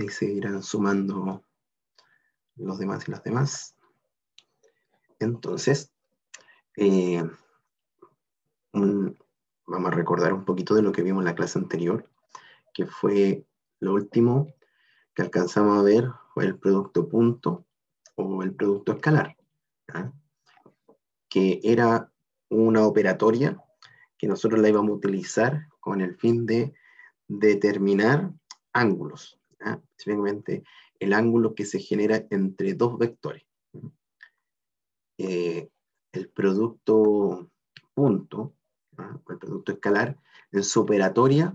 Ahí se irán sumando los demás y las demás. Entonces, eh, vamos a recordar un poquito de lo que vimos en la clase anterior, que fue lo último que alcanzamos a ver, fue el producto punto o el producto escalar, que era una operatoria que nosotros la íbamos a utilizar con el fin de determinar ángulos, el ángulo que se genera entre dos vectores. Eh, el producto punto, el producto escalar, en su operatoria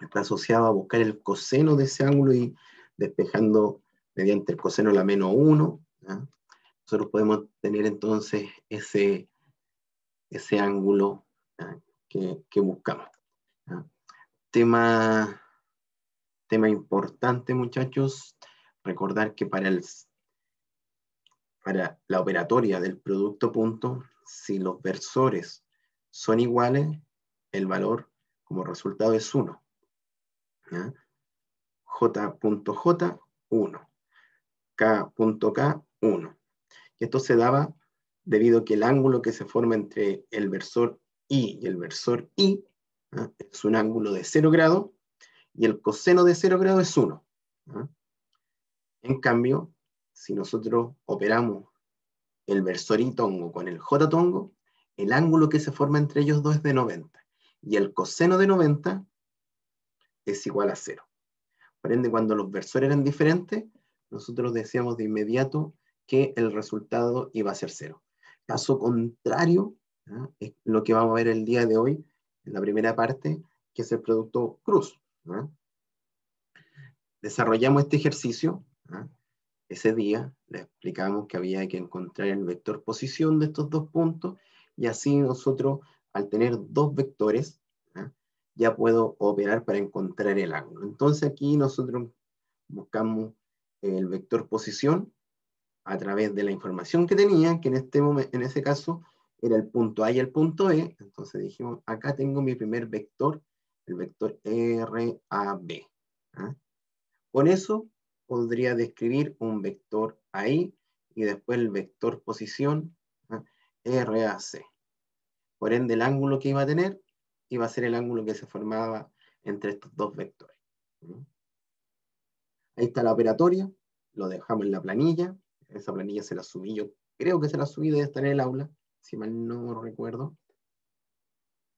está asociado a buscar el coseno de ese ángulo y despejando mediante el coseno la menos 1. Nosotros podemos tener entonces ese, ese ángulo que, que, buscamos. Tema, tema importante, muchachos, recordar que para, el, para la operatoria del producto punto, si los versores son iguales, el valor como resultado es 1. J.J, 1. K.K, 1. Y esto se daba debido a que el ángulo que se forma entre el versor I y el versor I es un ángulo de 0 grado y el coseno de 0 grado es 1. En cambio, si nosotros operamos el versor tongo con el J tongo, el ángulo que se forma entre ellos dos es de 90 y el coseno de 90 es igual a 0. Por ende, cuando los versores eran diferentes, nosotros decíamos de inmediato que el resultado iba a ser 0. Caso contrario, es lo que vamos a ver el día de hoy, en la primera parte, que es el producto cruz. Desarrollamos este ejercicio. Ese día le explicamos que había que encontrar el vector posición de estos dos puntos y así nosotros, al tener dos vectores, ya puedo operar para encontrar el ángulo. Entonces aquí nosotros buscamos el vector posición a través de la información que tenía, que en, este momento, en ese caso era el punto A y el punto E. Entonces dijimos, acá tengo mi primer vector, el vector RAB. ¿ah? Con eso podría describir un vector ahí y después el vector posición ¿ah? RAC. Por ende, el ángulo que iba a tener iba a ser el ángulo que se formaba entre estos dos vectores. Ahí está la operatoria, lo dejamos en la planilla, esa planilla se la subí, yo creo que se la subí, debe estar en el aula, si mal no recuerdo.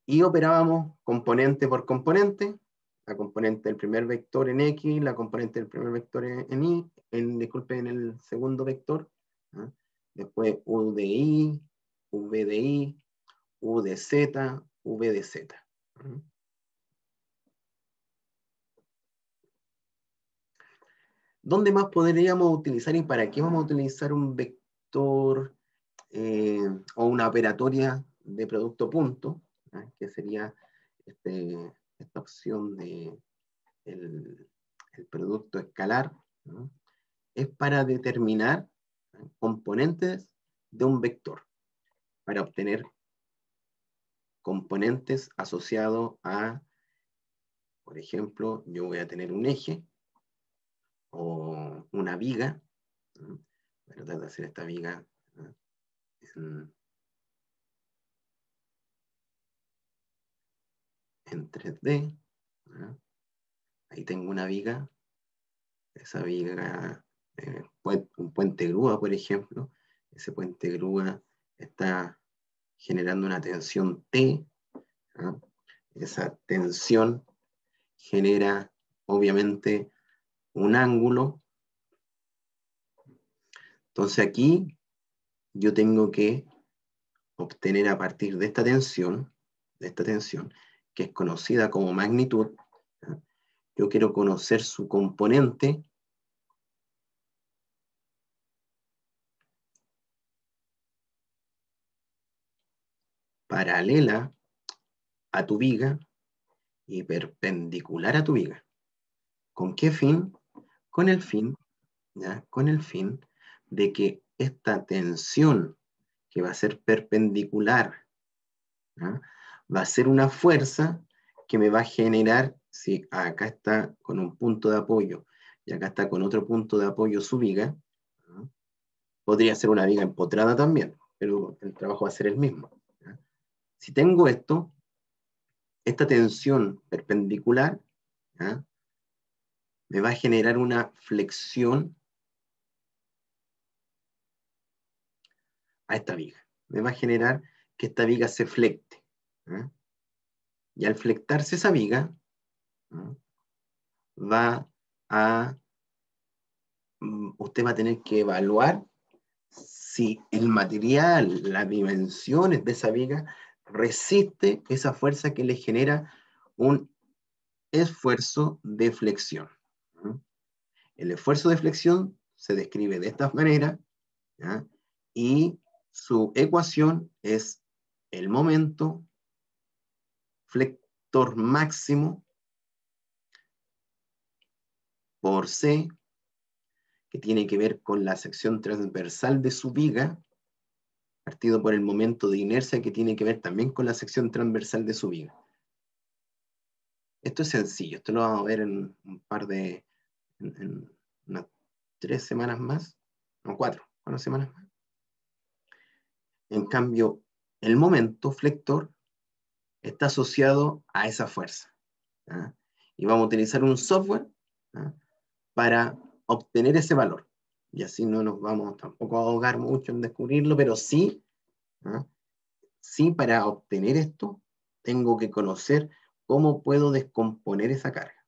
Y operábamos componente por componente, la componente del primer vector en X, la componente del primer vector en Y, en, disculpe, en el segundo vector, ¿ah? después U de Y, V de Y, U de Z, V de Z. ¿Dónde más podríamos utilizar y para qué vamos a utilizar un vector eh, o una operatoria de producto punto? Que sería este, esta opción de el, producto escalar. Es para determinar componentes de un vector, para obtener componentes asociados a, por ejemplo, yo voy a tener un eje, o una viga. Voy a tratar de hacer esta viga en, 3D. Ahí tengo una viga. Esa viga, eh, un puente grúa, por ejemplo. Ese puente grúa está generando una tensión T. Esa tensión genera, obviamente, un ángulo. Entonces aquí yo tengo que obtener a partir de esta tensión, de esta tensión, que es conocida como magnitud, yo quiero conocer su componente paralela a tu viga y perpendicular a tu viga. ¿Con qué fin? con el fin, ¿ya? con el fin de que esta tensión que va a ser perpendicular va a ser una fuerza que me va a generar, si acá está con un punto de apoyo y acá está con otro punto de apoyo su viga. Podría ser una viga empotrada también, pero el trabajo va a ser el mismo. Si tengo esto, esta tensión perpendicular me va a generar una flexión a esta viga. Me va a generar que esta viga se flecte. Y al flectarse esa viga, va a, mm, usted va a tener que evaluar si el material, las dimensiones de esa viga resiste esa fuerza que le genera un esfuerzo de flexión. El esfuerzo de flexión se describe de esta manera y su ecuación es el momento flector máximo por C, que tiene que ver con la sección transversal de su viga, partido por el momento de inercia que tiene que ver también con la sección transversal de su viga. Esto es sencillo, esto lo vamos a ver en un par de, en, unas tres semanas más, no cuatro, cuatro semanas más. En cambio, el momento flector está asociado a esa fuerza. Y vamos a utilizar un software para obtener ese valor. Y así no nos vamos tampoco a ahogar mucho en descubrirlo, pero sí, sí para obtener esto, tengo que conocer cómo puedo descomponer esa carga.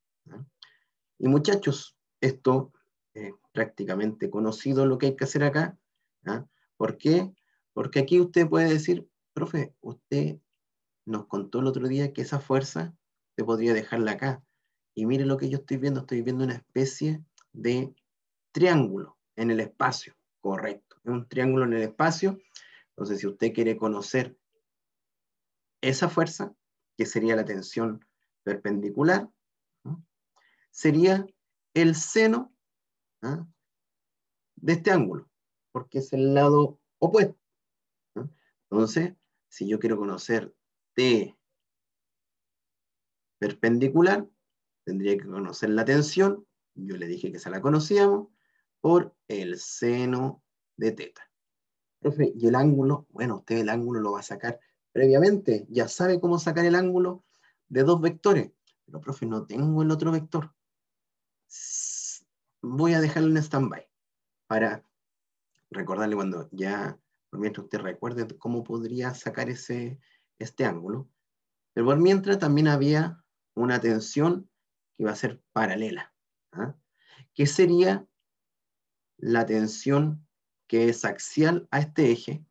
Y muchachos, esto es prácticamente conocido lo que hay que hacer acá. ¿Por qué? Porque aquí usted puede decir, profe, usted nos contó el otro día que esa fuerza se podría dejarla acá. Y mire lo que yo estoy viendo, estoy viendo una especie de triángulo en el espacio, correcto. Es un triángulo en el espacio. Entonces, si usted quiere conocer esa fuerza, que sería la tensión perpendicular, sería el seno ¿ah? de este ángulo, porque es el lado opuesto. Entonces, si yo quiero conocer Perpendicular, tendría que conocer la tensión, yo le dije que se la conocíamos, por el seno de teta. Profe, ¿y el ángulo? Bueno, usted el ángulo lo va a sacar previamente, ya sabe cómo sacar el ángulo de dos vectores, pero profe, no tengo el otro vector. Voy a dejarlo en stand-by para recordarle cuando ya, mientras usted recuerde cómo podría sacar ese, este ángulo. Pero por mientras también había una tensión que va a ser paralela. ¿ah? ¿Qué sería la tensión que es axial a este eje?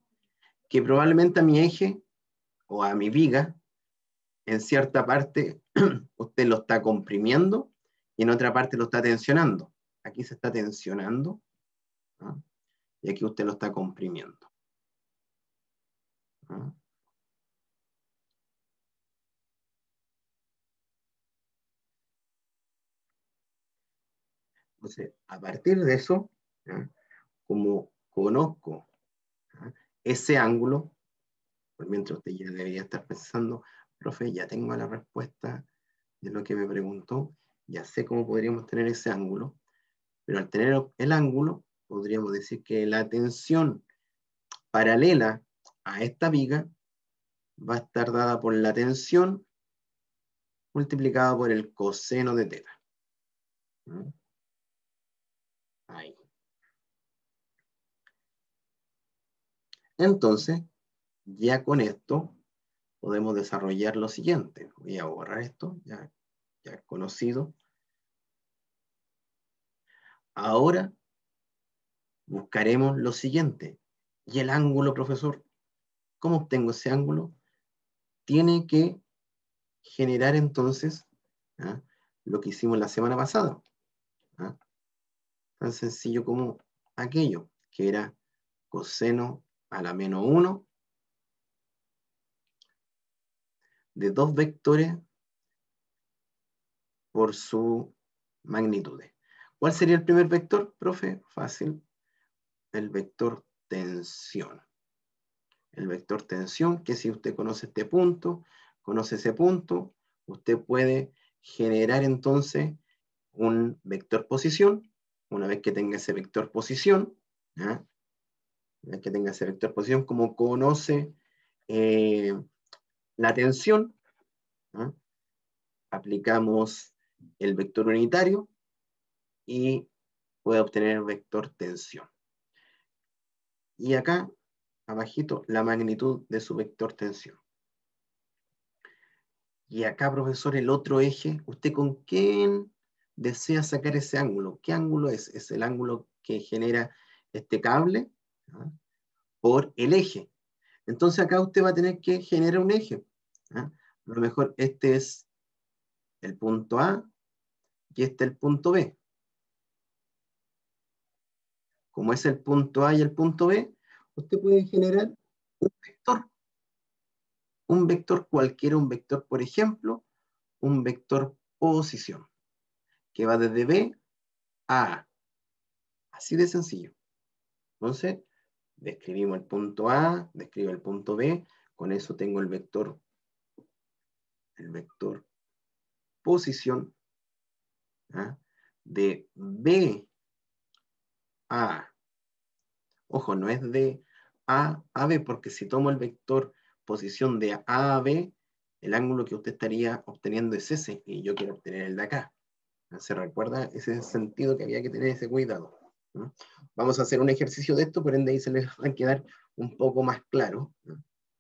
Que probablemente a mi eje o a mi viga, en cierta parte usted lo está comprimiendo y en otra parte lo está tensionando. Aquí se está tensionando ¿ah? y aquí usted lo está comprimiendo. ¿ah? Entonces, a partir de eso, como conozco ese ángulo, mientras usted ya debería estar pensando, profe, ya tengo la respuesta de lo que me preguntó, ya sé cómo podríamos tener ese ángulo, pero al tener el ángulo, podríamos decir que la tensión paralela a esta viga va a estar dada por la tensión multiplicada por el coseno de teta. Ahí. Entonces, ya con esto podemos desarrollar lo siguiente. Voy a borrar esto, ya, ya conocido. Ahora buscaremos lo siguiente. ¿Y el ángulo, profesor? ¿Cómo obtengo ese ángulo? Tiene que generar entonces ¿ah? lo que hicimos la semana pasada. ¿ah? Tan sencillo como aquello, que era coseno a la menos 1 de dos vectores por su magnitud. ¿Cuál sería el primer vector, profe? Fácil. El vector tensión. El vector tensión, que si usted conoce este punto, conoce ese punto, usted puede generar entonces un vector posición. Una vez que tenga ese vector posición, una vez que tenga ese vector posición, como conoce eh, la tensión, aplicamos el vector unitario y puede obtener el vector tensión. Y acá, abajito, la magnitud de su vector tensión. Y acá, profesor, el otro eje, ¿usted con quién desea sacar ese ángulo? ¿Qué ángulo es? Es el ángulo que genera este cable por el eje. Entonces acá usted va a tener que generar un eje. A lo mejor este es el punto A y este el punto B. Como es el punto A y el punto B, usted puede generar un vector un vector cualquiera, un vector, por ejemplo, un vector posición, que va desde B a A. Así de sencillo. Entonces, describimos el punto A, describo el punto B, con eso tengo el vector, el vector posición ¿ah? de B a, ojo, no es de A a B, porque si tomo el vector posición de A a B, el ángulo que usted estaría obteniendo es ese, y yo quiero obtener el de acá. ¿Se recuerda ese sentido que había que tener ese cuidado? Vamos a hacer un ejercicio de esto, por ende ahí se les va a quedar un poco más claro,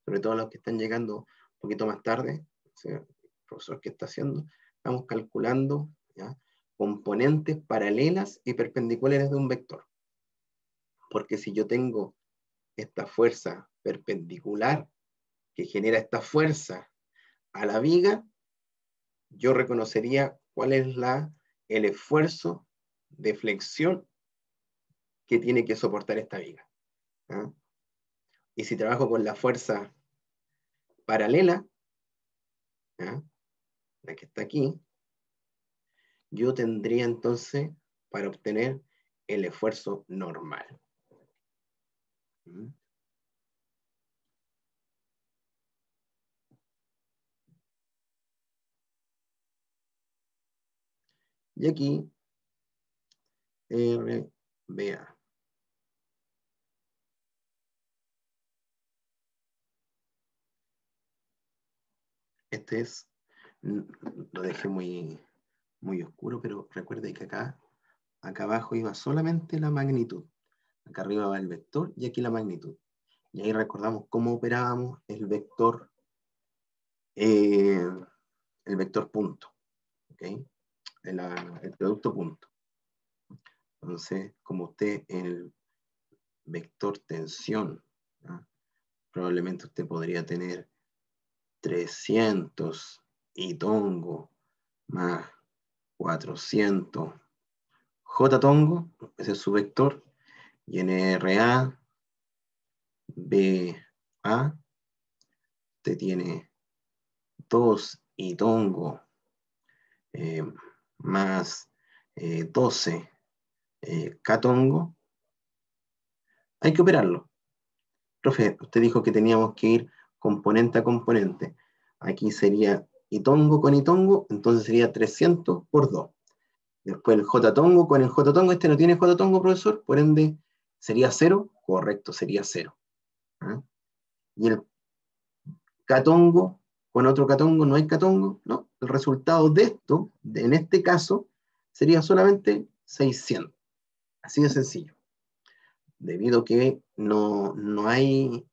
sobre todo los que están llegando un poquito más tarde, el profesor que está haciendo, estamos calculando componentes paralelas y perpendiculares de un vector. Porque si yo tengo esta fuerza perpendicular que genera esta fuerza a la viga, yo reconocería cuál es la, el esfuerzo de flexión que tiene que soportar esta viga. ¿ah? Y si trabajo con la fuerza paralela, ¿ah? la que está aquí, yo tendría entonces para obtener el esfuerzo normal. Y aquí, RBA. Este es, lo dejé muy, muy oscuro, pero recuerde que acá, acá abajo iba solamente la magnitud. Acá arriba va el vector y aquí la magnitud. Y ahí recordamos cómo operábamos el vector, eh, el vector punto. ¿okay? El, producto punto. Entonces, como usted en el vector tensión, probablemente usted podría tener 300 y tongo más 400 J tongo, ese es su vector, y en RA, BA, usted tiene 2 y tongo eh, más 12 eh, eh, catongo, hay que operarlo. Profe, usted dijo que teníamos que ir componente a componente. Aquí sería itongo con itongo, entonces sería 300 por 2. Después el j tongo con el j tongo, este no tiene j tongo, profesor, por ende sería 0, correcto, sería 0. ¿Ah? Y el catongo con otro catongo no hay catongo, no. El resultado de esto, en este caso, sería solamente 600. Así de sencillo. Debido que no, no hay...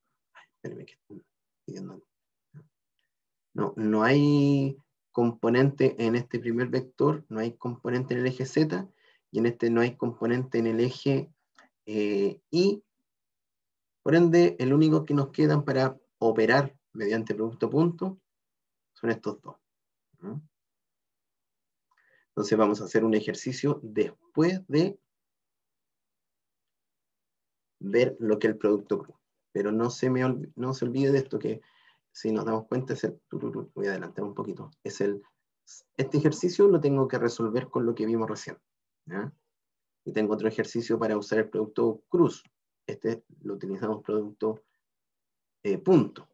no, no hay componente en este primer vector, no hay componente en el eje Z, y en este no hay componente en el eje eh, Y. Por ende, el único que nos quedan para operar mediante producto punto son estos dos. Entonces vamos a hacer un ejercicio después de ver lo que el producto Pero no se, me no se olvide de esto que si nos damos cuenta es el, voy a adelantar un poquito, es el, este ejercicio lo tengo que resolver con lo que vimos recién. Y tengo otro ejercicio para usar el producto cruz. Este lo utilizamos producto eh, punto.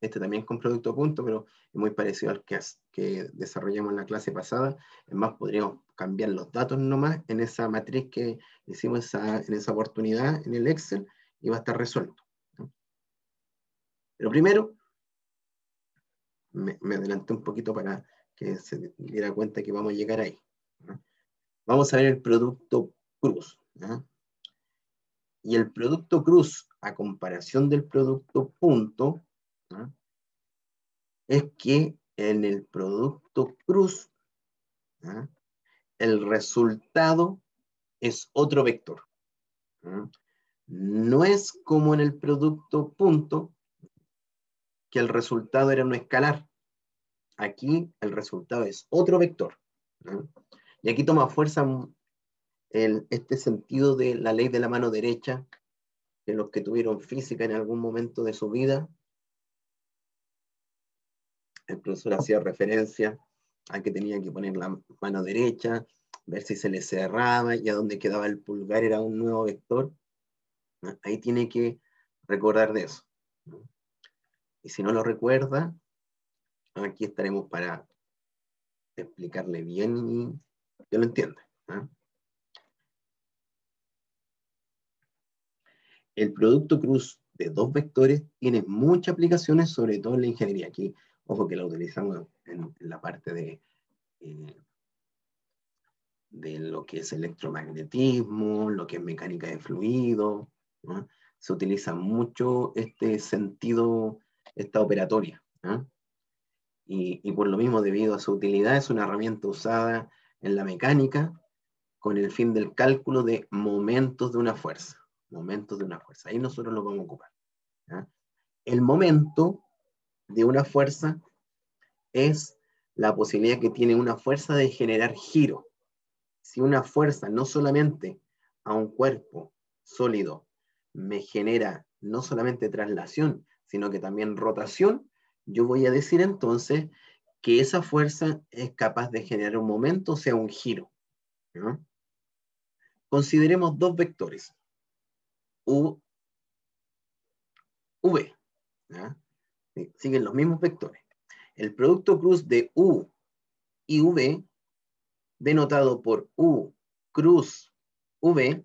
Este también es con producto punto, pero es muy parecido al que desarrollamos en la clase pasada. Es más, podríamos cambiar los datos nomás en esa matriz que hicimos en esa oportunidad en el Excel y va a estar resuelto. Pero primero, me, adelanté un poquito para que se diera cuenta que vamos a llegar ahí. Vamos a ver el producto cruz. Y el producto cruz, a comparación del producto punto, es que en el producto cruz, el resultado es otro vector. No es como en el producto punto, que el resultado era un escalar. Aquí el resultado es otro vector. Y aquí toma fuerza el, este sentido de la ley de la mano derecha, de los que tuvieron física en algún momento de su vida. El profesor hacía referencia a que tenía que poner la mano derecha, ver si se le cerraba y a dónde quedaba el pulgar era un nuevo vector. Ahí tiene que recordar de eso. Y si no lo recuerda, aquí estaremos para explicarle bien y que lo entienda. El producto cruz de dos vectores tiene muchas aplicaciones, sobre todo en la ingeniería. Aquí, ojo que la utilizamos en, la parte de, eh, de lo que es electromagnetismo, lo que es mecánica de fluido. Se utiliza mucho este sentido esta operatoria. ¿ah? Y, por lo mismo, debido a su utilidad, es una herramienta usada en la mecánica con el fin del cálculo de momentos de una fuerza. Momentos de una fuerza. Ahí nosotros lo vamos a ocupar. El momento de una fuerza es la posibilidad que tiene una fuerza de generar giro. Si una fuerza no solamente a un cuerpo sólido me genera no solamente traslación, sino que también rotación, yo voy a decir entonces que esa fuerza es capaz de generar un momento, o sea, un giro. Consideremos dos vectores, U, V. Siguen los mismos vectores. El producto cruz de U y V, denotado por U cruz V,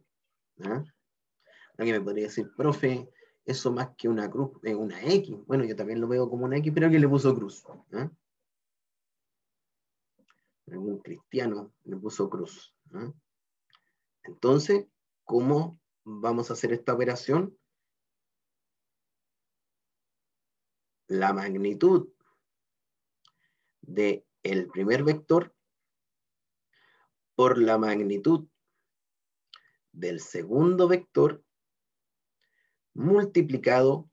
aquí me podría decir, profe, eso más que una cruz, es una X. Bueno, yo también lo veo como una X, pero alguien le puso cruz. ¿eh? Algún cristiano le puso cruz. ¿eh? Entonces, ¿cómo vamos a hacer esta operación? La magnitud del el primer vector por la magnitud del segundo vector multiplicado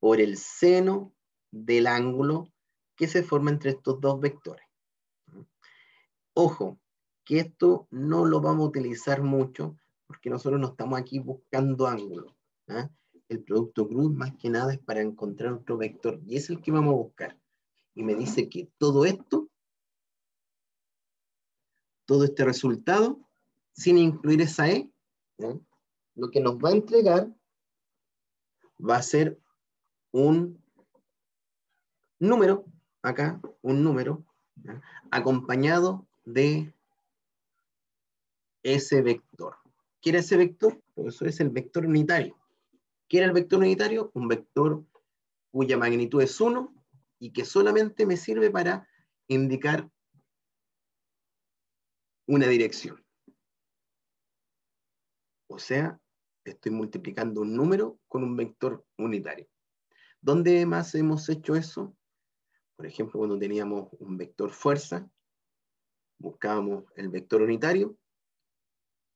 por el seno del ángulo que se forma entre estos dos vectores. Ojo, que esto no lo vamos a utilizar mucho porque nosotros no estamos aquí buscando ángulos. ¿ah? El producto cruz más que nada es para encontrar otro vector y es el que vamos a buscar. Y me dice que todo esto, todo este resultado, sin incluir esa E, lo que nos va a entregar va a ser un número, acá, un número, acompañado de ese vector. ¿Qué era ese vector? Pues eso es el vector unitario. ¿Qué era el vector unitario? Un vector cuya magnitud es 1 y que solamente me sirve para indicar una dirección. O sea, estoy multiplicando un número con un vector unitario. ¿Dónde más hemos hecho eso? Por ejemplo, cuando teníamos un vector fuerza, buscábamos el vector unitario,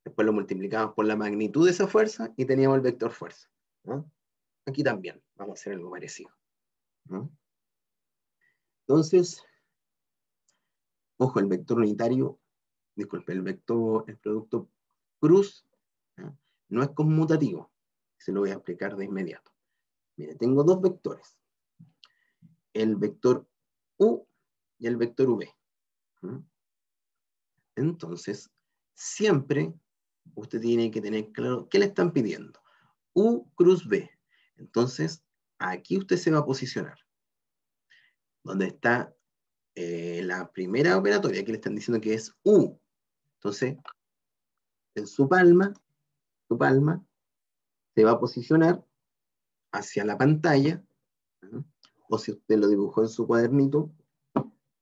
después lo multiplicábamos por la magnitud de esa fuerza y teníamos el vector fuerza. Aquí también vamos a hacer algo parecido. Entonces, ojo, el vector unitario, disculpe, el vector, el producto cruz no es conmutativo. Se lo voy a explicar de inmediato. Mire, tengo dos vectores. El vector U y el vector V. Entonces, siempre usted tiene que tener claro qué le están pidiendo. U cruz V. Entonces, aquí usted se va a posicionar. donde está eh, la primera operatoria, aquí le están diciendo que es U. Entonces, en su palma, su palma, se va a posicionar hacia la pantalla, o si usted lo dibujó en su cuadernito,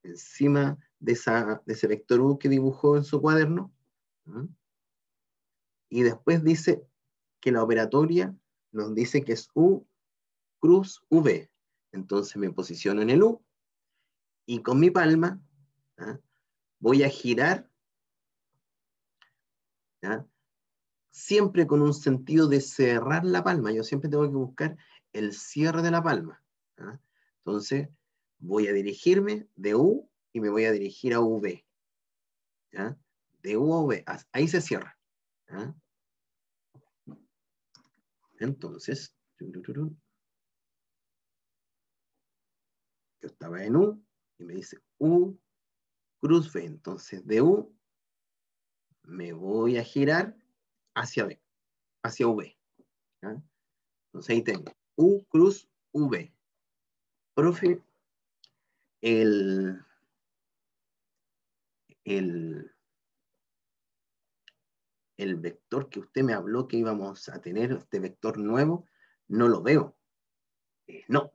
encima de, esa, de ese vector U que dibujó en su cuaderno, y después dice que la operatoria nos dice que es U cruz V. Entonces me posiciono en el U y con mi palma ¿ah? voy a girar siempre con un sentido de cerrar la palma. Yo siempre tengo que buscar el cierre de la palma. ¿ah? Entonces voy a dirigirme de U y me voy a dirigir a V. De U a V. Ahí se cierra. Entonces, yo estaba en U y me dice U cruz V. Entonces, de U me voy a girar hacia V, hacia V. Entonces ahí tengo U cruz V. Profe, el, el, el vector que usted me habló que íbamos a tener, este vector nuevo, no lo veo. Eh, no,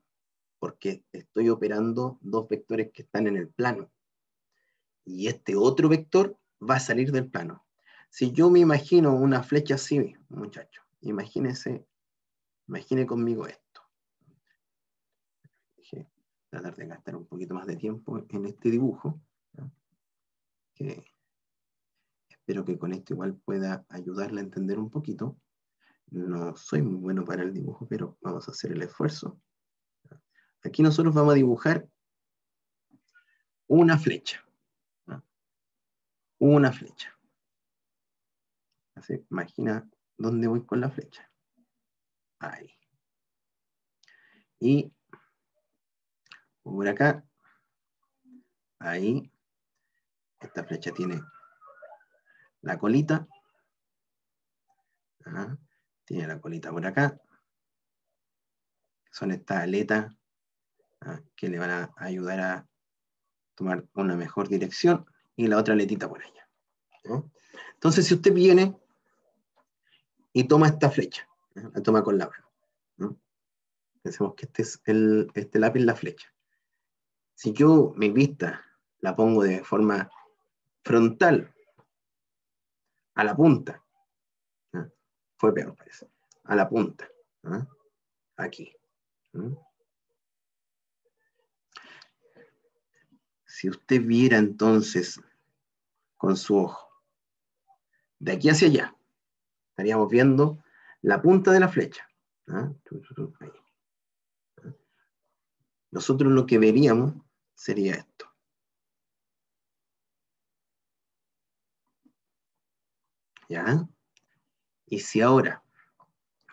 porque estoy operando dos vectores que están en el plano. Y este otro vector va a salir del plano. Si yo me imagino una flecha así, muchacho, imagínese, imagine conmigo esto. Tratar de gastar un poquito más de tiempo en este dibujo. Que Espero que con esto igual pueda ayudarle a entender un poquito. No soy muy bueno para el dibujo, pero vamos a hacer el esfuerzo. Aquí nosotros vamos a dibujar una flecha. Una flecha. Imagina dónde voy con la flecha. Ahí. Y por acá. Ahí. Esta flecha tiene la colita. tiene la colita por acá. Son estas aletas que le van a ayudar a tomar una mejor dirección y la otra aletita por allá. Entonces, si usted viene y toma esta flecha, la toma con la mano. Pensemos que este es el, este lápiz la flecha. Si yo mi vista la pongo de forma frontal a la punta. Fue peor, parece. A la punta. Aquí. Si usted viera entonces con su ojo, de aquí hacia allá, estaríamos viendo la punta de la flecha. Nosotros lo que veríamos sería esto. ¿Ya? Y si ahora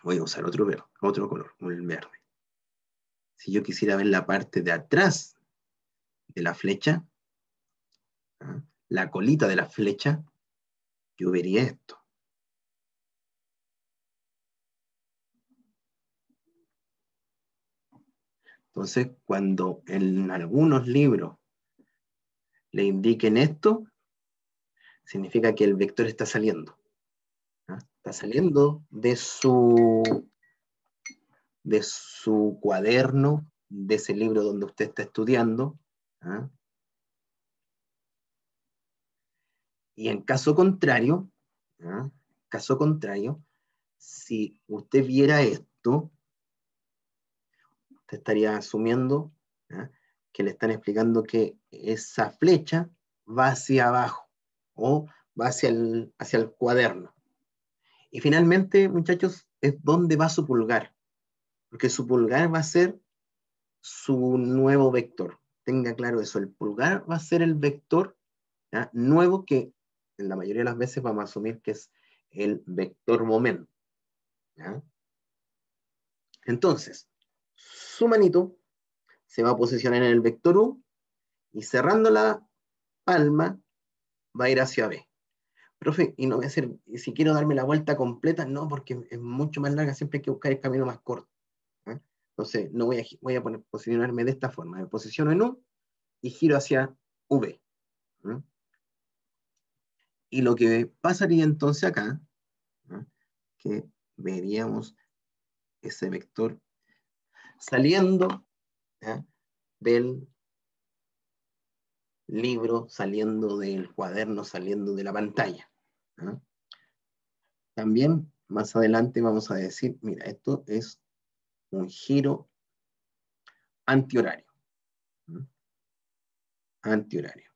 voy a usar otro, otro color, el verde. Si yo quisiera ver la parte de atrás de la flecha, ¿ah? la colita de la flecha, yo vería esto. Entonces, cuando en algunos libros le indiquen esto, significa que el vector está saliendo está saliendo de su, de su cuaderno, de ese libro donde usted está estudiando. ¿ah? Y en caso contrario, ¿ah? caso contrario, si usted viera esto, usted estaría asumiendo ¿ah? que le están explicando que esa flecha va hacia abajo o va hacia el, hacia el cuaderno. Y finalmente, muchachos, es dónde va su pulgar. Porque su pulgar va a ser su nuevo vector. Tenga claro eso. El pulgar va a ser el vector nuevo que en la mayoría de las veces vamos a asumir que es el vector momento. Entonces, su manito se va a posicionar en el vector U y cerrando la palma va a ir hacia B profe, y no voy a hacer, si quiero darme la vuelta completa, no, porque es mucho más larga, siempre hay que buscar el camino más corto. ¿eh? Entonces, no voy a, voy a poner, posicionarme de esta forma. Me posiciono en U y giro hacia V. Y lo que pasaría entonces acá, que veríamos ese vector saliendo del libro, saliendo del cuaderno, saliendo de la pantalla. También más adelante vamos a decir, mira, esto es un giro antihorario. Antihorario.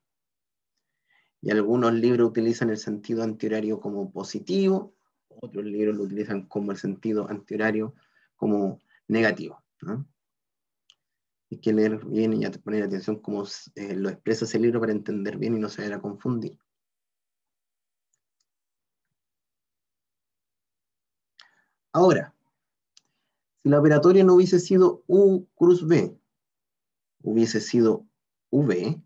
Y algunos libros utilizan el sentido antihorario como positivo, otros libros lo utilizan como el sentido antihorario como negativo. Hay que leer bien y poner atención cómo eh, lo expresa ese libro para entender bien y no se vaya a confundir. Ahora, si la operatoria no hubiese sido U cruz B, hubiese sido V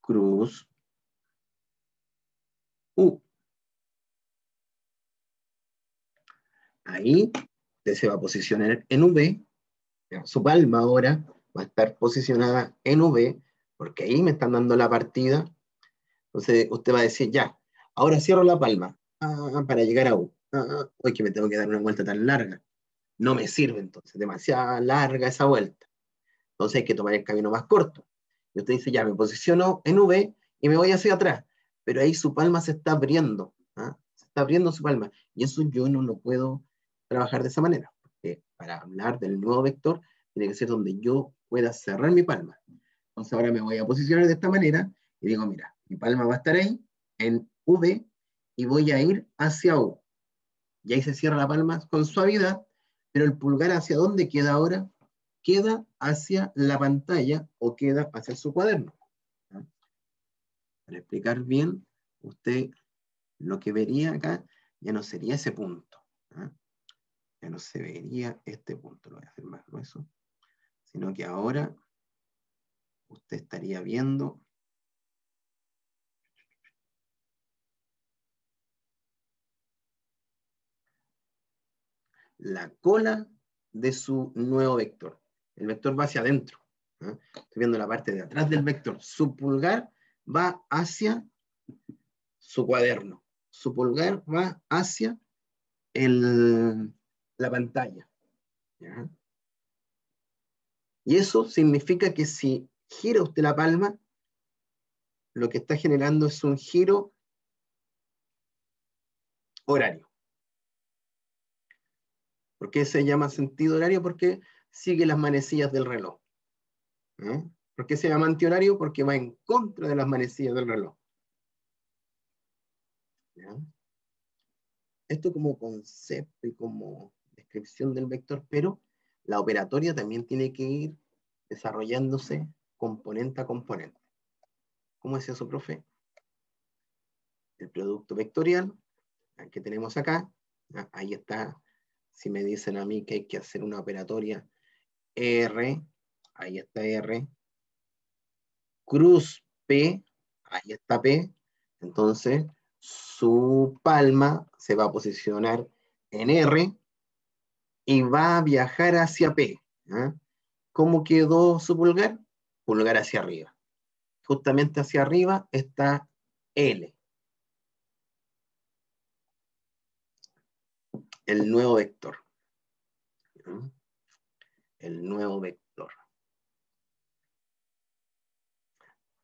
cruz U. Ahí usted se va a posicionar en V. Su palma ahora va a estar posicionada en V, porque ahí me están dando la partida. Entonces usted va a decir, ya, ahora cierro la palma ah, para llegar a U. Ah, hoy que me tengo que dar una vuelta tan larga. No me sirve entonces, demasiado larga esa vuelta. Entonces hay que tomar el camino más corto. Y usted dice, ya, me posiciono en V y me voy hacia atrás. Pero ahí su palma se está abriendo. ¿ah? Se está abriendo su palma. Y eso yo no lo puedo trabajar de esa manera. Para hablar del nuevo vector, tiene que ser donde yo pueda cerrar mi palma. Entonces ahora me voy a posicionar de esta manera y digo, mira, mi palma va a estar ahí, en V, y voy a ir hacia U. Y ahí se cierra la palma con suavidad, pero el pulgar hacia dónde queda ahora? Queda hacia la pantalla o queda hacia su cuaderno. Para explicar bien, usted lo que vería acá ya no sería ese punto. No se vería este punto, lo voy a hacer más grueso, sino que ahora usted estaría viendo la cola de su nuevo vector. El vector va hacia adentro. Estoy viendo la parte de atrás del vector. Su pulgar va hacia su cuaderno. Su pulgar va hacia la pantalla. Y eso significa que si gira usted la palma, lo que está generando es un giro horario. ¿Por qué se llama sentido horario? Porque sigue las manecillas del reloj. ¿Por qué se llama antihorario? Porque va en contra de las manecillas del reloj. Esto como concepto y como descripción del vector, pero la operatoria también tiene que ir desarrollándose componente a componente. ¿Cómo es eso, profe? El producto vectorial que tenemos acá, ahí está si me dicen a mí que hay que hacer una operatoria R, ahí está R, cruz P, ahí está P, entonces su palma se va a posicionar en R y va a viajar hacia P. ¿ah? ¿Cómo quedó su pulgar? Pulgar hacia arriba. Justamente hacia arriba está L. el nuevo vector. El nuevo vector.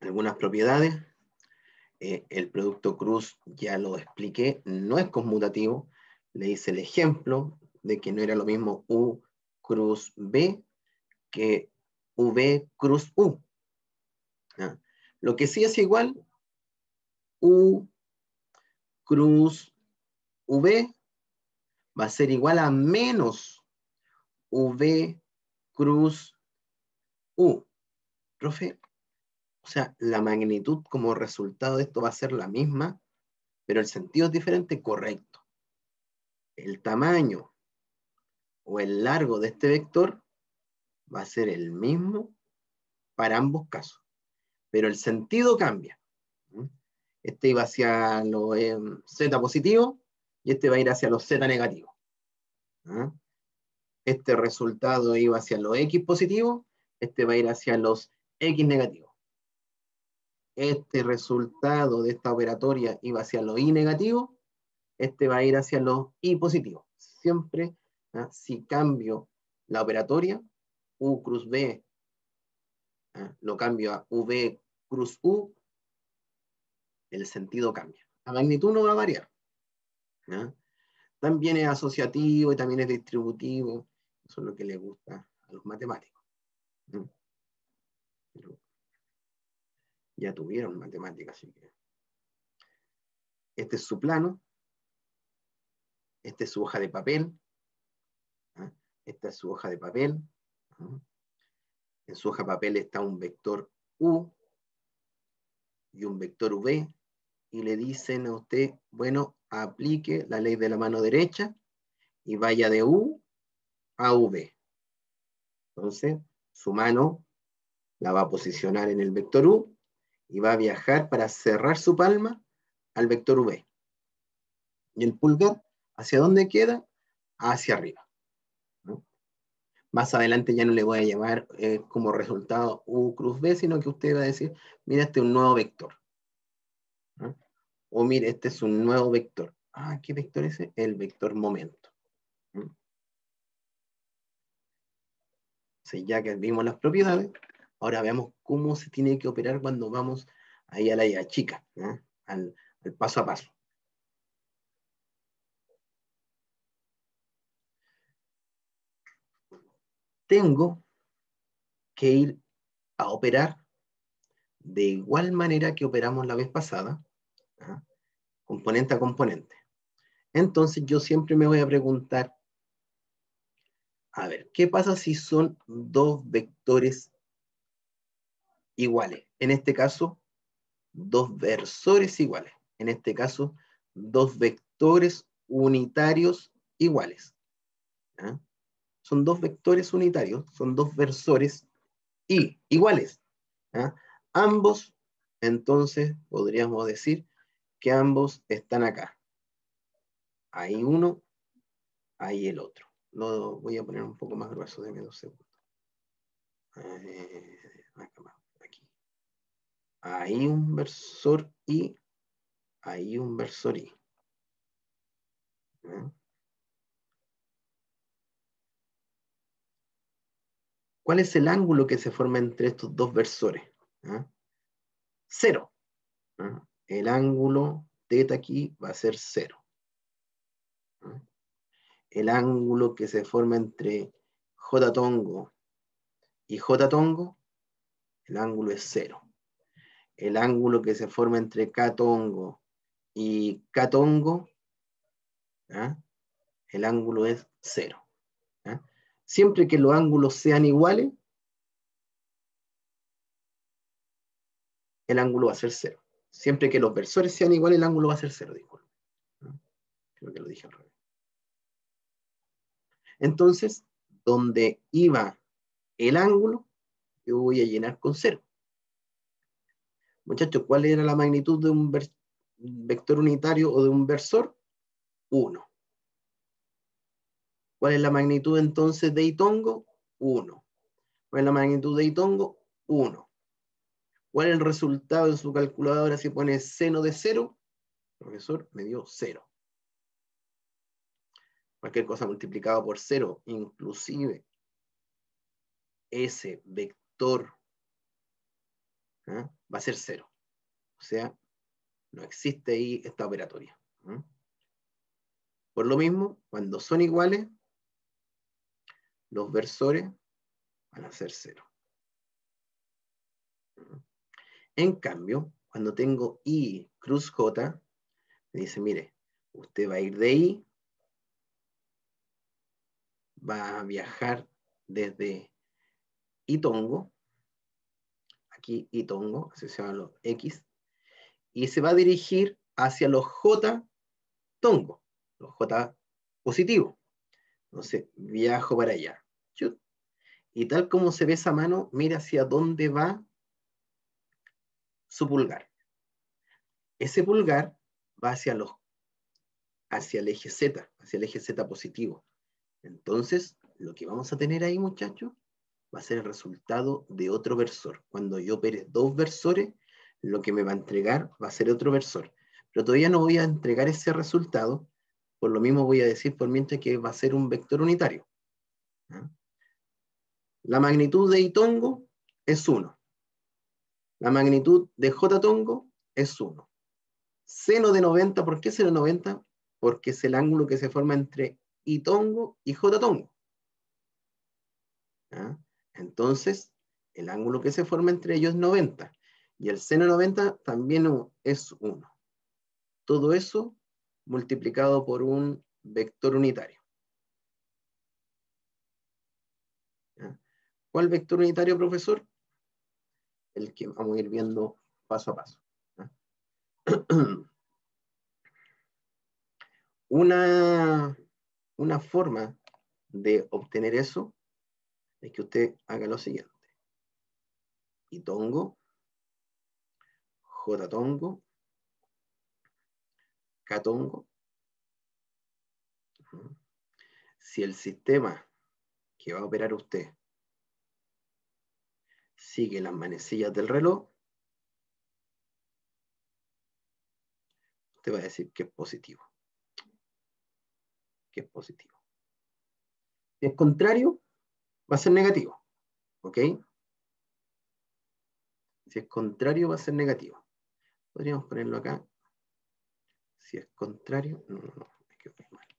Algunas propiedades. Eh, el producto cruz ya lo expliqué, no es conmutativo. Le hice el ejemplo de que no era lo mismo U cruz B que V cruz U. Lo que sí es igual, U cruz V va a ser igual a menos V cruz U. Profe, o sea, la magnitud como resultado de esto va a ser la misma, pero el sentido es diferente, correcto. El tamaño o el largo de este vector va a ser el mismo para ambos casos, pero el sentido cambia. Este iba hacia lo z positivo y este va a ir hacia los z negativos. ¿ah? este resultado iba hacia los X positivos, este va a ir hacia los X negativos. Este resultado de esta operatoria iba hacia los Y negativos, este va a ir hacia los Y positivos. Siempre, ¿ah? si cambio la operatoria, U cruz B, ¿ah? lo cambio a V cruz U, el sentido cambia. La magnitud no va a variar. También es asociativo y también es distributivo. Eso es lo que le gusta a los matemáticos. ya tuvieron matemáticas, así que. Este es su plano. Esta es su hoja de papel. Esta es su hoja de papel. En su hoja de papel está un vector U y un vector V. Y le dicen a usted, bueno, aplique la ley de la mano derecha y vaya de U a V. Entonces, su mano la va a posicionar en el vector U y va a viajar para cerrar su palma al vector V. Y el pulgar, ¿hacia dónde queda? Hacia arriba. Más adelante ya no le voy a llamar eh, como resultado U cruz V, sino que usted va a decir, mira, este es un nuevo vector. O mire, este es un nuevo vector. Ah, ¿qué vector es ese? El vector momento. ya que vimos las propiedades, ahora veamos cómo se tiene que operar cuando vamos ahí a la ya chica, al, paso a paso. Tengo que ir a operar de igual manera que operamos la vez pasada, componente a componente. Entonces yo siempre me voy a preguntar, a ver, ¿qué pasa si son dos vectores iguales? En este caso, dos versores iguales. En este caso, dos vectores unitarios iguales. Son dos vectores unitarios, son dos versores y iguales. Ambos, entonces, podríamos decir que ambos están acá. Hay uno, hay el otro. Lo voy a poner un poco más grueso, de dos segundos. Eh, aquí. Hay un versor y hay un versor y. ¿Eh? ¿Cuál es el ángulo que se forma entre estos dos versores? ¿Eh? Cero. El ángulo teta aquí va a ser cero el ángulo que se forma entre J tongo y J tongo, el ángulo es cero. El ángulo que se forma entre K tongo y K tongo, ¿ah? el ángulo es cero. Siempre que los ángulos sean iguales, el ángulo va a ser cero. Siempre que los versores sean iguales, el ángulo va a ser cero, disculpe. Creo que lo dije al revés. Entonces, donde iba el ángulo, yo voy a llenar con cero. Muchachos, ¿cuál era la magnitud de un vector unitario o de un versor? 1. ¿Cuál es la magnitud entonces de Itongo? 1. ¿Cuál es la magnitud de Itongo? 1. ¿Cuál es el resultado de su calculadora si pone seno de 0? profesor me dio 0 cualquier cosa multiplicado por cero, inclusive ese vector ¿ah? va a ser cero. O sea, no existe ahí esta operatoria. Por lo mismo, cuando son iguales, los versores van a ser cero. En cambio, cuando tengo I cruz J, me dice, mire, usted va a ir de I va a viajar desde Itongo, aquí Itongo, así se llaman los X, y se va a dirigir hacia los J Tongo, los J positivos. Entonces, viajo para allá. Y tal como se ve esa mano, mira hacia dónde va su pulgar. Ese pulgar va hacia los hacia el eje Z, hacia el eje Z positivo. Entonces, lo que vamos a tener ahí, muchachos, va a ser el resultado de otro versor. Cuando yo opere dos versores, lo que me va a entregar va a ser otro versor. Pero todavía no voy a entregar ese resultado, por lo mismo voy a decir por mientras que va a ser un vector unitario. La magnitud de Itongo es 1. La magnitud de J tongo es 1. Seno de 90, ¿por qué seno de 90? Porque es el ángulo que se forma entre Itongo y J tongo. Entonces, el ángulo que se forma entre ellos es 90. Y el seno de 90 también es 1. Todo eso multiplicado por un vector unitario. ¿Cuál vector unitario, profesor? El que vamos a ir viendo paso a paso. Una, una forma de obtener eso es que usted haga lo siguiente. Y tongo, J tongo, K tongo. Si el sistema que va a operar usted sigue las manecillas del reloj, usted va a decir que es positivo. Que es positivo. Si es contrario, va a ser negativo. ¿Ok? Si es contrario, va a ser negativo. Podríamos ponerlo acá. Si es contrario, no, no, no, es que mal.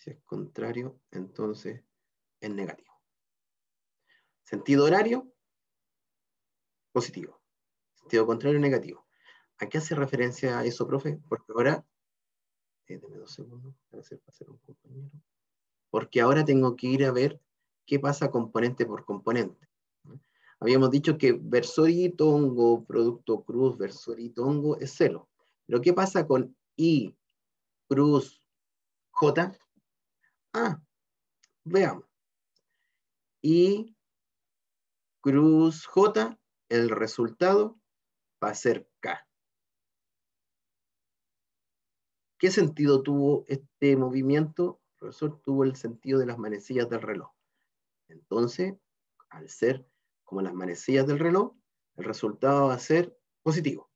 Si es contrario, entonces es negativo. Sentido horario, positivo. Sentido contrario, negativo. ¿A qué hace referencia a eso, profe? Porque ahora, eh, dos segundos para hacer un compañero. Porque ahora tengo que ir a ver qué pasa componente por componente. Habíamos dicho que versorito hongo, producto cruz, versorito hongo es cero. Pero ¿qué pasa con I, cruz, J? Ah, veamos. I, cruz J, el resultado va a ser K. ¿Qué sentido tuvo este movimiento? El profesor tuvo el sentido de las manecillas del reloj. Entonces, al ser como las manecillas del reloj, el resultado va a ser positivo.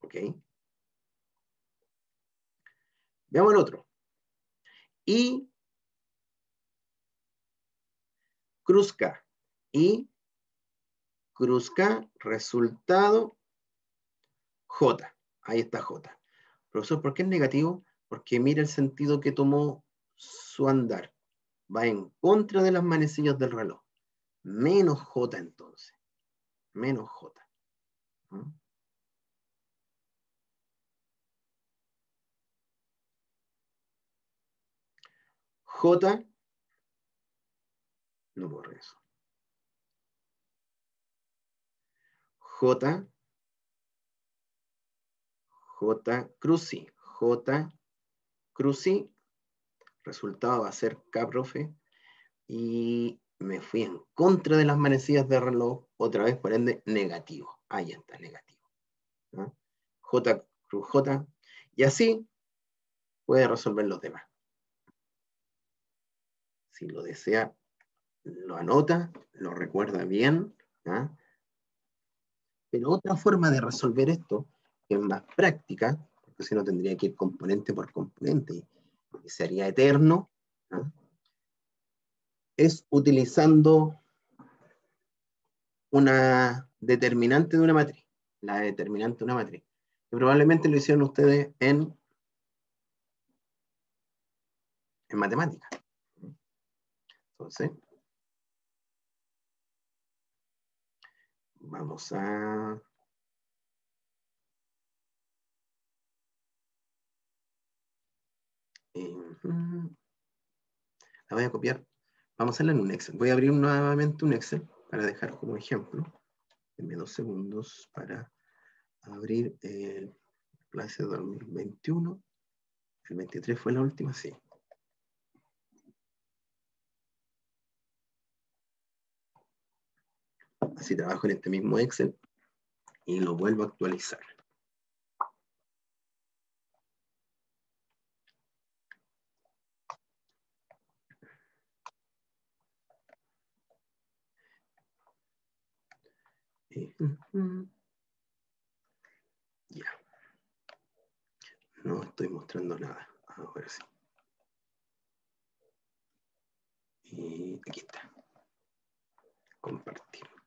¿Ok? Veamos el otro. Y cruz K. Y cruz K, resultado J. Ahí está J. Profesor, ¿por qué es negativo? Porque mira el sentido que tomó su andar. Va en contra de las manecillas del reloj. Menos J entonces. Menos J. ¿Mm? J, no borre eso. J, J cruci, J cruci, resultado va a ser K, profe, y me fui en contra de las manecillas de reloj, otra vez por ende negativo. Ahí está, negativo. J cruz J, y así puede resolver los demás. Si lo desea, lo anota, lo recuerda bien. Pero otra forma de resolver esto, que es más práctica, porque si no tendría que ir componente por componente y sería eterno, es utilizando una determinante de una matriz, la determinante de una matriz. Que probablemente lo hicieron ustedes en, en matemática. Entonces, vamos a... la voy a copiar. Vamos a hacerla en un Excel. Voy a abrir nuevamente un Excel para dejar como ejemplo. Denme dos segundos para abrir el clase 2021. El 23 fue la última, sí. así trabajo en este mismo Excel y lo vuelvo a actualizar. Eh, ya. No estoy mostrando nada. Ahora sí. Y aquí está. Compartir.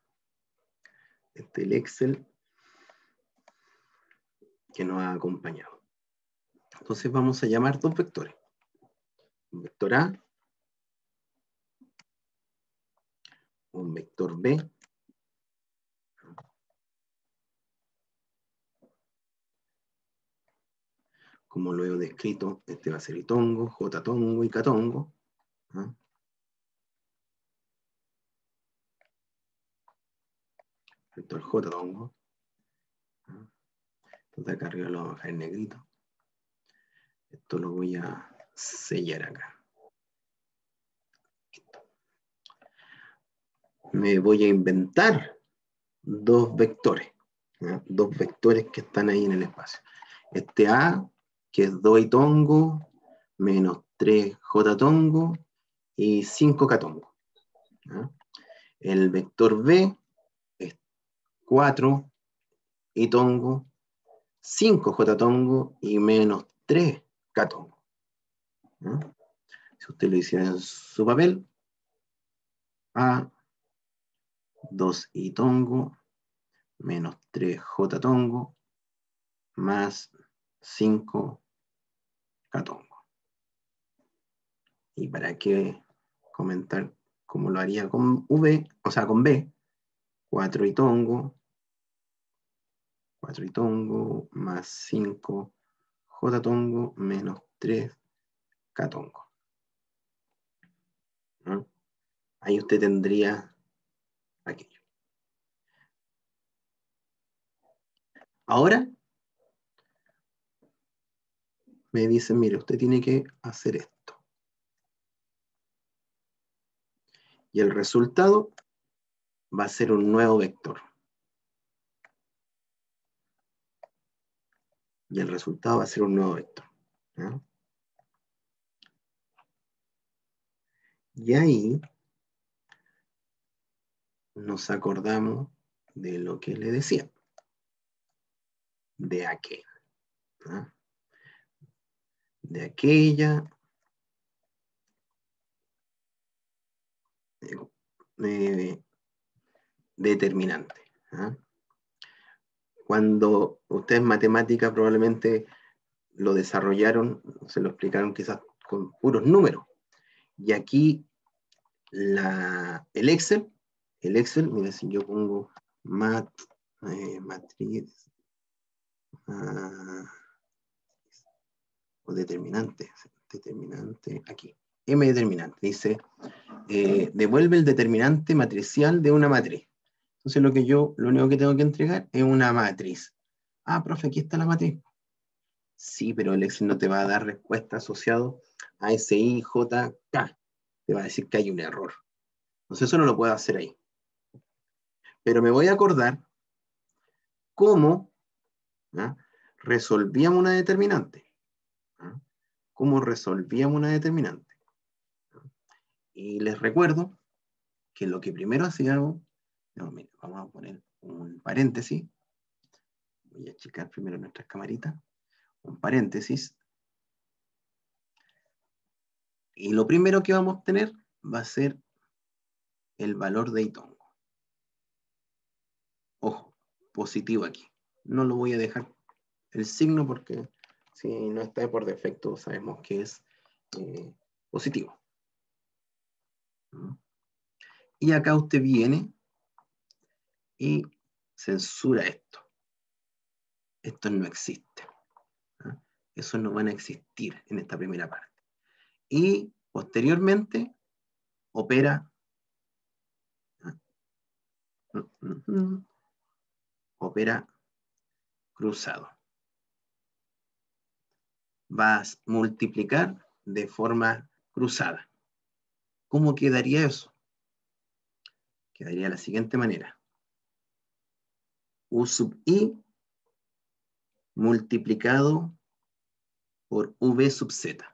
Este es el Excel que nos ha acompañado. Entonces vamos a llamar dos vectores. Un vector A, un vector B, como lo he descrito, este va a ser itongo, j-tongo y catongo. ¿ah? Vector j-tongo. ¿ah? Entonces acá arriba lo vamos a dejar en negrito. Esto lo voy a sellar acá. Me voy a inventar dos vectores. Dos vectores que están ahí en el espacio. Este A, que es 2 y tongo, menos 3 J tongo y 5 K tongo. El vector B 4 y tongo, 5 J tongo y menos 3 Catongo. Si usted lo hiciera en su papel, A, 2 y tongo, menos 3 J tongo, más 5 catongo. ¿Y para qué comentar cómo lo haría con V, o sea, con B? 4 y tongo, 4 y tongo, más 5 J tongo menos 3 K tongo. Ahí usted tendría aquello. Ahora me dicen, mire, usted tiene que hacer esto. Y el resultado va a ser un nuevo vector. Y el resultado va a ser un nuevo vector. Y ahí nos acordamos de lo que le decía, de aquel, de aquella eh, determinante. Cuando ustedes matemática probablemente lo desarrollaron, se lo explicaron quizás con puros números. Y aquí el Excel, el Excel, mira si yo pongo mat, eh, matriz ah, o determinante, determinante aquí, M determinante, dice, eh, devuelve el determinante matricial de una matriz. Entonces lo que yo, lo único que tengo que entregar es una matriz. Ah, profe, aquí está la matriz. Sí, pero el Excel no te va a dar respuesta asociado a ese IJK. Te va a decir que hay un error. Entonces eso no lo puedo hacer ahí. Pero me voy a acordar cómo ¿ah? resolvíamos una determinante. ¿ah? Cómo resolvíamos una determinante. Y les recuerdo que lo que primero hacíamos vamos a poner un paréntesis. Voy a checar primero nuestras camaritas. Un paréntesis. Y lo primero que vamos a obtener va a ser el valor de Itongo. Ojo, positivo aquí. No lo voy a dejar el signo porque si no está por defecto sabemos que es eh, positivo. ¿Mm? Y acá usted viene y censura esto. Esto no existe. ¿ah? Eso no van a existir en esta primera parte. Y posteriormente opera ¿ah? opera cruzado. Vas a multiplicar de forma cruzada. ¿Cómo quedaría eso? Quedaría de la siguiente manera. U sub i multiplicado por V sub Z.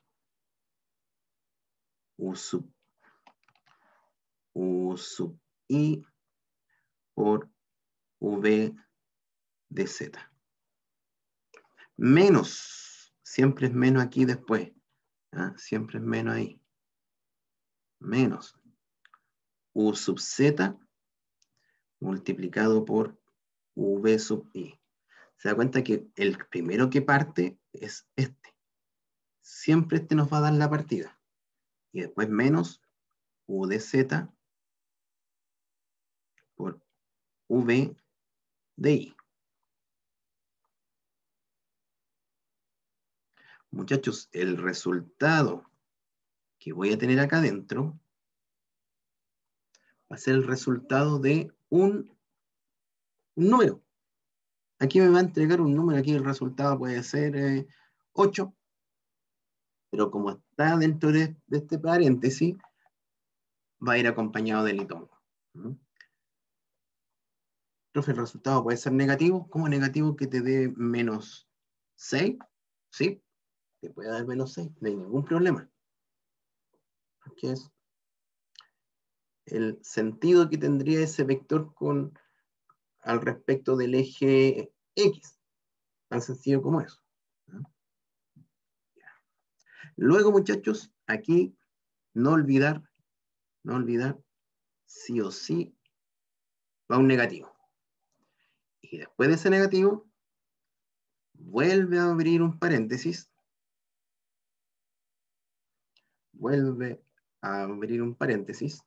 U sub, U sub i por V de Z. Menos, siempre es menos aquí después. ¿ah? Siempre es menos ahí. Menos U sub Z multiplicado por V sub I. Se da cuenta que el primero que parte es este. Siempre este nos va a dar la partida. Y después menos U de Z por V de I. Muchachos, el resultado que voy a tener acá adentro va a ser el resultado de un, número. Aquí me va a entregar un número, aquí el resultado puede ser 8, eh, pero como está dentro de, este paréntesis, va a ir acompañado del litongo. ¿Mm? Profe, el resultado puede ser negativo. ¿Cómo negativo que te dé menos 6? ¿Sí? Te puede dar menos 6, no hay ningún problema. Aquí es el sentido que tendría ese vector con al respecto del eje X. Tan sencillo como eso. Luego, muchachos, aquí no olvidar, no olvidar, sí o sí, va un negativo. Y después de ese negativo, vuelve a abrir un paréntesis. Vuelve a abrir un paréntesis.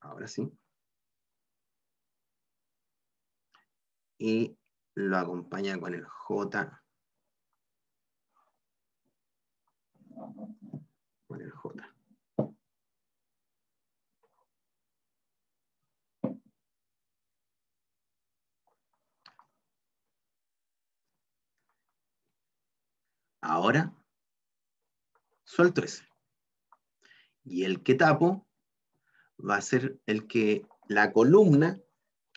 Ahora sí. Y lo acompaña con el J. Con el J. Ahora, suelto ese. Y el que tapo va a ser el que, la columna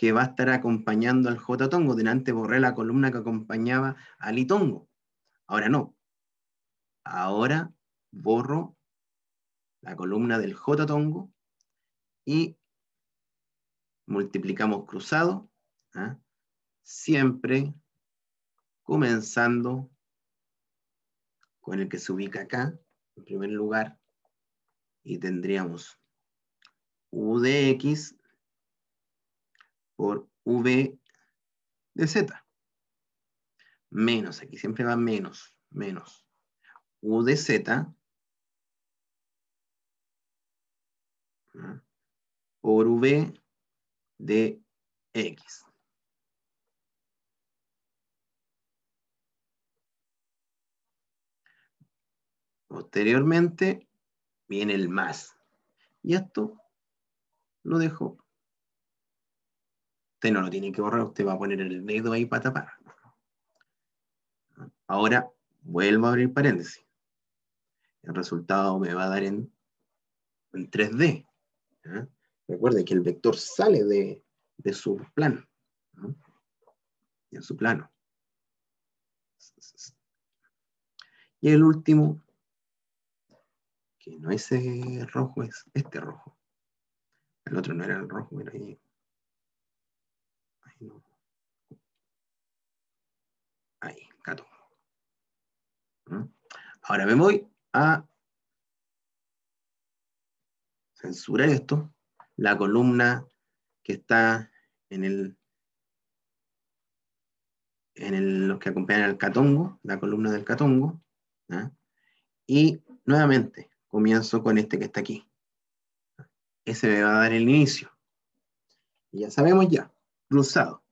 que va a estar acompañando al J tongo. Delante borré la columna que acompañaba al itongo. Ahora no. Ahora borro la columna del J tongo y multiplicamos cruzado, ¿ah? siempre comenzando con el que se ubica acá, en primer lugar, y tendríamos U de X por V de Z. Menos, aquí siempre va menos, menos. U de Z por V de X. Posteriormente viene el más. Y esto lo dejo. Usted no lo tiene que borrar, usted va a poner el dedo ahí para tapar. Ahora vuelvo a abrir paréntesis. El resultado me va a dar en, en 3D. Recuerde que el vector sale de, su plano. En su plano. Y el último, que no es rojo, es este rojo. El otro no era el rojo, era. Ahí Ahí, gato. ¿Mm? Ahora me voy a censurar esto. La columna que está en el en los que acompañan al catongo, la columna del catongo. Y nuevamente comienzo con este que está aquí ese me va a dar el inicio. Y ya sabemos ya, cruzado.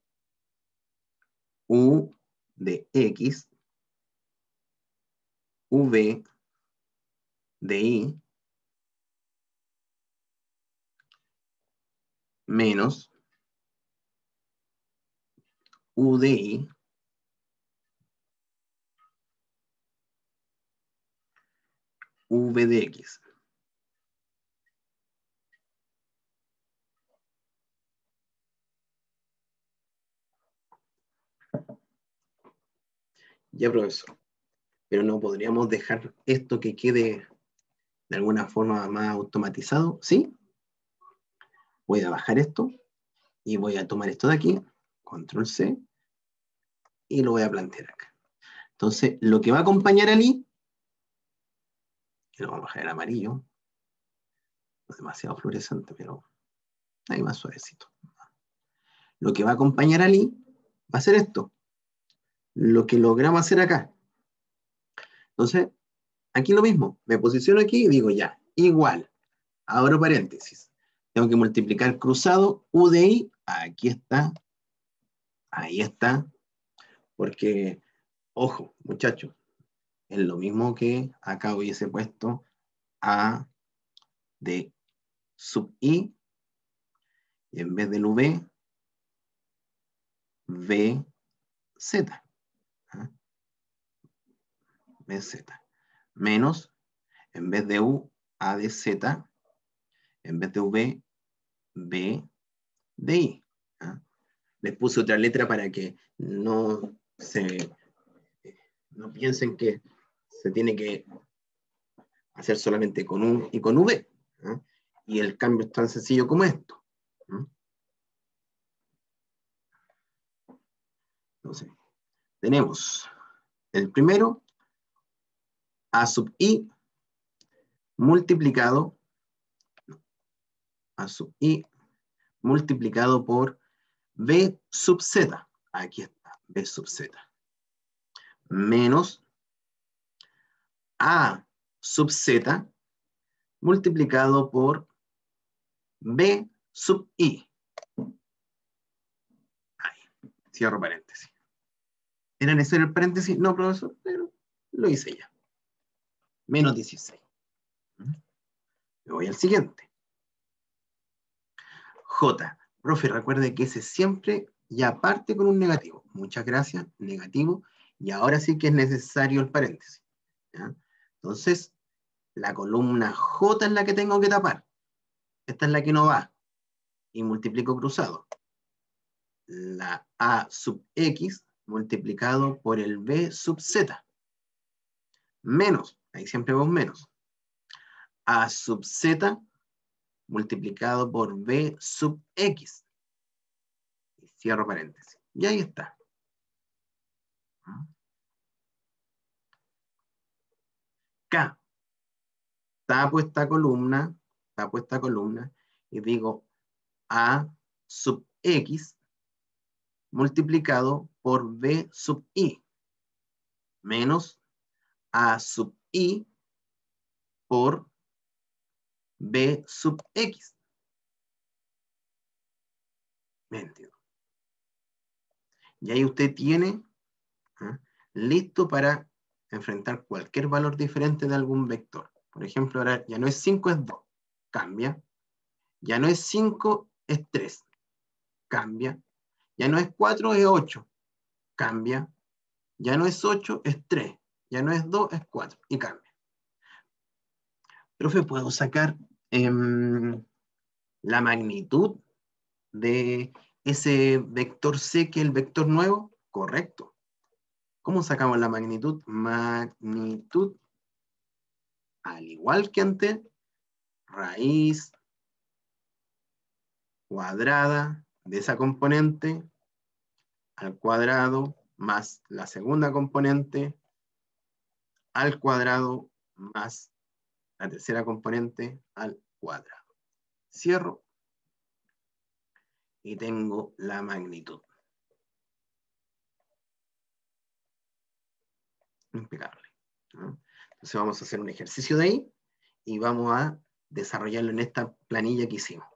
U de X, V de Y, menos U de Y, V de X. Ya, profesor. Pero no podríamos dejar esto que quede de alguna forma más automatizado, ¿sí? Voy a bajar esto Y voy a tomar esto de aquí, control C, y lo voy a plantear acá. Entonces, lo que va a acompañar al I, lo vamos a bajar el amarillo, no es demasiado fluorescente, pero ahí más suavecito. Lo que va a acompañar al I va a ser esto. Lo que logramos hacer acá. Entonces, aquí lo mismo. Me posiciono aquí y digo ya, igual. Abro paréntesis. Tengo que multiplicar cruzado U de I. Aquí está. Ahí está. Porque, ojo, muchachos, es lo mismo que acá hubiese puesto A de sub I. Y en vez del V, V, Z. ¿ah? Z. Menos, en vez de U, A en vez de V, B de I. ¿ah? Les puse otra letra para que no se no piensen que se tiene que hacer solamente con U y con V. ¿ah? Y el cambio es tan sencillo como esto. Entonces, tenemos el primero, A sub I multiplicado, A sub I multiplicado por B sub Z. Aquí está, B sub Z. Menos A sub Z multiplicado por B sub I. Ahí, cierro paréntesis. ¿Era necesario el paréntesis? No, profesor, pero lo hice ya. Menos 16. Me voy al siguiente. J. Profe, recuerde que ese siempre ya parte con un negativo. Muchas gracias, negativo. Y ahora sí que es necesario el paréntesis. Entonces, la columna J es la que tengo que tapar. Esta es la que no va. Y multiplico cruzado. La A sub X multiplicado por el B sub Z. Menos, ahí siempre vemos menos. A sub Z multiplicado por B sub X. Y cierro paréntesis. Y ahí está. K. Tapo esta columna, tapo esta columna y digo A sub X multiplicado por B sub I menos A sub I por B sub X. ¿Me Y ahí usted tiene ¿ah? listo para enfrentar cualquier valor diferente de algún vector. Por ejemplo, ahora ya no es 5, es 2. Cambia. Ya no es 5, es 3. Cambia. Ya no es 4, es 8. Cambia. Ya no es 8, es 3. Ya no es 2, es 4. Y cambia. Profe, ¿puedo sacar em, la magnitud de ese vector C que es el vector nuevo? Correcto. ¿Cómo sacamos la magnitud? Magnitud, al igual que antes, raíz cuadrada de esa componente al cuadrado más la segunda componente al cuadrado más la tercera componente al cuadrado. Cierro y tengo la magnitud. Impecable. Entonces vamos a hacer un ejercicio de ahí y vamos a desarrollarlo en esta planilla que hicimos.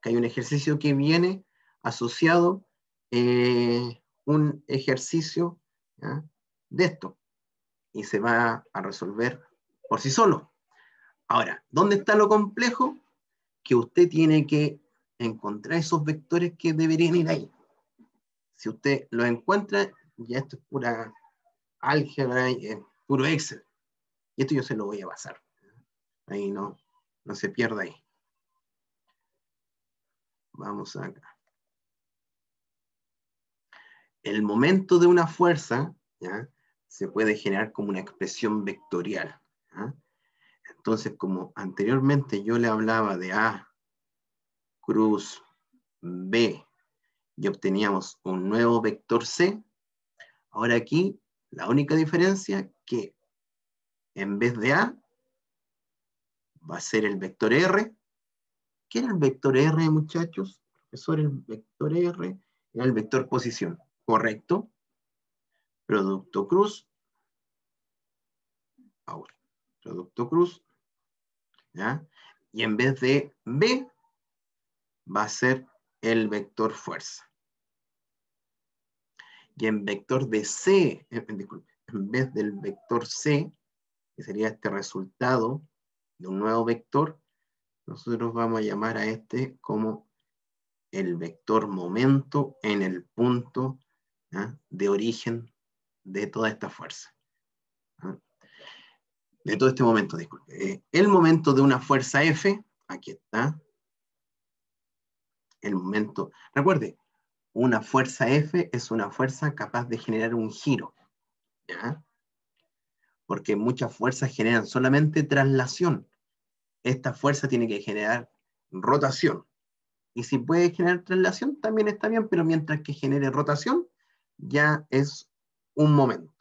Que hay un ejercicio que viene asociado eh, un ejercicio de esto y se va a resolver por sí solo. Ahora, ¿dónde está lo complejo? Que usted tiene que encontrar esos vectores que deberían ir ahí. Si usted lo encuentra, ya esto es pura álgebra, es puro Excel. Y esto yo se lo voy a pasar. Ahí no, no se pierda ahí. Vamos acá el momento de una fuerza ¿ya? Se puede generar como una expresión vectorial. Entonces, como anteriormente yo le hablaba de A cruz B y obteníamos un nuevo vector C. Ahora aquí, la única diferencia que en vez de A, va a ser el vector R. ¿Qué era el vector R, muchachos? Profesor, el vector R era el vector posición. Correcto. Producto cruz. Ahora, producto cruz. ¿Ya? Y en vez de B, va a ser el vector fuerza. Y en vector de C, eh, en vez del vector C, que sería este resultado de un nuevo vector, nosotros vamos a llamar a este como el vector momento en el punto de origen de toda esta fuerza. De todo este momento, disculpe. Eh, el momento de una fuerza F, aquí está. El momento, recuerde, una fuerza F es una fuerza capaz de generar un giro. ¿ya? Porque muchas fuerzas generan solamente traslación. Esta fuerza tiene que generar rotación. Y si puede generar traslación, también está bien, pero mientras que genere rotación, ya es un momento.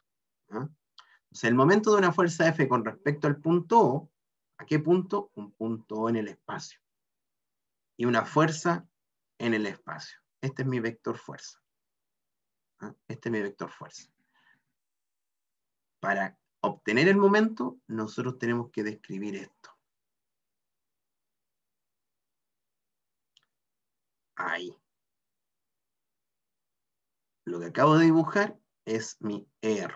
O sea, el momento de una fuerza F con respecto al punto O, ¿a qué punto? Un punto O en el espacio. Y una fuerza en el espacio. Este es mi vector fuerza. Este es mi vector fuerza. Para obtener el momento, nosotros tenemos que describir esto. Ahí. Lo que acabo de dibujar es mi R.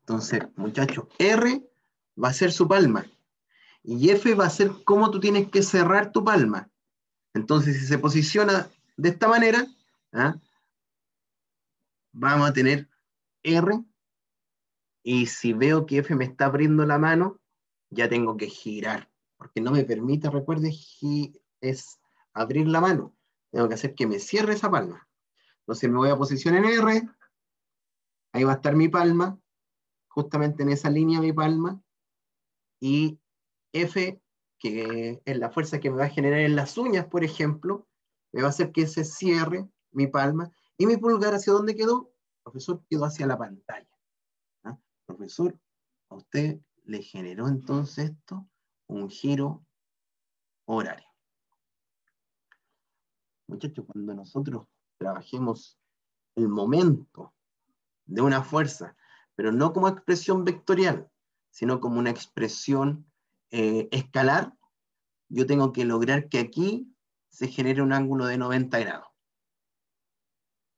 Entonces, muchachos, R va a ser su palma. Y F va a ser cómo tú tienes que cerrar tu palma. Entonces, si se posiciona de esta manera, ¿ah? vamos a tener R, y si veo que F me está abriendo la mano, ya tengo que girar, porque no me permite, recuerde, es abrir la mano. Tengo que hacer que me cierre esa palma. Entonces me voy a posicionar en R, ahí va a estar mi palma, justamente en esa línea mi palma, y F que es la fuerza que me va a generar en las uñas, por ejemplo, me va a hacer que se cierre mi palma y mi pulgar hacia dónde quedó, profesor, quedó hacia la pantalla. ¿Ah? Profesor, a usted le generó entonces esto un giro horario. Muchachos, cuando nosotros trabajemos el momento de una fuerza, pero no como expresión vectorial, sino como una expresión eh, escalar, yo tengo que lograr que aquí se genere un ángulo de 90 grados.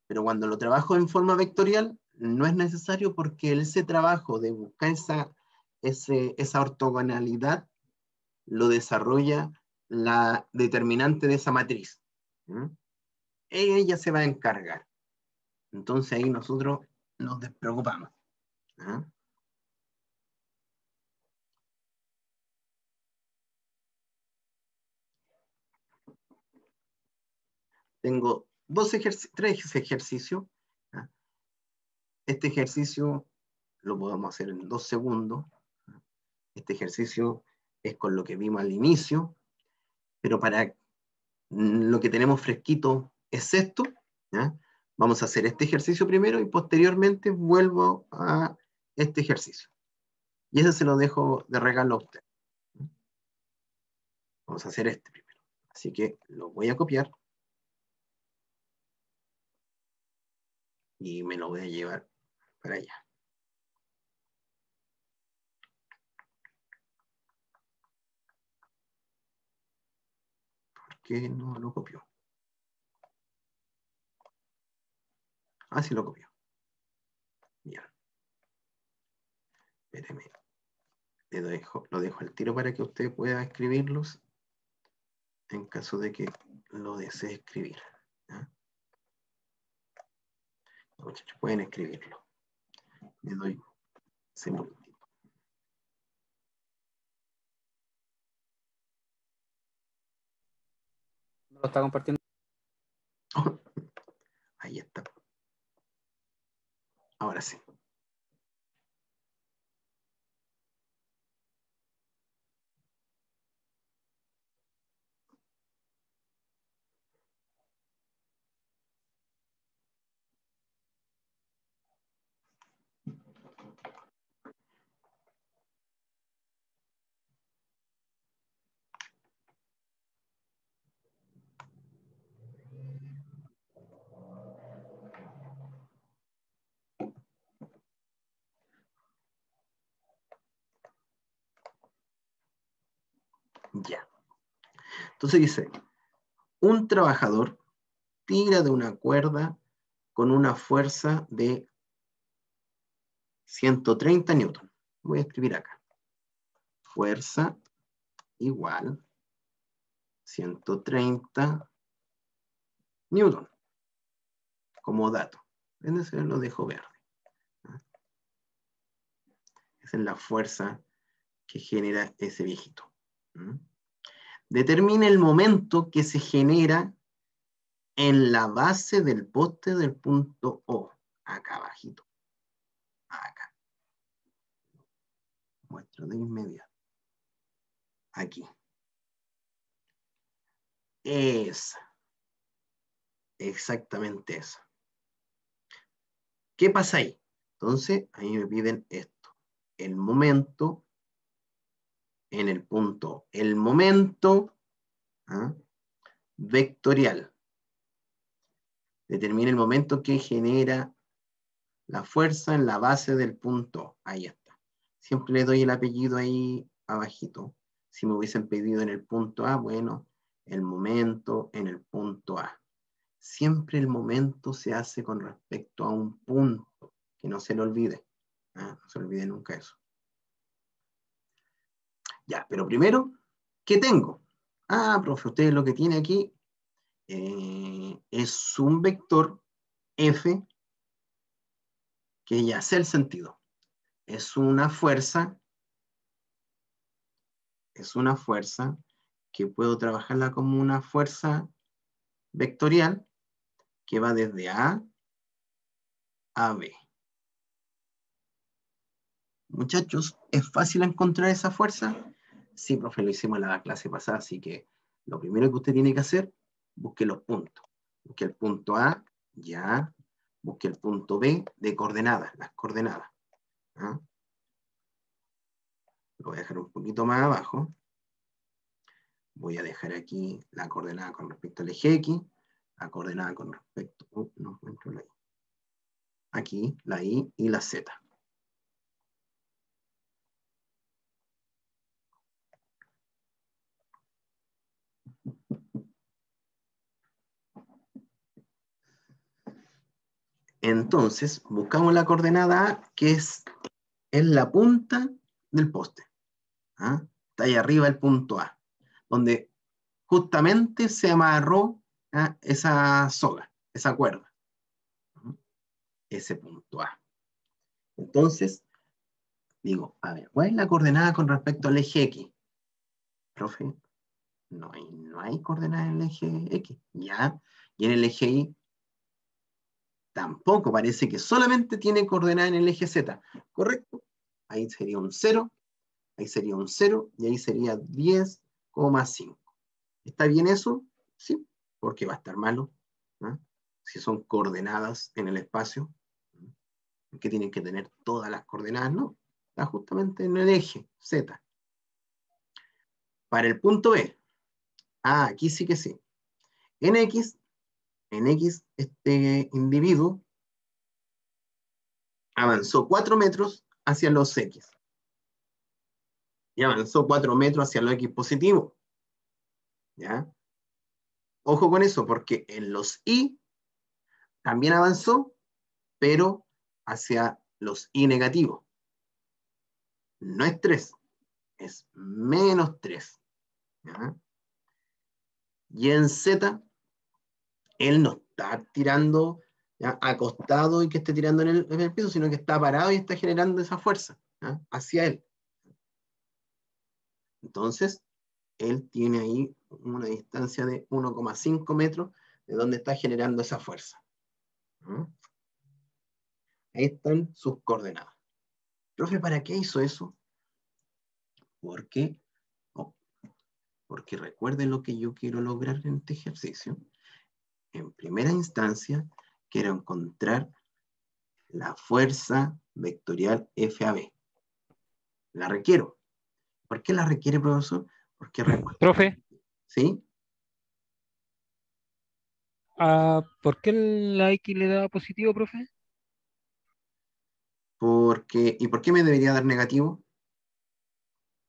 Pero cuando lo trabajo en forma vectorial, no es necesario porque ese trabajo de buscar esa, esa ortogonalidad lo desarrolla la determinante de esa matriz. Ella se va a encargar. Entonces ahí nosotros nos despreocupamos. Tengo dos tres ejercicios. Este ejercicio lo podemos hacer en dos segundos. Este ejercicio es con lo que vimos al inicio, pero para lo que tenemos fresquito es esto. Vamos a hacer este ejercicio primero y posteriormente vuelvo a este ejercicio. Y ese se lo dejo de regalo a usted. Vamos a hacer este primero. Así que lo voy a copiar. y me lo voy a llevar para allá. ¿Por qué no lo copió? Ah, sí lo copió. Ya. Espéreme. lo dejo, lo dejo al tiro para que usted pueda escribirlos en caso de que lo desee escribir. Muchachos, pueden escribirlo. Le doy ese momentito. ¿No lo está compartiendo? Ahí está. Ahora sí. Ya. Entonces dice, un trabajador tira de una cuerda con una fuerza de 130 newton. Voy a escribir acá. Fuerza igual 130 newton como dato. Se lo dejo verde. Esa es la fuerza que genera ese viejito. Determina el momento que se genera en la base del poste del punto O, acá abajito. Acá. Muestro de inmediato. Aquí. Esa. Exactamente esa. ¿Qué pasa ahí? Entonces, ahí me piden esto. El momento en el punto. El momento ¿ah? vectorial. Determina el momento que genera la fuerza en la base del punto. Ahí está. Siempre le doy el apellido ahí abajito. Si me hubiesen pedido en el punto A, bueno, el momento en el punto A siempre el momento se hace con respecto a un punto, que no se le olvide. ¿ah? No se olvide nunca eso. Ya, pero primero, ¿qué tengo? Ah, profe, usted lo que tiene aquí eh, es un vector F que ya sé el sentido. Es una fuerza, es una fuerza que puedo trabajarla como una fuerza vectorial que va desde A a B. Muchachos, ¿es fácil encontrar esa fuerza? Sí, profe, lo hicimos en la clase pasada, así que lo primero que usted tiene que hacer, busque los puntos. Busque el punto A, ya. Busque el punto B de coordenadas, las coordenadas. ¿ah? Lo voy a dejar un poquito más abajo. Voy a dejar aquí la coordenada con respecto al eje X la coordenada con respecto, uh, no encuentro la I. Aquí, la I y la Z. Entonces, buscamos la coordenada A, que es, en la punta del poste. ¿ah? Está ahí arriba el punto A, donde justamente se amarró ¿ah? esa soga, esa cuerda. Ese punto A. Entonces, digo, a ver, ¿cuál es la coordenada con respecto al eje X? Profe, no hay, no hay coordenada en el eje X, ¿ya? Y en el eje Y tampoco, parece que solamente tiene coordenada en el eje Z, ¿correcto? Ahí sería un 0, ahí sería un 0, y ahí sería 10,5. ¿Está bien eso? Sí, porque va a estar malo. Si son coordenadas en el espacio, que tienen que tener todas las coordenadas, no, está justamente en el eje Z. Para el punto B, ah, aquí sí que sí. En X, en X, este individuo avanzó 4 metros hacia los X. Y avanzó 4 metros hacia los X positivo. ¿Ya? Ojo con eso, porque en los I también avanzó, pero hacia los I negativos. No es 3, es menos 3. Y en Z, él no está tirando acostado y que esté tirando en el, piso, sino que está parado y está generando esa fuerza hacia él. Entonces, él tiene ahí una distancia de 1,5 metros de donde está generando esa fuerza. Ahí están sus coordenadas. Profe, ¿para qué hizo eso? Porque, porque recuerden lo que yo quiero lograr en este ejercicio. En primera instancia, quiero encontrar la fuerza vectorial FAB. La requiero. ¿Por qué la requiere, profesor? Porque Profe. ¿Sí? Ah, ¿Por qué la X le da positivo, profe? Porque, ¿Y por qué me debería dar negativo?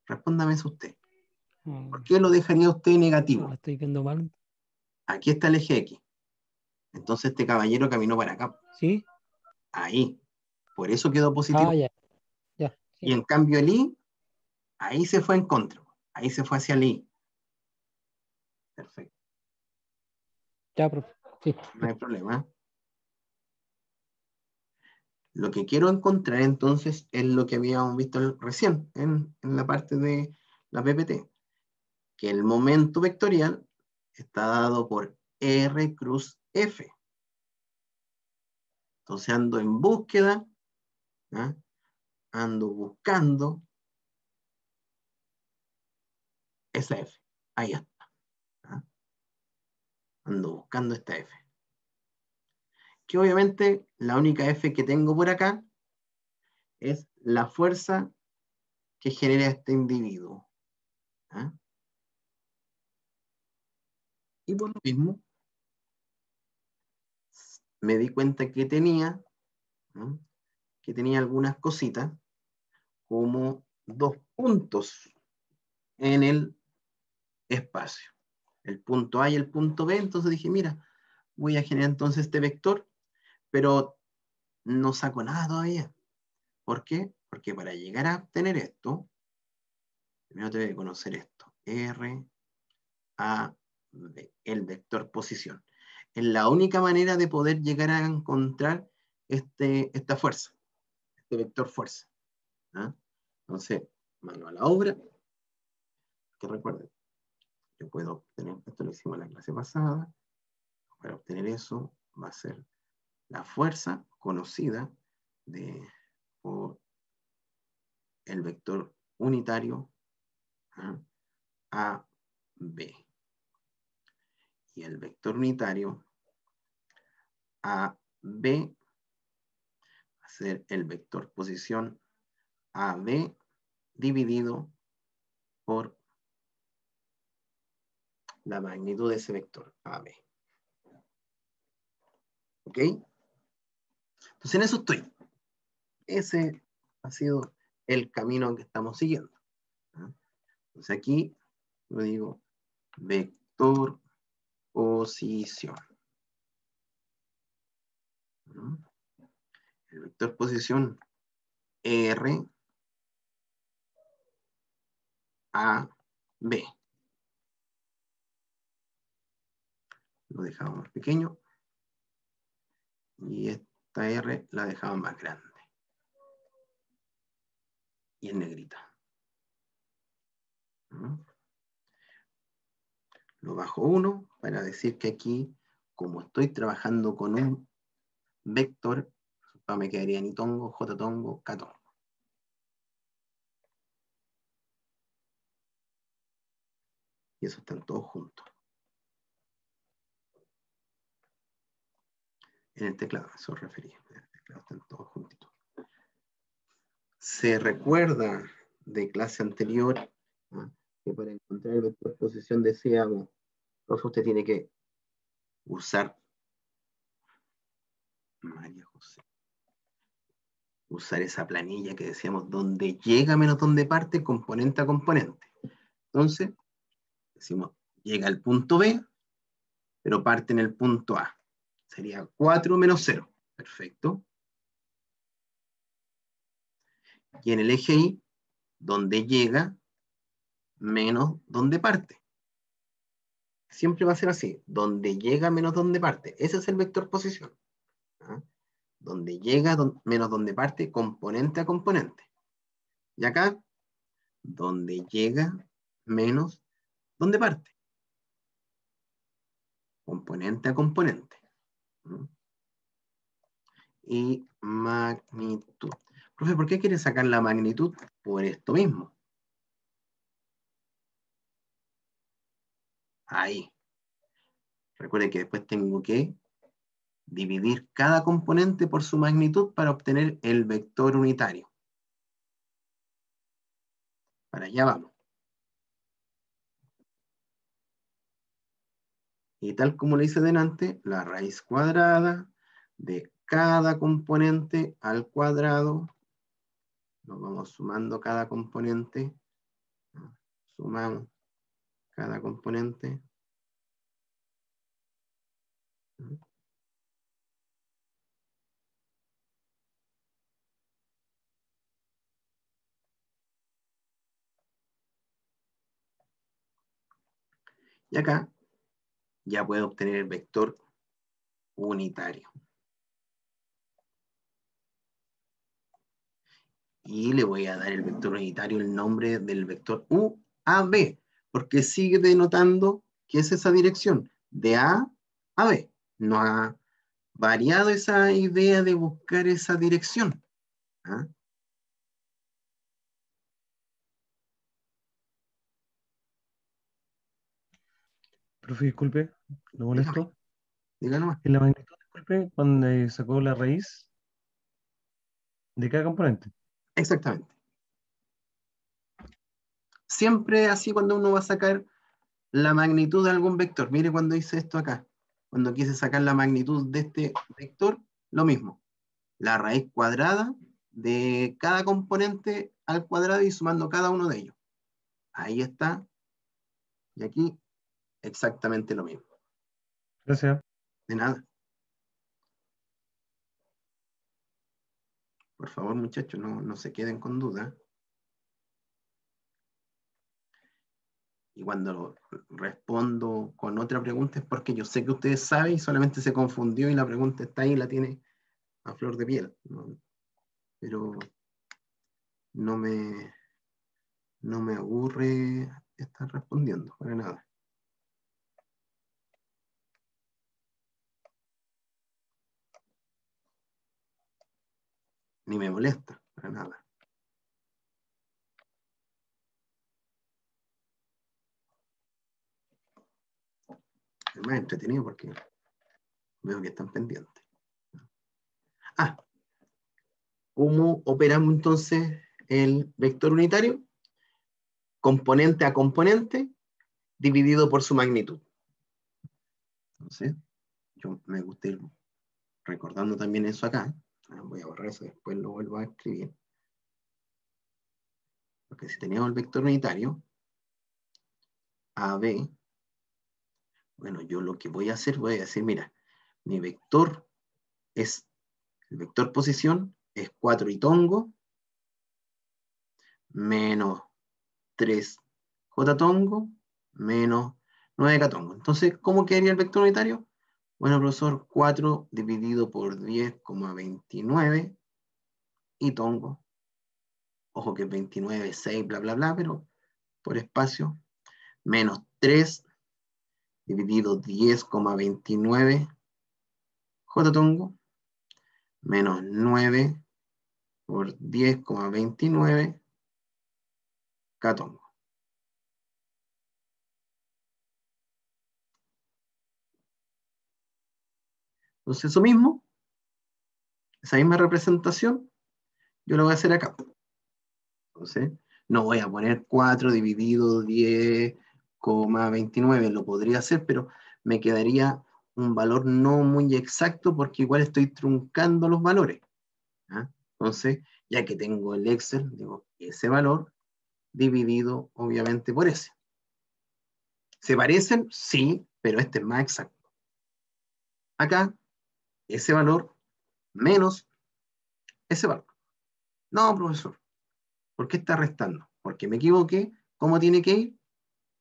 Respóndame eso usted. Mm, ¿Por qué lo dejaría usted no, negativo? la estoy viendo mal. Aquí está el eje X. Entonces este caballero caminó para acá. ¿Sí? Ahí. Por eso quedó positivo. Ah, ya. Ya. sí. Y en cambio el I, ahí se fue en contra. Ahí se fue hacia el I. Perfecto. Ya, profe. Sí. No hay problema. Lo que quiero encontrar entonces es lo que habíamos visto recién en, en la parte de la PPT, que el momento vectorial está dado por R cruz F. Entonces ando en búsqueda, ando buscando esa F. Ahí está. Ando buscando esta F. Que obviamente la única F que tengo por acá es la fuerza que genera este individuo. Y por lo mismo, me di cuenta que tenía, que tenía algunas cositas, como dos puntos en el espacio. El punto A y el punto B, entonces dije, mira, voy a generar entonces este vector, pero no saco nada todavía. ¿Por qué? Porque para llegar a obtener esto, primero tengo que conocer esto. R, A, B, el vector posición. Es la única manera de poder llegar a encontrar este, esta fuerza, este vector fuerza. ¿ah? Entonces, mano a la obra, que recuerden, yo puedo obtener, esto lo hicimos en la clase pasada, para obtener eso va a ser la fuerza conocida de, por el vector unitario ¿ah? A, B. Y el vector unitario A, B va a ser el vector posición AB dividido por la magnitud de ese vector AB. ¿Ok? Entonces en eso estoy. Ese ha sido el camino que estamos siguiendo. Entonces aquí yo digo vector posición. El vector posición R A B. Lo dejamos más pequeño. Y esta R la dejamos más grande. Y en negrita. Lo bajo 1 para decir que aquí, como estoy trabajando con un vector, me quedaría ni tongo, j tongo, k tongo. Y eso están todos juntos. En el teclado, eso refería. En el teclado están todos juntitos. Se recuerda de clase anterior ¿no? que para encontrar el vector posición decíamos, entonces usted tiene que usar María José. Usar esa planilla que decíamos donde llega menos donde parte, componente a componente. Entonces, decimos, llega al punto B, pero parte en el punto A. Sería 4 menos 0. Perfecto. Y en el eje Y, donde llega menos donde parte. Siempre va a ser así. Donde llega menos donde parte. Ese es el vector posición. ¿Ah? Donde llega menos donde parte, componente a componente. Y acá, donde llega menos donde parte. Componente a componente. Y magnitud. Profe, ¿por qué quiere sacar la magnitud? Por esto mismo. Ahí. Recuerde que después tengo que dividir cada componente por su magnitud para obtener el vector unitario. Para allá vamos. Y tal como le hice delante, la raíz cuadrada de cada componente al cuadrado, lo vamos sumando cada componente, sumamos cada componente. Y acá ya puedo obtener el vector unitario. Y le voy a dar el vector unitario el nombre del vector UAB, porque sigue denotando que es esa dirección, de A a B. No ha variado esa idea de buscar esa dirección. ¿Ah? Profe, disculpe, lo molesto. Diga nomás. En la magnitud, disculpe, cuando sacó la raíz de cada componente. Exactamente. Siempre así cuando uno va a sacar la magnitud de algún vector. Mire cuando hice esto acá. Cuando quise sacar la magnitud de este vector, lo mismo. La raíz cuadrada de cada componente al cuadrado y sumando cada uno de ellos. Ahí está. Y aquí exactamente lo mismo. Gracias. De nada. Por favor, muchachos, no, no se queden con duda. Y cuando respondo con otra pregunta es porque yo sé que ustedes saben y solamente se confundió y la pregunta está ahí y la tiene a flor de piel. ¿no? Pero no me, no me aburre estar respondiendo, para nada. Ni me molesta, para nada. Es más entretenido porque veo que están pendientes. Ah, ¿cómo operamos entonces el vector unitario? Componente a componente dividido por su magnitud. Entonces, yo me gusta ir recordando también eso acá. Ah, voy a borrar eso, después lo vuelvo a escribir. Porque si teníamos el vector unitario, AB, bueno, yo lo que voy a hacer, voy a decir, mira, mi vector es, el vector posición es 4 y tongo, menos 3 j tongo, menos 9 catongo. Entonces, ¿cómo quedaría el vector unitario? Bueno, profesor, 4 dividido por 10,29 y tongo. Ojo que 29, 6, bla, bla, bla, pero por espacio. Menos 3 dividido 10,29 J tongo. Menos 9 por 10,29 K tongo. Entonces eso mismo, esa misma representación, yo lo voy a hacer acá. Entonces, no voy a poner 4 dividido 10,29, lo podría hacer, pero me quedaría un valor no muy exacto porque igual estoy truncando los valores. ¿ah? Entonces, ya que tengo el Excel, digo, ese valor dividido obviamente por ese. ¿Se parecen? Sí, pero este es más exacto. Acá ese valor menos ese valor. No, profesor. ¿Por qué está restando? Porque me equivoqué. ¿Cómo tiene que ir?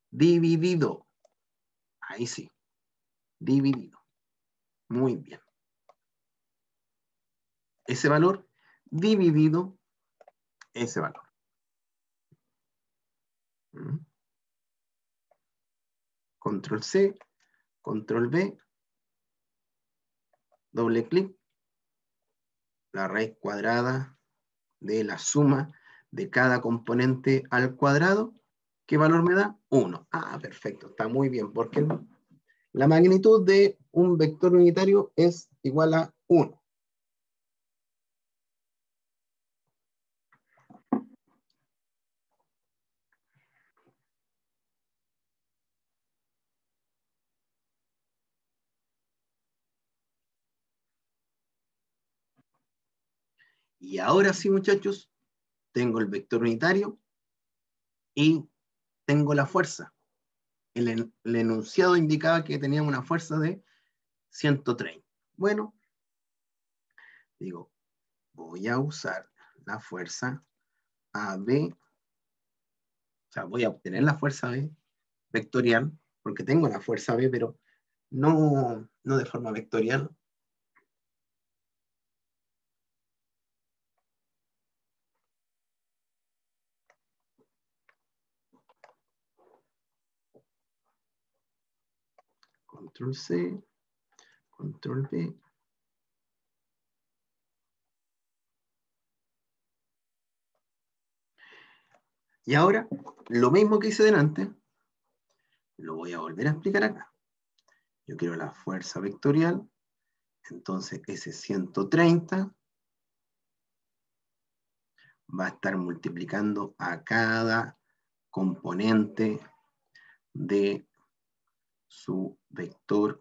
Dividido. Ahí sí. Dividido. Muy bien. Ese valor dividido ese valor. Control C, control B, doble clic, la raíz cuadrada de la suma de cada componente al cuadrado, ¿qué valor me da? 1. Ah, perfecto, está muy bien, porque la magnitud de un vector unitario es igual a 1. Y ahora sí, muchachos, tengo el vector unitario y tengo la fuerza. el, en- el enunciado indicaba que tenía una fuerza de 130. Bueno, digo, voy a usar la fuerza AB, o sea, voy a obtener la fuerza B vectorial, porque tengo la fuerza B, pero no, no de forma vectorial. Control C, Control V. Y ahora, lo mismo que hice delante, lo voy a volver a explicar acá. Yo quiero la fuerza vectorial, entonces ese 130 va a estar multiplicando a cada componente de su vector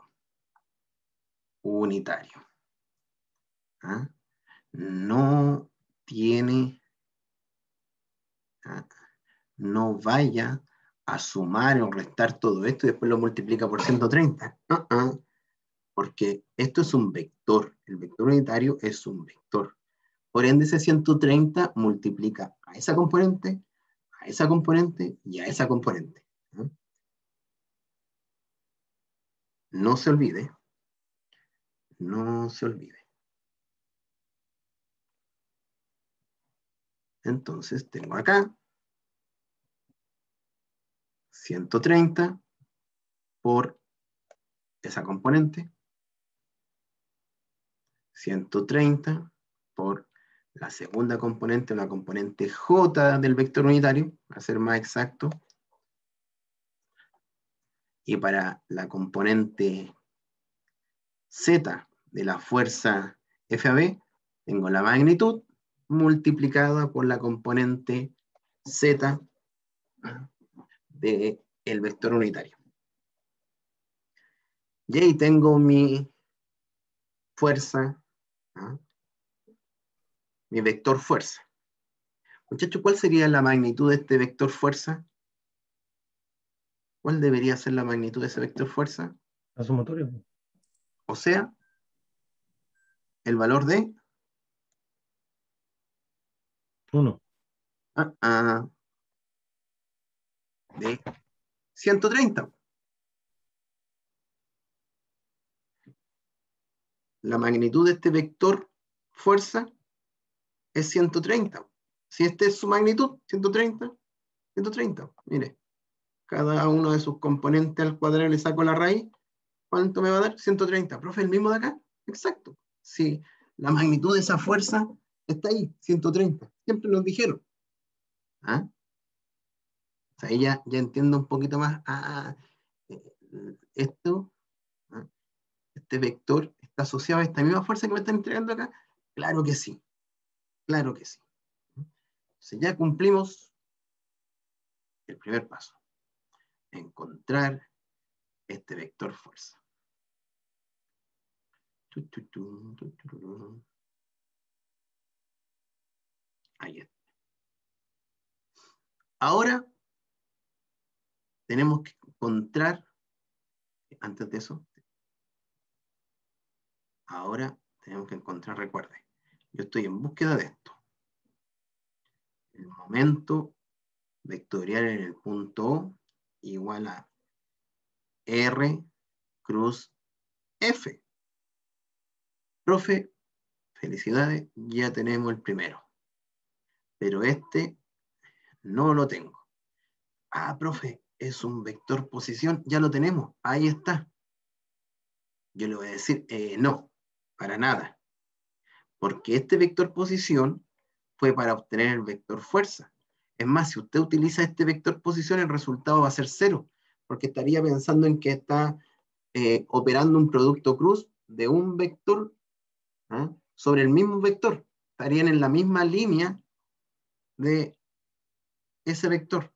unitario. ¿Ah? No tiene, ¿ah? no vaya a sumar o restar todo esto y después lo multiplica por 130. Ah, ah. Porque esto es un vector. El vector unitario es un vector. Por ende, ese 130 multiplica a esa componente, a esa componente y a esa componente. ¿ah? No se olvide, no se olvide. Entonces tengo acá 130 por esa componente, 130 por la segunda componente, la componente J del vector unitario, para ser más exacto, y para la componente Z de la fuerza FAB, tengo la magnitud multiplicada por la componente Z del el vector unitario. Y ahí tengo mi fuerza, ¿ah? mi vector fuerza. Muchachos, ¿cuál sería la magnitud de este vector fuerza? ¿Cuál debería ser la magnitud de ese vector fuerza? La sumatoria. O sea, el valor de Uno. ah, ah, de 130. La magnitud de este vector fuerza es 130. Si esta es su magnitud, 130, 130. Mire, cada uno de sus componentes al cuadrado le saco la raíz. ¿Cuánto me va a dar? 130. ¿Profe, el mismo de acá? Exacto. Si la magnitud de esa fuerza está ahí, 130. Siempre nos dijeron. ¿Ah? O sea, ahí ya, ya entiendo un poquito más. Ah, eh, esto, ¿ah? este vector está asociado a esta misma fuerza que me están entregando acá. Claro que sí. Claro que sí. Entonces ya cumplimos el primer paso. Encontrar este vector fuerza. Ahí. Ahora tenemos que encontrar, antes de eso, ahora tenemos que encontrar, recuerde, yo estoy en búsqueda de esto. El momento vectorial en el punto O igual a R cruz F. Profe, felicidades, ya tenemos el primero. Pero este no lo tengo. Ah, profe, es un vector posición, ya lo tenemos, ahí está. Yo le voy a decir, eh, no, para nada. Porque este vector posición fue para obtener el vector fuerza. Es más, si usted utiliza este vector posición, el resultado va a ser cero, porque estaría pensando en que está eh, operando un producto cruz de un vector ¿ah? sobre el mismo vector. Estarían en la misma línea de ese vector.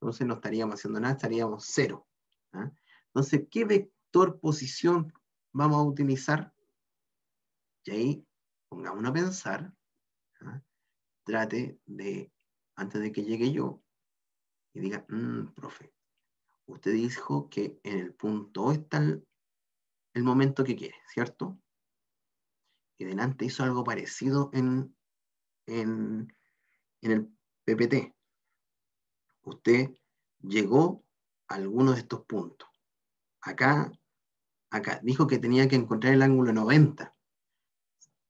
Entonces no estaríamos haciendo nada, estaríamos cero. ¿ah? Entonces, ¿qué vector posición vamos a utilizar? Y ahí pongamos a pensar. ¿ah? Trate de, antes de que llegue yo, y diga, mmm, profe, usted dijo que en el punto O está el, el momento que quiere, ¿cierto? Y delante hizo algo parecido en, en, en el PPT. Usted llegó a alguno de estos puntos. Acá, acá, dijo que tenía que encontrar el ángulo 90.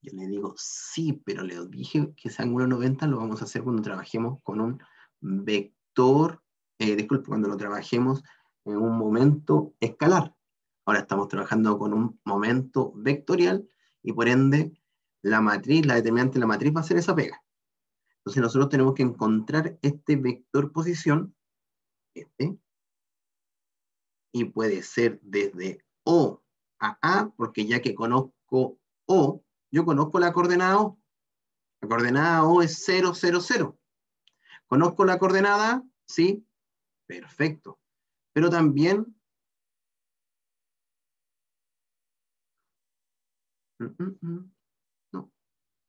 Yo le digo, sí, pero le dije que ese ángulo 90 lo vamos a hacer cuando trabajemos con un vector, eh, disculpe, cuando lo trabajemos en un momento escalar. Ahora estamos trabajando con un momento vectorial y por ende la matriz, la determinante de la matriz va a ser esa pega. Entonces nosotros tenemos que encontrar este vector posición, este, y puede ser desde O a A, porque ya que conozco O, yo conozco la coordenada O. La coordenada O es 0, 0, 0. ¿Conozco la coordenada? Sí. Perfecto. Pero también... Mm, mm, mm. No,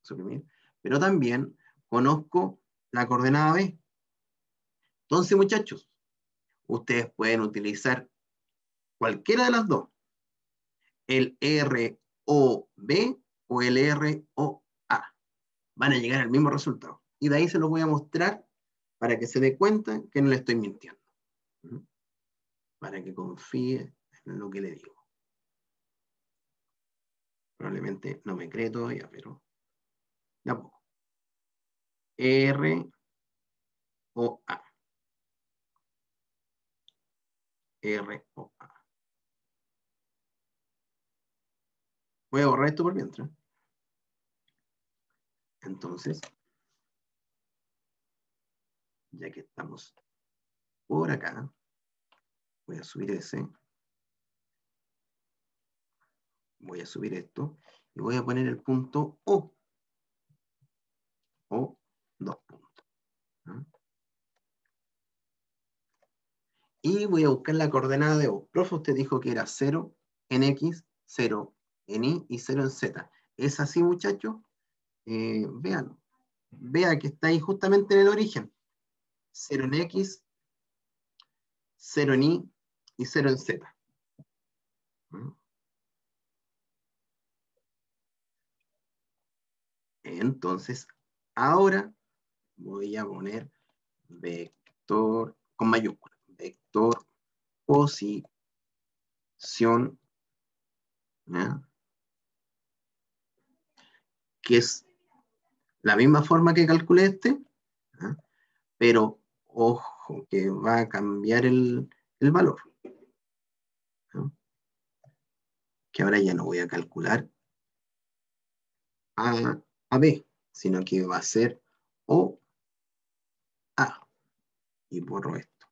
suprimir. Pero también conozco la coordenada B. Entonces, muchachos, ustedes pueden utilizar cualquiera de las dos. El ROB o el ROA. Van a llegar al mismo resultado. Y de ahí se los voy a mostrar para que se dé cuenta que no le estoy mintiendo. ¿Mm? Para que confíe en lo que le digo. Probablemente no me cree todavía, pero de poco. R o A. R o A. Voy a borrar esto por mientras. Entonces, ya que estamos por acá, voy a subir ese. Voy a subir esto y voy a poner el punto O. O, dos puntos. Y voy a buscar la coordenada de O. Profe, usted dijo que era 0 en X, 0 en Y y 0 en Z. ¿Es así, muchachos? Eh, vean. Vea que está ahí justamente en el origen. 0 en X, 0 en Y y 0 en Z. ¿Mm? Entonces, ahora voy a poner vector con mayúscula. Vector posición. Que es la misma forma que calculé este, ¿ah? pero ojo, que va a cambiar el, el valor. ¿ah? Que ahora ya no voy a calcular a, a B, sino que va a ser O A. Y borro esto.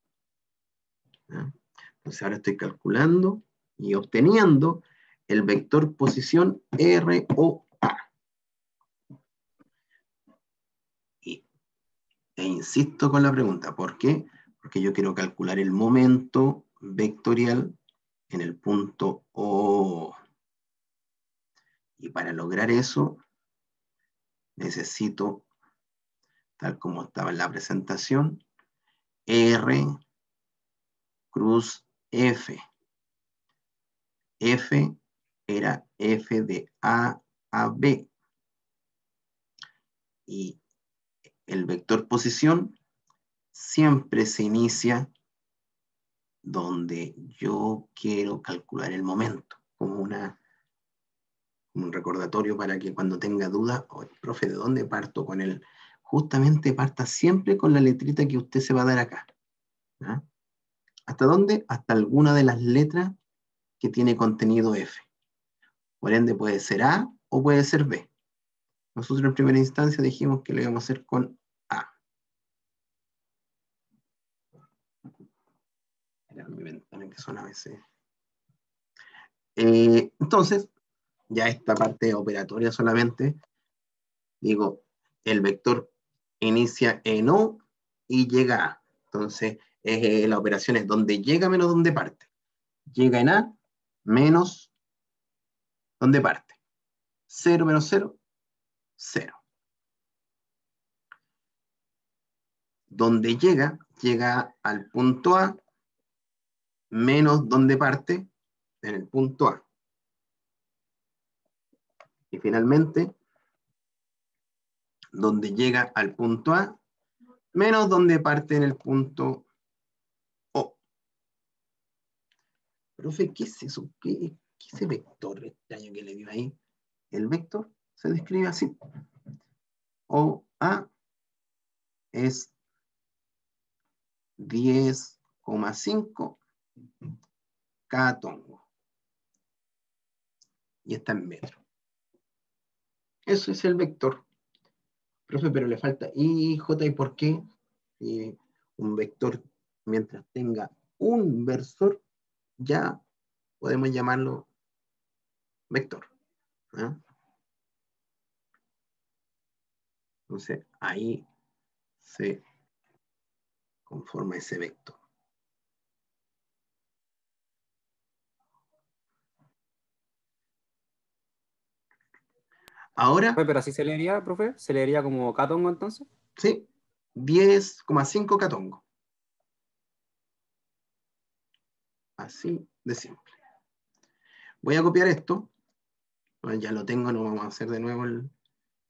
¿ah? Entonces ahora estoy calculando y obteniendo el vector posición RO E insisto con la pregunta, ¿por qué? Porque yo quiero calcular el momento vectorial en el punto O. Y para lograr eso, necesito, tal como estaba en la presentación, R cruz F. F era F de A a B. Y el vector posición siempre se inicia donde yo quiero calcular el momento, como una, un recordatorio para que cuando tenga duda, profe, ¿de dónde parto con él? Justamente parta siempre con la letrita que usted se va a dar acá. ¿Hasta dónde? Hasta alguna de las letras que tiene contenido F. Por ende puede ser A o puede ser B. Nosotros en primera instancia dijimos que lo íbamos a hacer con A. Era mi ventana que son a veces. Eh, entonces, ya esta parte operatoria solamente, digo, el vector inicia en O y llega a. Entonces, eh, la operación es donde llega menos donde parte. Llega en A menos donde parte. 0 menos 0, 0. Donde llega, llega al punto A menos donde parte, en el punto A. Y finalmente, donde llega al punto A, menos donde parte en el punto O. Profe, ¿qué es eso? ¿Qué, qué es ese vector extraño que le dio ahí? El vector se describe así. OA es 10,5 tongo. Y está en metro. Eso es el vector. Profe, pero le falta I, J, ¿y por qué? un vector, mientras tenga un versor, ya podemos llamarlo vector. ¿ah? Entonces, ahí se conforma ese vector. Ahora. Pero así se leería, profe. ¿Se leería como catongo entonces? Sí, 10,5 catongo. Así de simple. Voy a copiar esto. ya lo tengo, no vamos a hacer de nuevo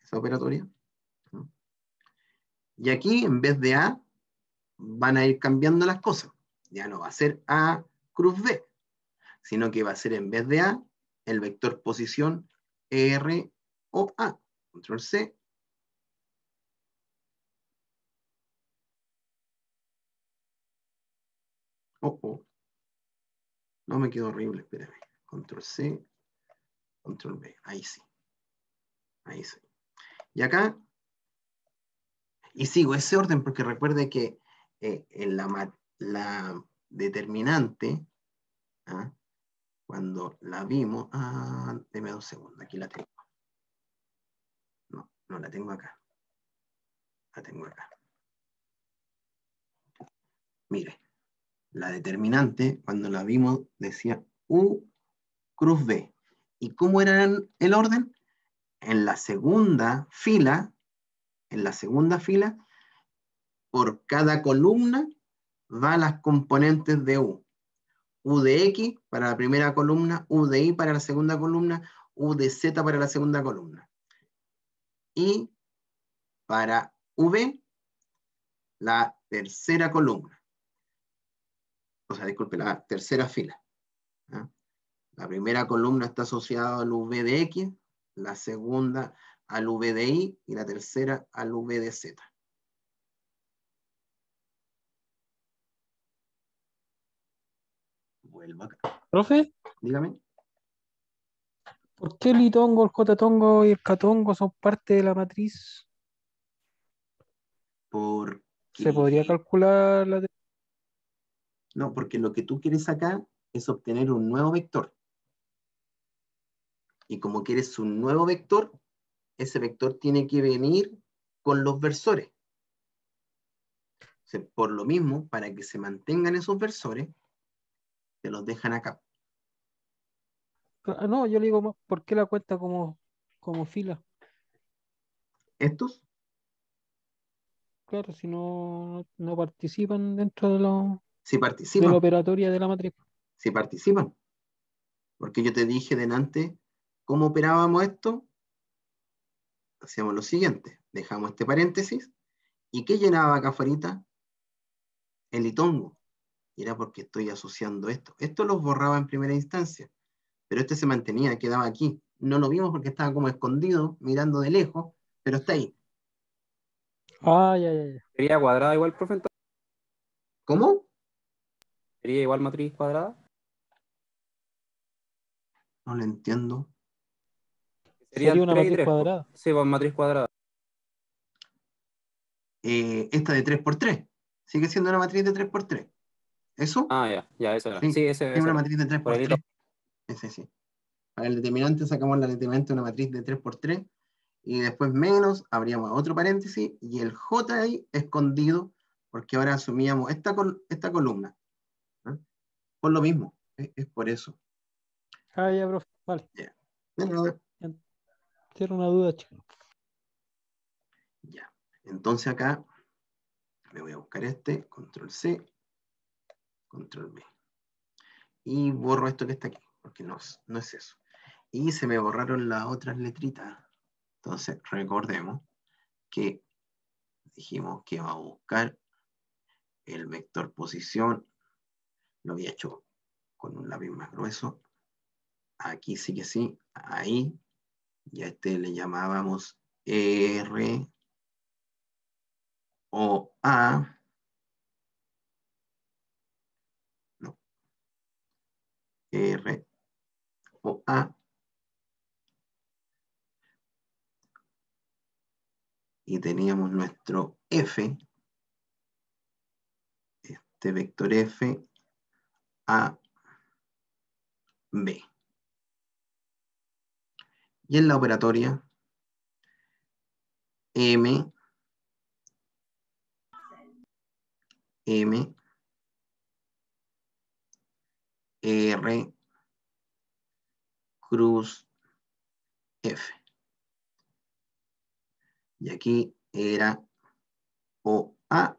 esa operatoria. Y aquí, en vez de A, van a ir cambiando las cosas. Ya no va a ser A cruz B, sino que va a ser en vez de A, el vector posición R o A. Control C. Oh, oh. No me quedó horrible, espérame. Control C, Control B. Ahí sí. Ahí sí. Y acá, y sigo ese orden porque recuerde que eh, en la, determinante, ¿ah? cuando la vimos, ah, deme dos segundos, aquí la tengo. No, la tengo acá. La tengo acá. Mire, la determinante, cuando la vimos, decía U cruz B. ¿Y cómo era el orden? En la segunda fila, en la segunda fila, por cada columna va las componentes de U. U de X para la primera columna, U de Y para la segunda columna, U de Z para la segunda columna y para V la tercera columna. O sea, disculpe, la tercera fila. La primera columna está asociada al V de X, la segunda al V de Y la tercera al V de Z. Vuelvo acá. ¿Profe? Dígame. ¿Por qué el itongo, el j-tongo y el k-tongo son parte de la matriz? Porque... ¿Se podría calcular la... No, porque lo que tú quieres acá es obtener un nuevo vector. Y como quieres un nuevo vector, ese vector tiene que venir con los versores. por lo mismo, para que se mantengan esos versores, te los dejan acá. Ah, no, yo le digo, ¿por qué la cuenta como, como fila? ¿Estos? Claro, si no, no participan dentro de, lo, si de participan. la operatoria de la matriz. Si participan. Porque yo te dije delante cómo operábamos esto. Hacíamos lo siguiente. Dejamos este paréntesis. ¿Y qué llenaba acá afuera? El itongo. Y era porque estoy asociando esto. Esto los borraba en primera instancia pero este se mantenía, quedaba aquí. No lo vimos porque estaba como escondido, mirando de lejos, pero está ahí. Ah, ya, ya, ya. ¿Sería cuadrada igual, profe? ¿Cómo? ¿Sería igual matriz cuadrada? No lo entiendo. Sería, una matriz cuadrada. Sí, pues matriz cuadrada. Eh, esta de 3x3. Sigue siendo una matriz de 3x3. ¿Eso? Ah, ya, ya, eso era. Sí, ese, es una matriz de 3x3. Ese sí. Para el determinante sacamos la determinante de una matriz de 3x3 y después menos, abríamos otro paréntesis y el J ahí escondido porque ahora asumíamos esta, esta columna. Por lo mismo, es, por eso. Ah, ya, profe, vale. Ya. Quiero una duda, chico. Ya. Entonces acá me voy a buscar este, control C, control B. y borro esto que está aquí, porque no, no es eso. Y se me borraron las otras letritas. Entonces, recordemos que dijimos que iba a buscar el vector posición. Lo había hecho con un lápiz más grueso. Aquí sí que sí, ahí. Y a este le llamábamos R o A. No. R o A. Y teníamos nuestro F. Este vector F A B. Y en la operatoria M M R cruz F. Y aquí era O A.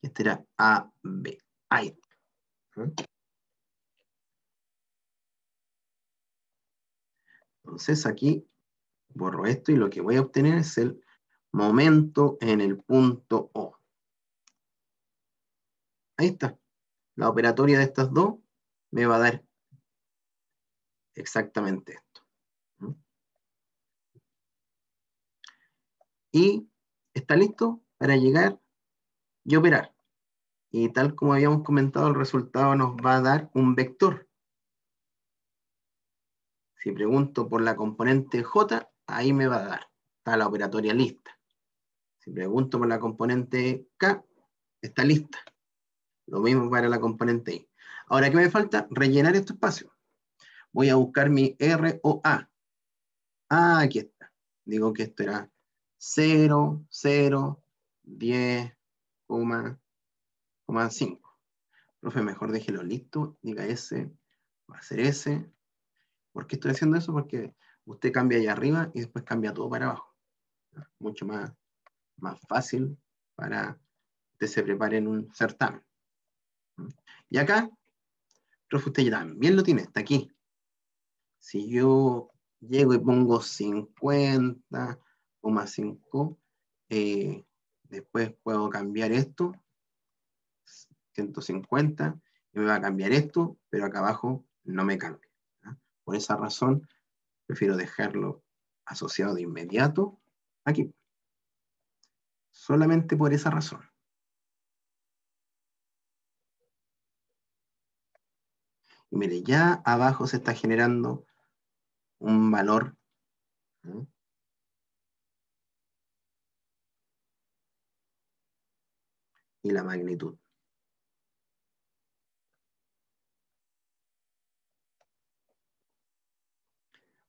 Este era A B. Ahí. ¿Mm? Entonces aquí borro esto y lo que voy a obtener es el momento en el punto O. Ahí está. La operatoria de estas dos me va a dar exactamente esto. Y está listo para llegar y operar. Y tal como habíamos comentado, el resultado nos va a dar un vector. Si pregunto por la componente J, ahí me va a dar. Está la operatoria lista. Si pregunto por la componente K, está lista. Lo mismo para la componente I. Ahora, ¿qué me falta? Rellenar este espacio. Voy a buscar mi R o A. Ah, aquí está. Digo que esto era 0, 0, 10, coma, coma 5. Profe, mejor déjelo listo. Diga S, va a ser S. ¿Por qué estoy haciendo eso? Porque usted cambia allá arriba y después cambia todo para abajo. Mucho más, más fácil para que se prepare en un certamen. Y acá, profe, usted ya también lo tiene, está aquí. Si yo llego y pongo 50,5, eh, después puedo cambiar esto, 150, y me va a cambiar esto, pero acá abajo no me cambia. Por esa razón, prefiero dejarlo asociado de inmediato aquí. Solamente por esa razón. Y mire, ya abajo se está generando un valor. Y la magnitud.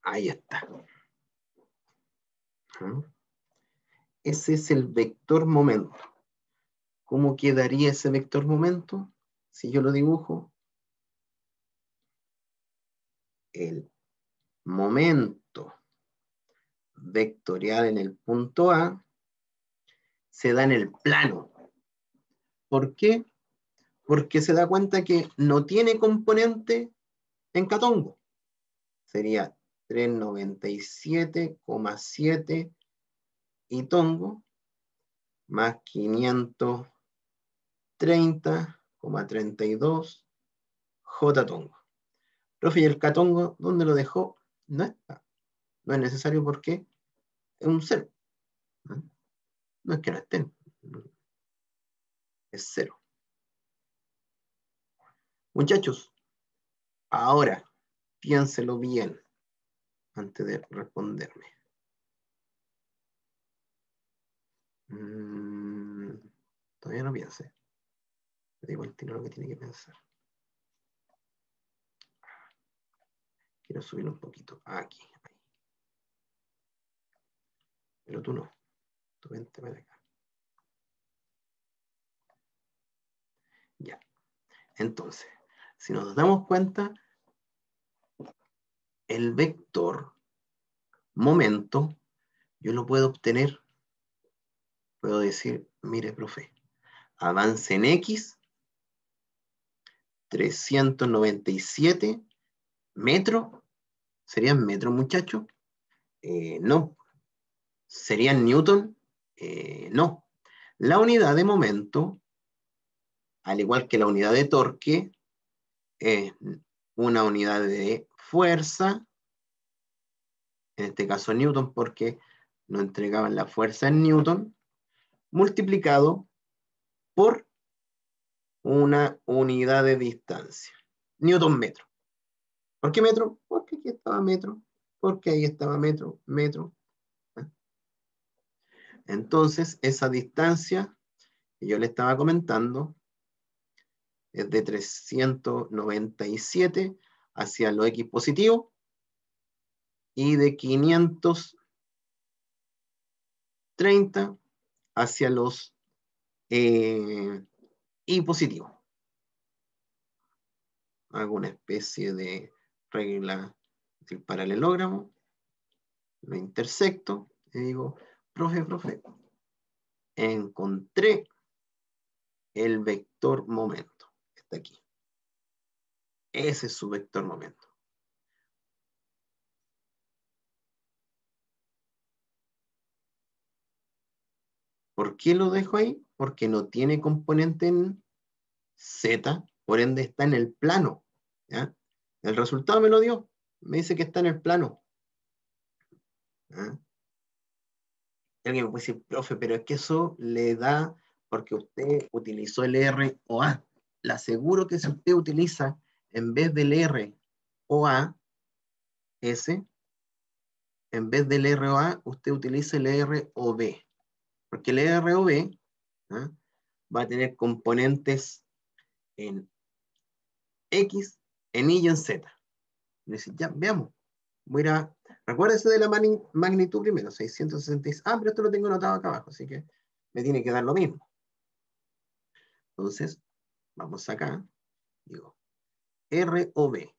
Ahí está. ¿no? Ese es el vector momento. ¿Cómo quedaría ese vector momento? Si yo lo dibujo, el momento vectorial en el punto A se da en el plano. ¿Por qué? Porque se da cuenta que no tiene componente en Catongo. Sería 397,7 y Tongo más 530,32 J Tongo. Profe, ¿y el catongo dónde lo dejó? No está. No es necesario porque es un cero. ¿no? No es que no estén. Es cero. Muchachos, ahora piénselo bien antes de responderme. Mm, todavía no piense. Le digo al tiro lo que tiene que pensar. Quiero subirlo un poquito. Aquí. ahí. Pero tú no. Tú vente para acá. Ya. Entonces, si nos damos cuenta, el vector momento, yo lo puedo obtener. Puedo decir, mire, profe, avance en X 397 metros. ¿Serían metros, muchachos? Eh, no. ¿Serían newton? Eh, no. La unidad de momento, al igual que la unidad de torque, es una unidad de fuerza, en este caso newton, porque no entregaban la fuerza en newton, multiplicado por una unidad de distancia. Newton metro. ¿Por qué metro? Porque aquí estaba metro, porque ahí estaba metro, metro. Entonces, esa distancia que yo le estaba comentando es de 397 hacia lo X positivo y de 530 hacia los eh, Y positivos. Hago una especie de regla del paralelogramo, lo intersecto y digo, profe, profe, encontré el vector momento. Está aquí. Ese es su vector momento. ¿Por qué lo dejo ahí? Porque no tiene componente en Z, por ende está en el plano. El resultado me lo dio. Me dice que está en el plano. ¿ya? Alguien me puede decir, profe, pero es que eso le da, porque usted utilizó el R o A. Le aseguro que si usted utiliza, en vez del R o A, S, en vez del R o A, usted utiliza el R o B. Porque el ROV ¿ah? va a tener componentes en X, en Y y en Z. Ya, veamos. Voy a, recuérdese de la magnitud primero, 666. Ah, pero esto lo tengo anotado acá abajo, así que me tiene que dar lo mismo. Entonces, vamos acá. Digo, R o B.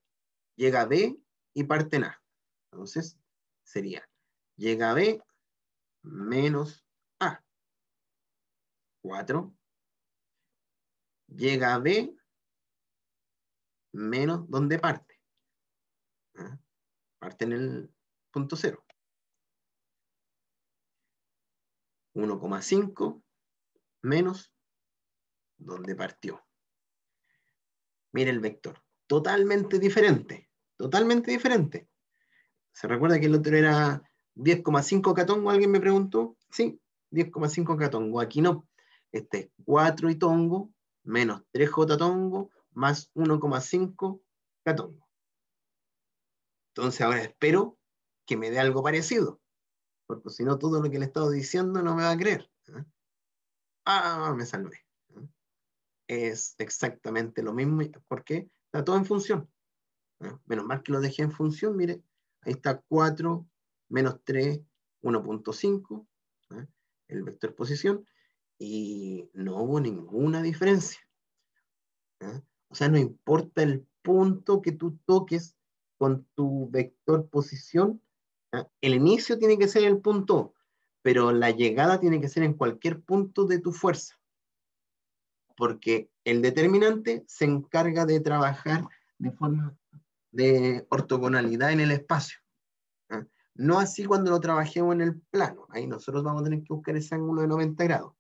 Llega a B y parte en A. Entonces, sería, llega a B menos 4 llega a B menos donde parte. ¿Ah? Parte en el punto 0. 1,5 menos donde partió. Mire el vector. Totalmente diferente. Totalmente diferente. ¿Se recuerda que el otro era 10,5 catongo? ¿Alguien me preguntó? Sí, 10,5 catongo. Aquí no. Este es 4 y tongo menos 3j tongo más 1,5 catongo. Entonces ahora espero que me dé algo parecido, porque si no todo lo que le he estado diciendo no me va a creer. ¿eh? Ah, me salvé. ¿eh? Es exactamente lo mismo, porque está todo en función. ¿eh? Menos mal que lo dejé en función, mire, ahí está 4 menos 3, 1.5, el vector posición, y no hubo ninguna diferencia. O sea, no importa el punto que tú toques con tu vector posición, el inicio tiene que ser el punto, pero la llegada tiene que ser en cualquier punto de tu fuerza. Porque el determinante se encarga de trabajar de forma de ortogonalidad en el espacio. No así cuando lo trabajemos en el plano. Ahí nosotros vamos a tener que buscar ese ángulo de 90 grados.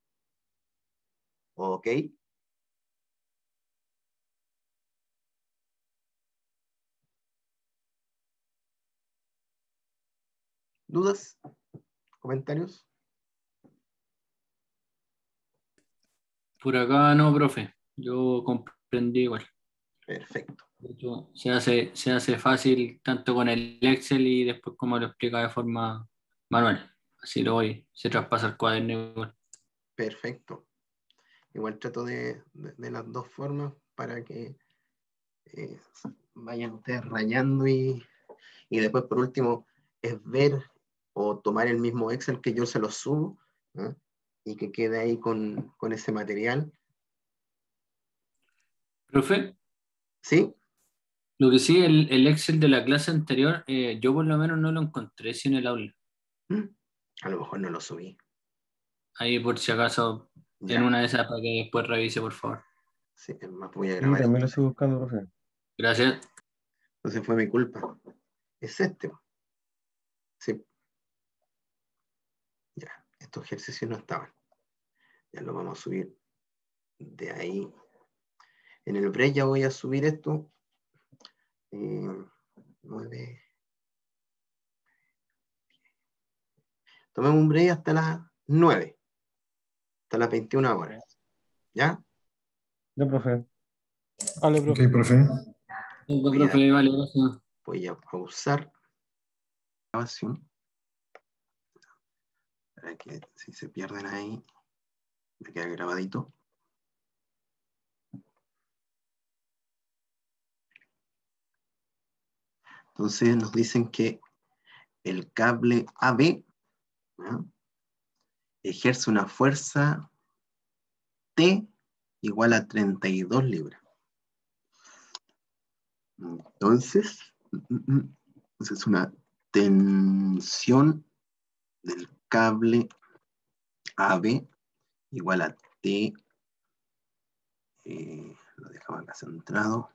¿Ok? ¿Dudas? ¿Comentarios? Por acá no, profe. Yo comprendí igual. Perfecto. se hace, se hace fácil tanto con el Excel y después como lo explica de forma manual. Así lo voy, se traspasa el cuaderno igual. Perfecto. Igual trato de, las dos formas para que eh, vayan ustedes rayando y, después por último es ver o tomar el mismo Excel que yo se lo subo y que quede ahí con, ese material. Profe. ¿Sí? Lo que sí, el, Excel de la clase anterior, eh, yo por lo menos no lo encontré sin el aula. ¿Mm? A lo mejor no lo subí. Ahí por si acaso en una de esas para que después revise, por favor. Sí, es más, voy a Sí, grabar. también lo esto. estoy buscando, profe. Gracias. Entonces fue mi culpa. Es este. Sí. Ya, estos ejercicios no estaban. Ya lo vamos a subir de ahí. En el break ya voy a subir esto. Eh, nueve. Tomemos un break hasta las 9. Hasta las 21 horas. ¿Ya? Ya, profe. Vale, profe. Ok, profe. Punto, profe, vale, gracias. Voy a pausar la grabación. Para que si se pierden ahí, me queda grabadito. Entonces nos dicen que el cable AB ejerce una fuerza T igual a 32 libras. Entonces, entonces es una tensión del cable AB igual a T, eh, lo dejamos acá centrado,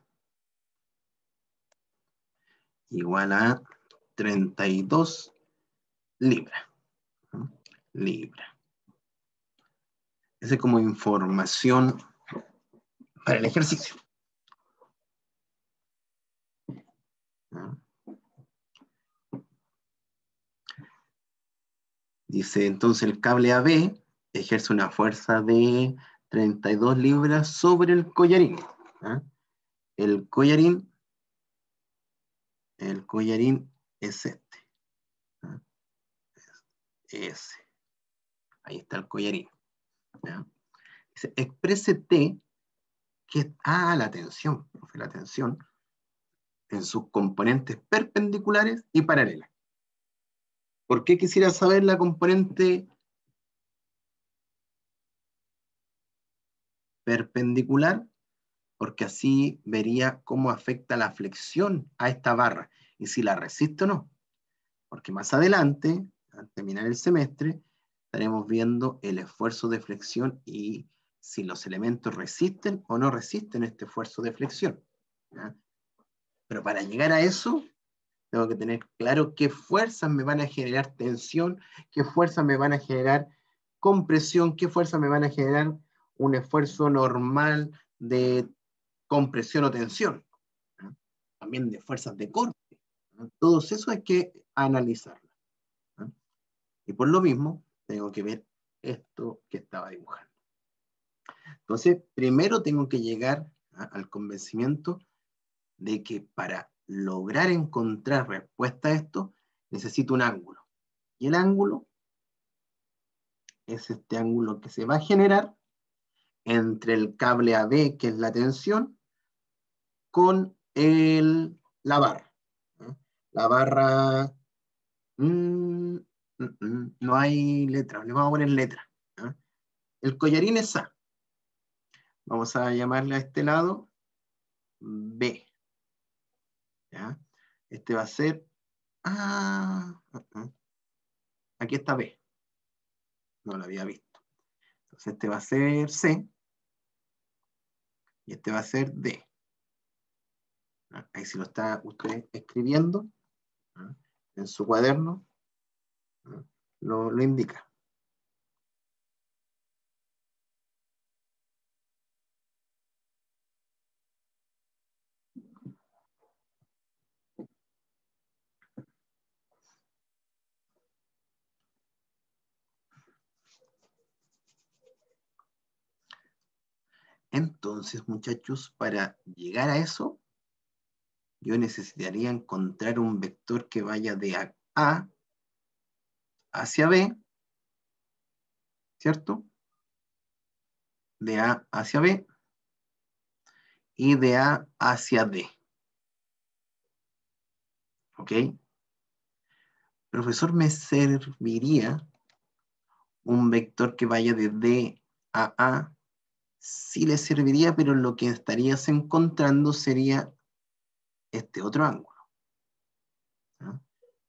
igual a 32 libras. ¿no? Libras. Esa es como información para el ejercicio. Dice entonces el cable AB ejerce una fuerza de 32 libras sobre el collarín. El collarín, el collarín es este. Ese. Ahí está el collarín. Dice, exprese T, que ah, la tensión, profe, la tensión, en sus componentes perpendiculares y paralelas. ¿Por qué quisiera saber la componente perpendicular? Porque así vería cómo afecta la flexión a esta barra y si la resiste o no. Porque más adelante, al terminar el semestre, estaremos viendo el esfuerzo de flexión y si los elementos resisten o no resisten este esfuerzo de flexión. Pero para llegar a eso, tengo que tener claro qué fuerzas me van a generar tensión, qué fuerzas me van a generar compresión, qué fuerzas me van a generar un esfuerzo normal de compresión o tensión. También de fuerzas de corte. ¿no? Todo eso hay que analizarlo. Y por lo mismo, tengo que ver esto que estaba dibujando. Entonces, primero tengo que llegar al convencimiento de que para lograr encontrar respuesta a esto, necesito un ángulo. Y el ángulo es este ángulo que se va a generar entre el cable AB, que es la tensión, con el, la barra. La barra, mm, mm, mm, no hay letra, le vamos a poner letra. El collarín es A. Vamos a llamarle a este lado B. ¿ya? Este va a ser, aquí está B. No lo había visto. Entonces este va a ser C. Y este va a ser D. ¿Ah? Ahí si lo está usted escribiendo ¿ah? en su cuaderno, ¿ah? lo, lo indica. Entonces, muchachos, para llegar a eso, yo necesitaría encontrar un vector que vaya de A, hacia B, ¿cierto? De A hacia B y de A hacia D. ¿Ok? Profesor, me serviría un vector que vaya de D a A sí le serviría, pero lo que estarías encontrando sería este otro ángulo.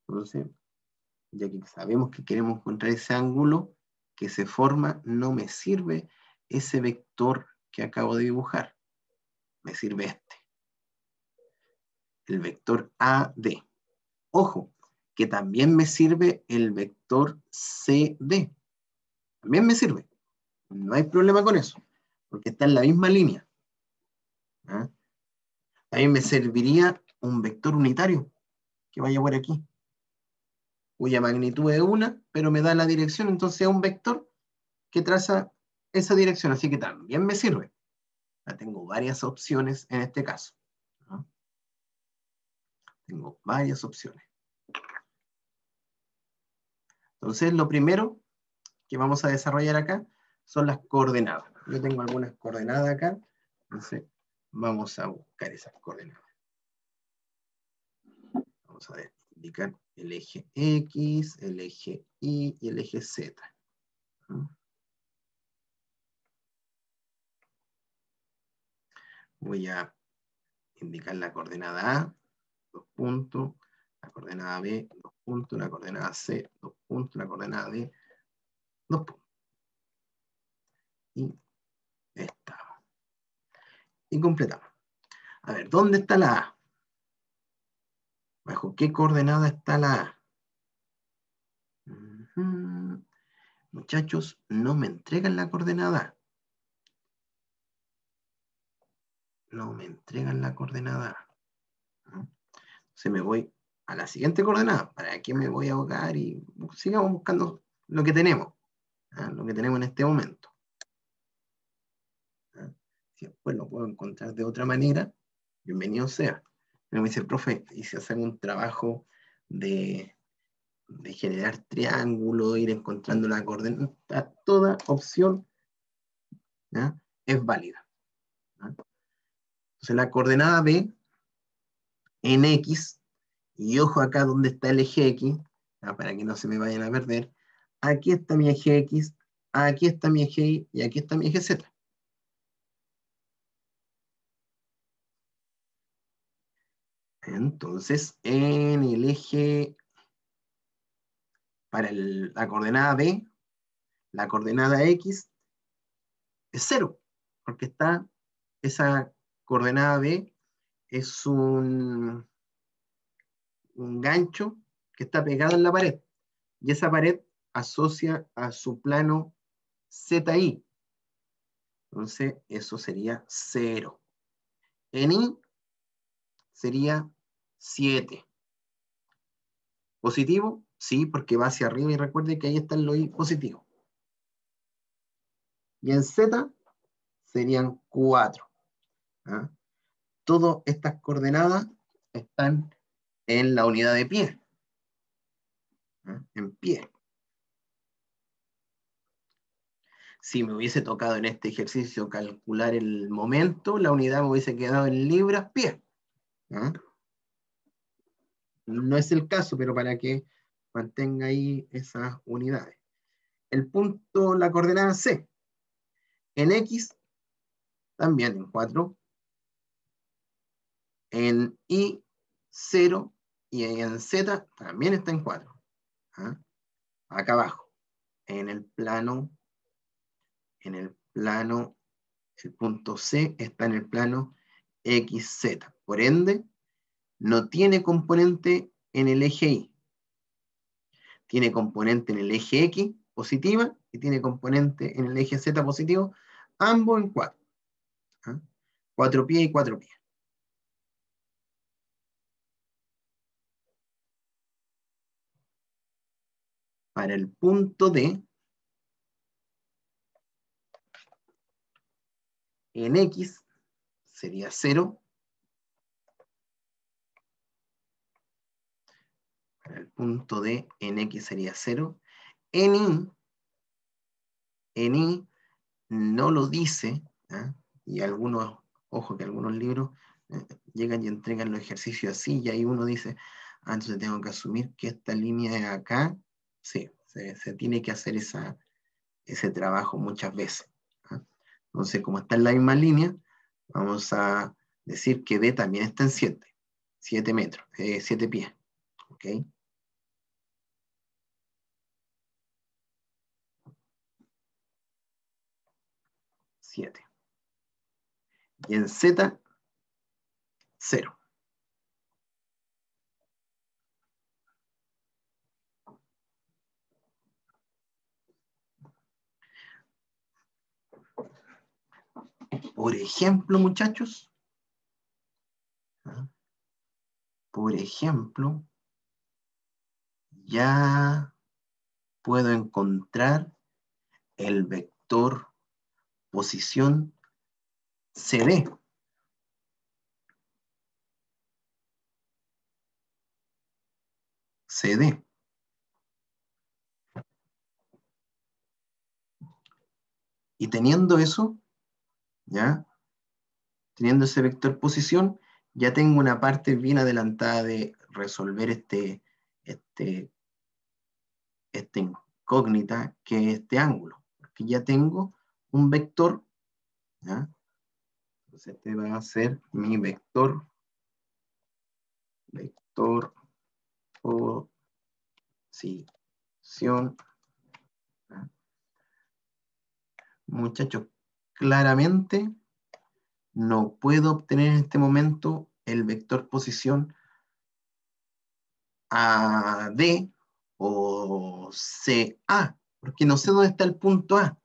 Entonces, ya que sabemos que queremos encontrar ese ángulo que se forma, no me sirve ese vector que acabo de dibujar. me sirve este. El vector AD. Ojo, que también me sirve el vector CD. También me sirve. No hay problema con eso, porque está en la misma línea. ¿Ah? También me serviría un vector unitario que vaya por aquí, cuya magnitud es una, pero me da la dirección, entonces es un vector que traza esa dirección, así que también me sirve. Tengo varias opciones en este caso. Tengo varias opciones. Entonces, lo primero que vamos a desarrollar acá son las coordenadas. Yo tengo algunas coordenadas acá, entonces vamos a buscar esas coordenadas. Vamos a indicar el eje X, el eje Y y el eje Z. Voy a indicar la coordenada A, dos puntos, la coordenada B, dos puntos, la coordenada C, dos puntos, la coordenada D, dos puntos. Y. Y completamos. A ver, ¿dónde está la A? ¿Bajo qué coordenada está la A? Muchachos, no me entregan la coordenada. No me entregan la coordenada. Entonces me voy a la siguiente coordenada. ¿Para qué me voy a abocar? Y sigamos buscando lo que tenemos. ¿ah? Lo que tenemos en este momento. Si después lo puedo encontrar de otra manera, bienvenido sea. Pero me dice, profe, y si hacemos un trabajo de, generar triángulo, ir encontrando la coordenada, toda opción es válida. Entonces la coordenada B en X, y ojo acá donde está el eje X, para que no se me vayan a perder, aquí está mi eje X, aquí está mi eje Y y aquí está mi eje Z. Entonces, en el eje, para la coordenada B, la coordenada X es cero, porque está, esa coordenada B es un, un gancho que está pegado en la pared, y esa pared asocia a su plano ZI. Entonces, eso sería cero. En Y sería 7. ¿Positivo? Sí, porque va hacia arriba y recuerde que ahí está el I positivo. Y en Z serían 4. ¿ah? Todas estas coordenadas están en la unidad de pie. ¿ah? En pie. Si me hubiese tocado en este ejercicio calcular el momento, la unidad me hubiese quedado en libras pie. ¿ah? No es el caso, pero para que mantenga ahí esas unidades. El punto, la coordenada C. En X, también en 4. En Y, 0. Y en Z, también está en 4. ¿ah? Acá abajo. En el plano, en el plano, el punto C está en el plano XZ. Por ende, no tiene componente en el eje Y. Tiene componente en el eje X positiva y tiene componente en el eje Z positivo, ambos en 4. ¿ah? Cuatro pies y cuatro pies. Para el punto D, en X sería 0. El punto D, en X sería 0. En Y, en Y no lo dice, ¿ah? y algunos, ojo que algunos libros eh, llegan y entregan los ejercicios así, y ahí uno dice, ah, entonces tengo que asumir que esta línea es acá. Sí, se, tiene que hacer esa, ese trabajo muchas veces. ¿ah? Entonces, como está en la misma línea, vamos a decir que D también está en 7, 7 metros, 7 pies. ¿Ok? 7. Y en Z 0. Por ejemplo, muchachos, ¿ah? por ejemplo, ya puedo encontrar el vector posición CD. CD. Y teniendo eso, ¿ya? Teniendo ese vector posición, ya tengo una parte bien adelantada de resolver este, este, esta incógnita que es este ángulo. Porque ya tengo un vector, ¿ya? Entonces este va a ser mi vector, vector posición. ¿ya? Muchachos, claramente no puedo obtener en este momento el vector posición AD o CA, porque no sé dónde está el punto A.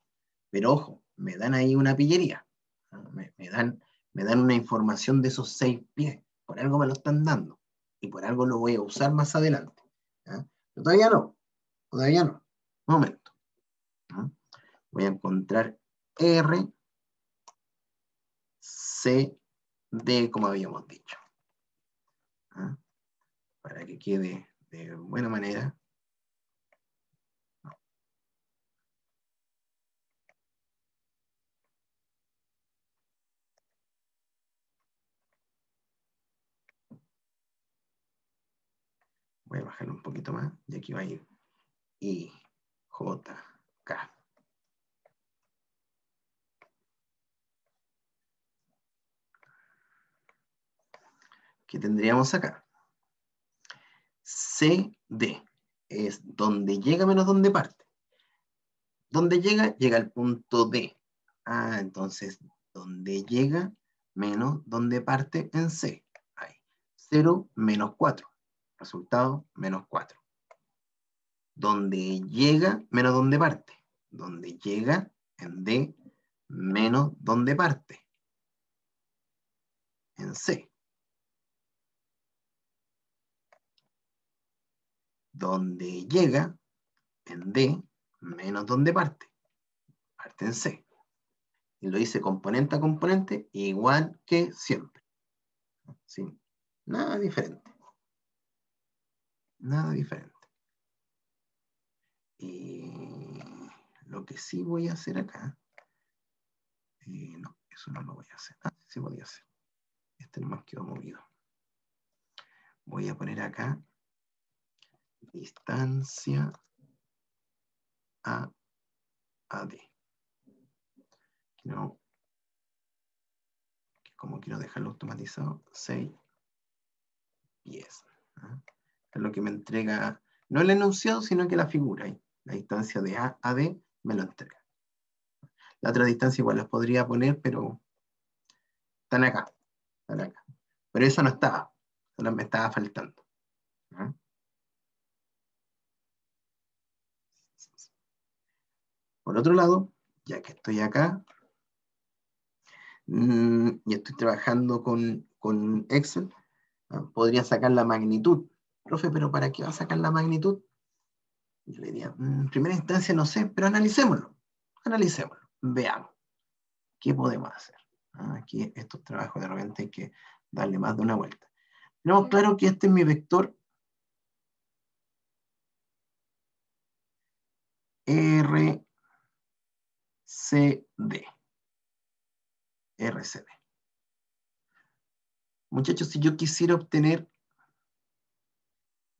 Pero ojo, me dan ahí una pillería. Me, dan, me dan una información de esos seis pies. Por algo me lo están dando. Y por algo lo voy a usar más adelante. Pero todavía no. Todavía no. Un momento. Voy a encontrar R, C, D, como habíamos dicho. Para que quede de buena manera. Voy a bajarlo un poquito más y aquí va a ir I, J, K. ¿Qué tendríamos acá? CD es donde llega menos donde parte. ¿Dónde llega? Llega al punto D. Ah, entonces, donde llega menos donde parte en C. Ahí. 0 menos 4. Resultado, menos 4. Donde llega, menos donde parte. Donde llega, en D, menos donde parte. En C. Donde llega, en D, menos donde parte. Parte en C. Y lo hice componente a componente, igual que siempre. ¿Sí? Nada diferente. Nada diferente. Y lo que sí voy a hacer acá, eh, no, eso no lo voy a hacer. Ah, sí podía hacer. Este nomás quedó movido. Voy a poner acá distancia a AD. No, como quiero dejarlo automatizado, 6 pies. ¿ah? Es lo que me entrega, no el enunciado, sino que la figura. ahí. La distancia de A a D me lo entrega. La otra distancia igual las podría poner, pero están acá. Acá. Pero eso no estaba. Solo me estaba faltando. ¿ah? Por otro lado, ya que estoy acá, mm, y estoy trabajando con, con Excel, ¿ah? podría sacar la magnitud. Profe, ¿pero para qué va a sacar la magnitud? Yo le diría, "Mm, en primera instancia no sé, pero analicémoslo. Analicémoslo. Veamos. ¿Qué podemos hacer? Ah, Aquí estos trabajos de repente hay que darle más de una vuelta. Tenemos claro que este es mi vector R CD. RCD. Muchachos, si yo quisiera obtener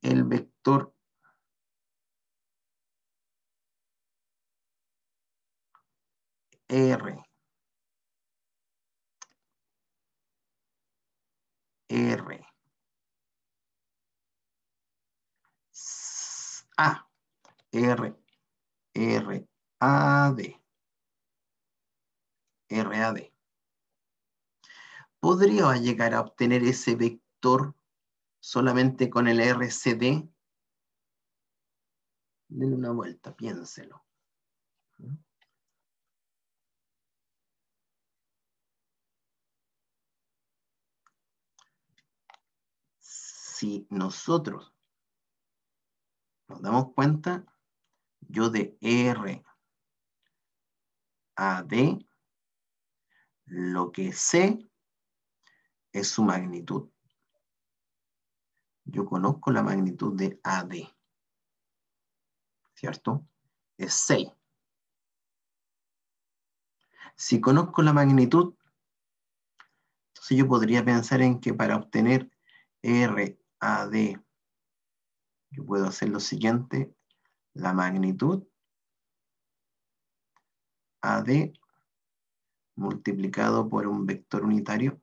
el vector R, R, A, R, R, A, D. RAD. ¿podría llegar a obtener ese vector solamente con el RCD? Denle una vuelta, piénselo. Si nosotros nos damos cuenta, yo de R a D, lo que sé es su magnitud. Yo conozco la magnitud de AD. ¿Cierto? Es 6. Si conozco la magnitud, entonces yo podría pensar en que para obtener RAD, yo puedo hacer lo siguiente, la magnitud AD multiplicado por un vector unitario,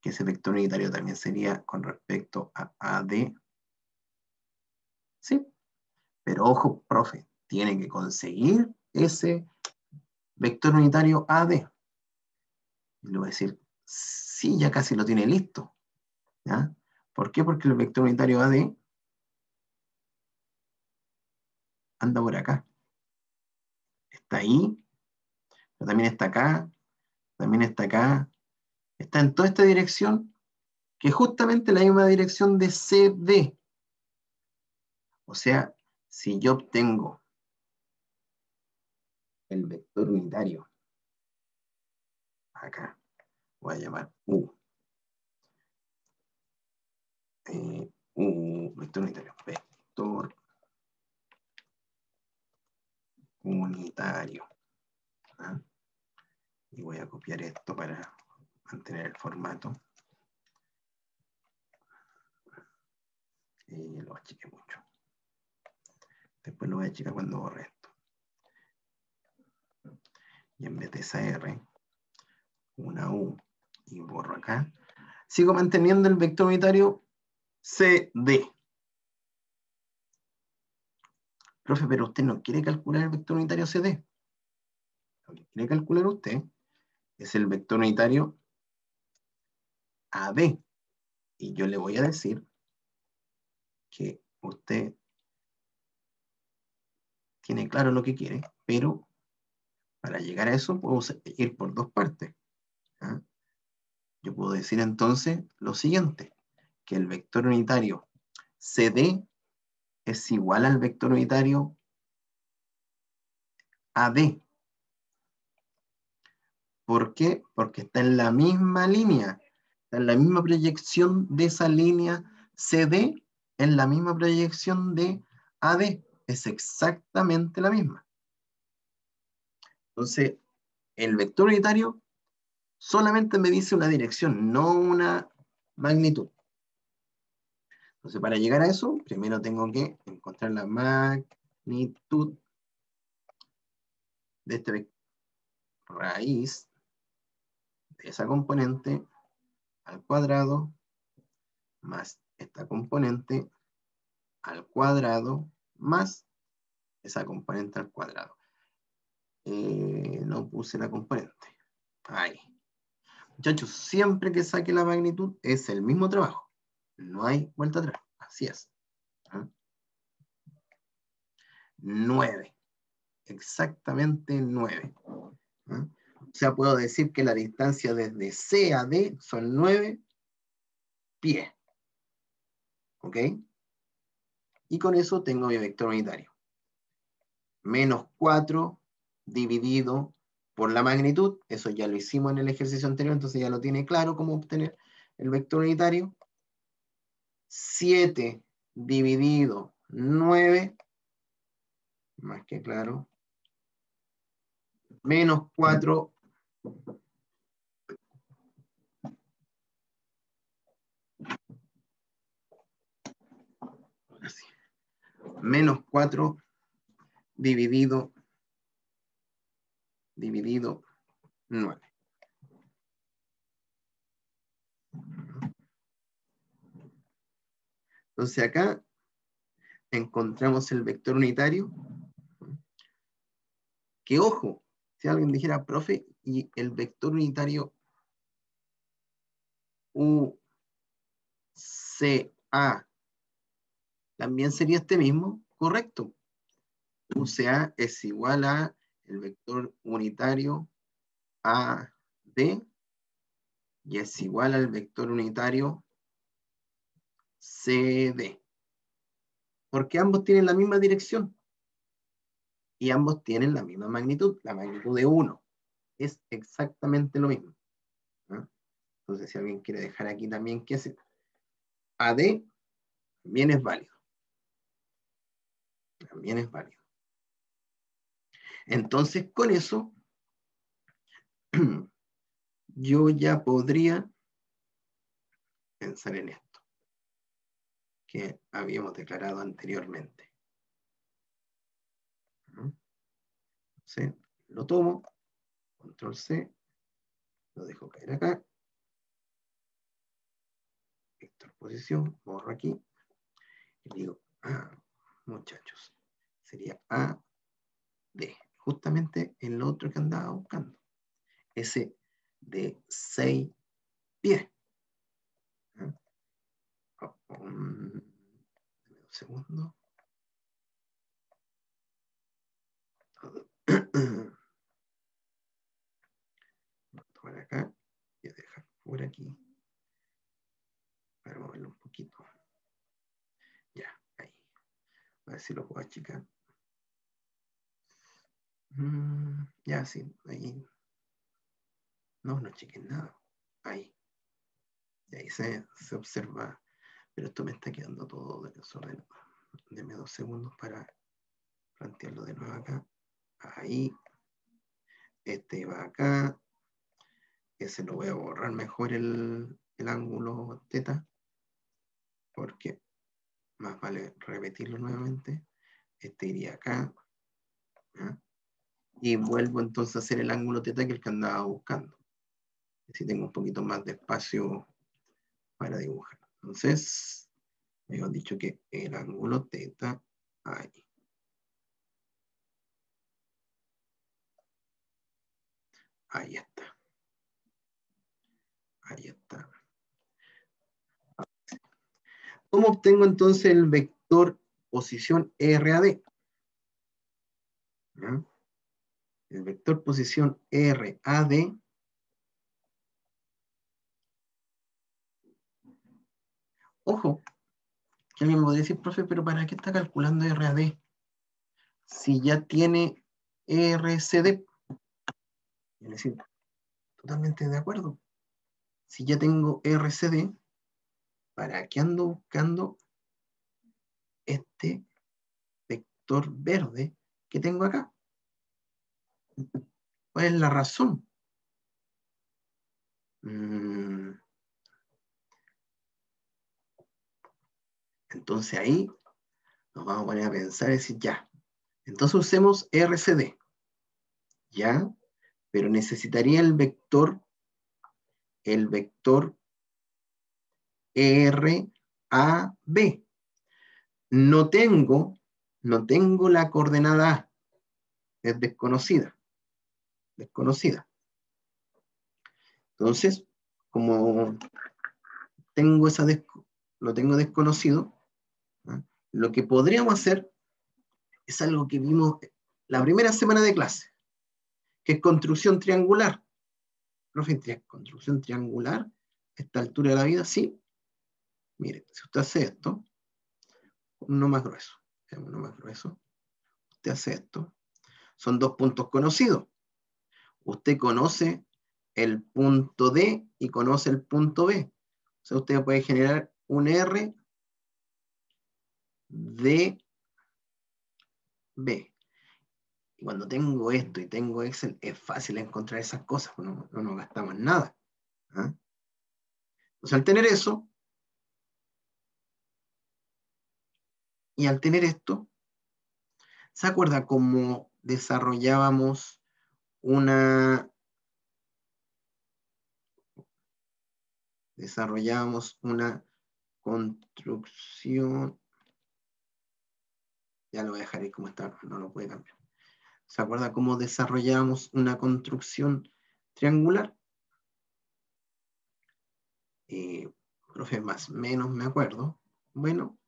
que ese vector unitario también sería con respecto a AD. ¿Sí? Pero ojo, profe, tiene que conseguir ese vector unitario AD. Y le voy a decir, sí, ya casi lo tiene listo. ¿Ya? ¿Por qué? Porque el vector unitario AD anda por acá. Está ahí, pero también está acá, también está acá. Está en toda esta dirección, que es justamente la misma dirección de CD. O sea, si yo obtengo el vector unitario, acá, voy a llamar U. Eh, U, vector unitario, vector unitario. ¿ah? Y voy a copiar esto para mantener el formato. Y lo achiqué mucho. Después lo voy a achicar cuando borre esto. Y en vez de esa R, una U y borro acá. Sigo manteniendo el vector unitario CD. Profe, pero usted no quiere calcular el vector unitario CD. Lo que quiere calcular usted es el vector unitario AD. Y yo le voy a decir que usted tiene claro lo que quiere, pero para llegar a eso puedo ir por dos partes. ¿ah? Yo puedo decir entonces lo siguiente, que el vector unitario CD es igual al vector unitario AD. ¿Por qué? Porque está en la misma línea, en la misma proyección de esa línea CD, en la misma proyección de AD. Es exactamente la misma. Entonces, el vector unitario solamente me dice una dirección, no una magnitud. Entonces, para llegar a eso, primero tengo que encontrar la magnitud de este raíz de esa componente al cuadrado más esta componente al cuadrado más esa componente al cuadrado. Eh, no puse la componente. Ahí. Muchachos, siempre que saque la magnitud es el mismo trabajo. No hay vuelta atrás. Así es. 9. ¿Ah? Exactamente 9. ¿Ah? O sea, puedo decir que la distancia desde C a D son 9 pies. ¿Ok? Y con eso tengo mi vector unitario. Menos 4 dividido por la magnitud. Eso ya lo hicimos en el ejercicio anterior, entonces ya lo tiene claro cómo obtener el vector unitario. 7 dividido 9, más que claro, menos 4 menos 4 dividido dividido 9. Entonces acá encontramos el vector unitario. Que ojo, si alguien dijera, profe, y el vector unitario UCA también sería este mismo, correcto. UCA es igual a el vector unitario AD y es igual al vector unitario CD. Porque ambos tienen la misma dirección y ambos tienen la misma magnitud, la magnitud de 1. Es exactamente lo mismo. Entonces, si alguien quiere dejar aquí también que es AD, también es válido. También es válido. Entonces, con eso, yo ya podría pensar en esto que habíamos declarado anteriormente. Lo tomo, control C, lo dejo caer acá, vector posición, borro aquí, y digo, ah, muchachos, sería A, D, justamente el otro que andaba buscando, ese de 6 pies. ¿Ah? Oh, um, un segundo. Voy a tomar acá y a dejar por aquí para moverlo un poquito. Ya, ahí. A ver si lo puedo achicar. Mm, ya, sí, ahí. No, no chequen nada. Ahí. Y ahí se, se observa. Pero esto me está quedando todo desordenado. Deme dos segundos para plantearlo de nuevo acá. Ahí. Este va acá. Ese lo voy a borrar mejor el, el ángulo teta. Porque más vale repetirlo nuevamente. Este iría acá. Y vuelvo entonces a hacer el ángulo teta que el que andaba buscando. Así tengo un poquito más de espacio para dibujar. Entonces, me han dicho que el ángulo teta ahí. Ahí está. Ahí está. ¿Cómo obtengo entonces el vector posición RAD? El vector posición RAD Ojo, que alguien me podría decir, profe, pero ¿para qué está calculando RAD? Si ya tiene RCD. Es totalmente de acuerdo. Si ya tengo RCD, ¿para qué ando buscando este vector verde que tengo acá? ¿Cuál es la razón? Mm. Entonces ahí nos vamos a poner a pensar y decir, ya, entonces usemos RCD, ya, pero necesitaría el vector, el vector RAB. No tengo, no tengo la coordenada A, es desconocida, desconocida. Entonces, como tengo esa lo tengo desconocido, lo que podríamos hacer es algo que vimos la primera semana de clase, que es construcción triangular. Profe, construcción triangular, esta altura de la vida, sí. Mire, si usted hace esto, uno más grueso, uno más grueso, usted hace esto, son dos puntos conocidos. Usted conoce el punto D y conoce el punto B. O sea, usted puede generar un R de B. Y cuando tengo esto y tengo Excel, es fácil encontrar esas cosas, pues no, no nos gastamos nada. ¿ah? Entonces, al tener eso, y al tener esto, ¿se acuerda cómo desarrollábamos una... Desarrollábamos una construcción ya lo voy a dejar ahí como está, no lo puede cambiar. ¿Se acuerda cómo desarrollamos una construcción triangular? eh, profe, más menos me acuerdo. Bueno,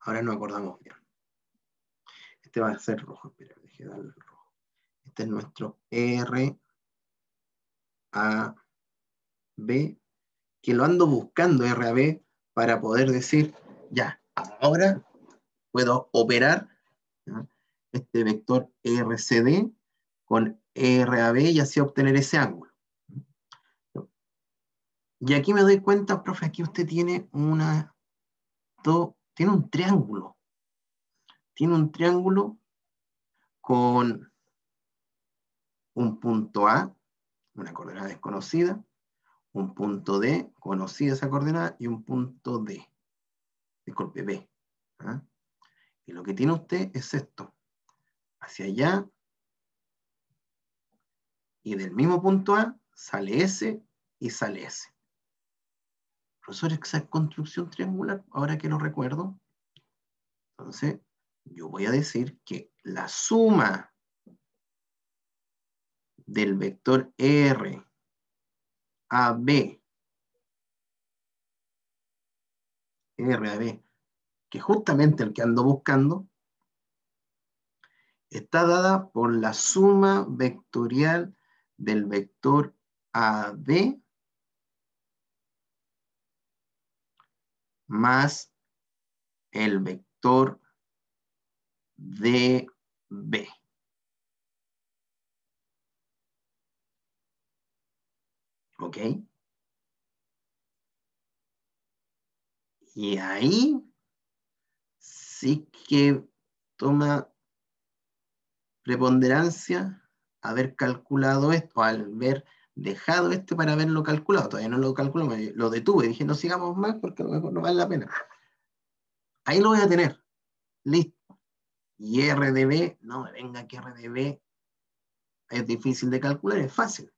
ahora nos acordamos bien. Este va a ser rojo, espera, dejé darle el rojo. Este es nuestro R, A, B, que lo ando buscando R, A, B, para poder decir, ya, ahora puedo operar. Este vector RCD con RAB y así obtener ese ángulo. Y aquí me doy cuenta, profe, aquí usted tiene una, tiene un triángulo. Tiene un triángulo con un punto A, una coordenada desconocida, un punto D, conocida esa coordenada, y un punto D. Disculpe, B. ¿ah? Y lo que tiene usted es esto. Hacia allá. Y del mismo punto A sale S y sale S. Profesor, esa construcción triangular, ahora que lo recuerdo. Entonces, yo voy a decir que la suma del vector R a B, R a B, que justamente el que ando buscando, está dada por la suma vectorial del vector AB más el vector DB. ¿Ok? Y ahí sí que toma preponderancia haber calculado esto, al haber dejado este para haberlo calculado. Todavía no lo calculo, lo detuve. Dije, no sigamos más porque a lo mejor no vale la pena. Ahí lo voy a tener. Listo. Y RDB, no me venga que RDB es difícil de calcular, es fácil.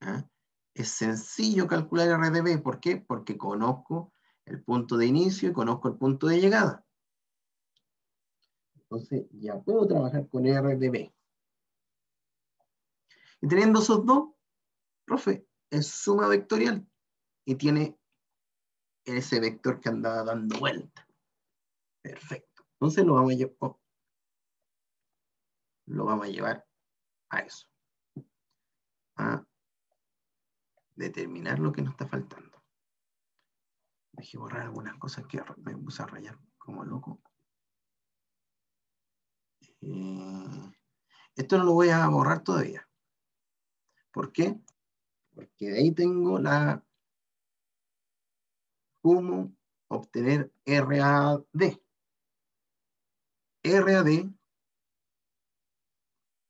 ¿Ah? Es sencillo calcular RDB. ¿Por qué? Porque conozco el punto de inicio y conozco el punto de llegada. Entonces ya puedo trabajar con RDB. Y teniendo esos dos, profe, es suma vectorial y tiene ese vector que andaba dando vuelta. Perfecto. Entonces lo vamos a llevar, oh, lo vamos a llevar a eso. A determinar lo que nos está faltando. Dejé borrar algunas cosas que me puse a rayar como loco. Eh, esto no lo voy a borrar todavía. ¿Por qué? Porque ahí tengo la cómo obtener RAD. RAD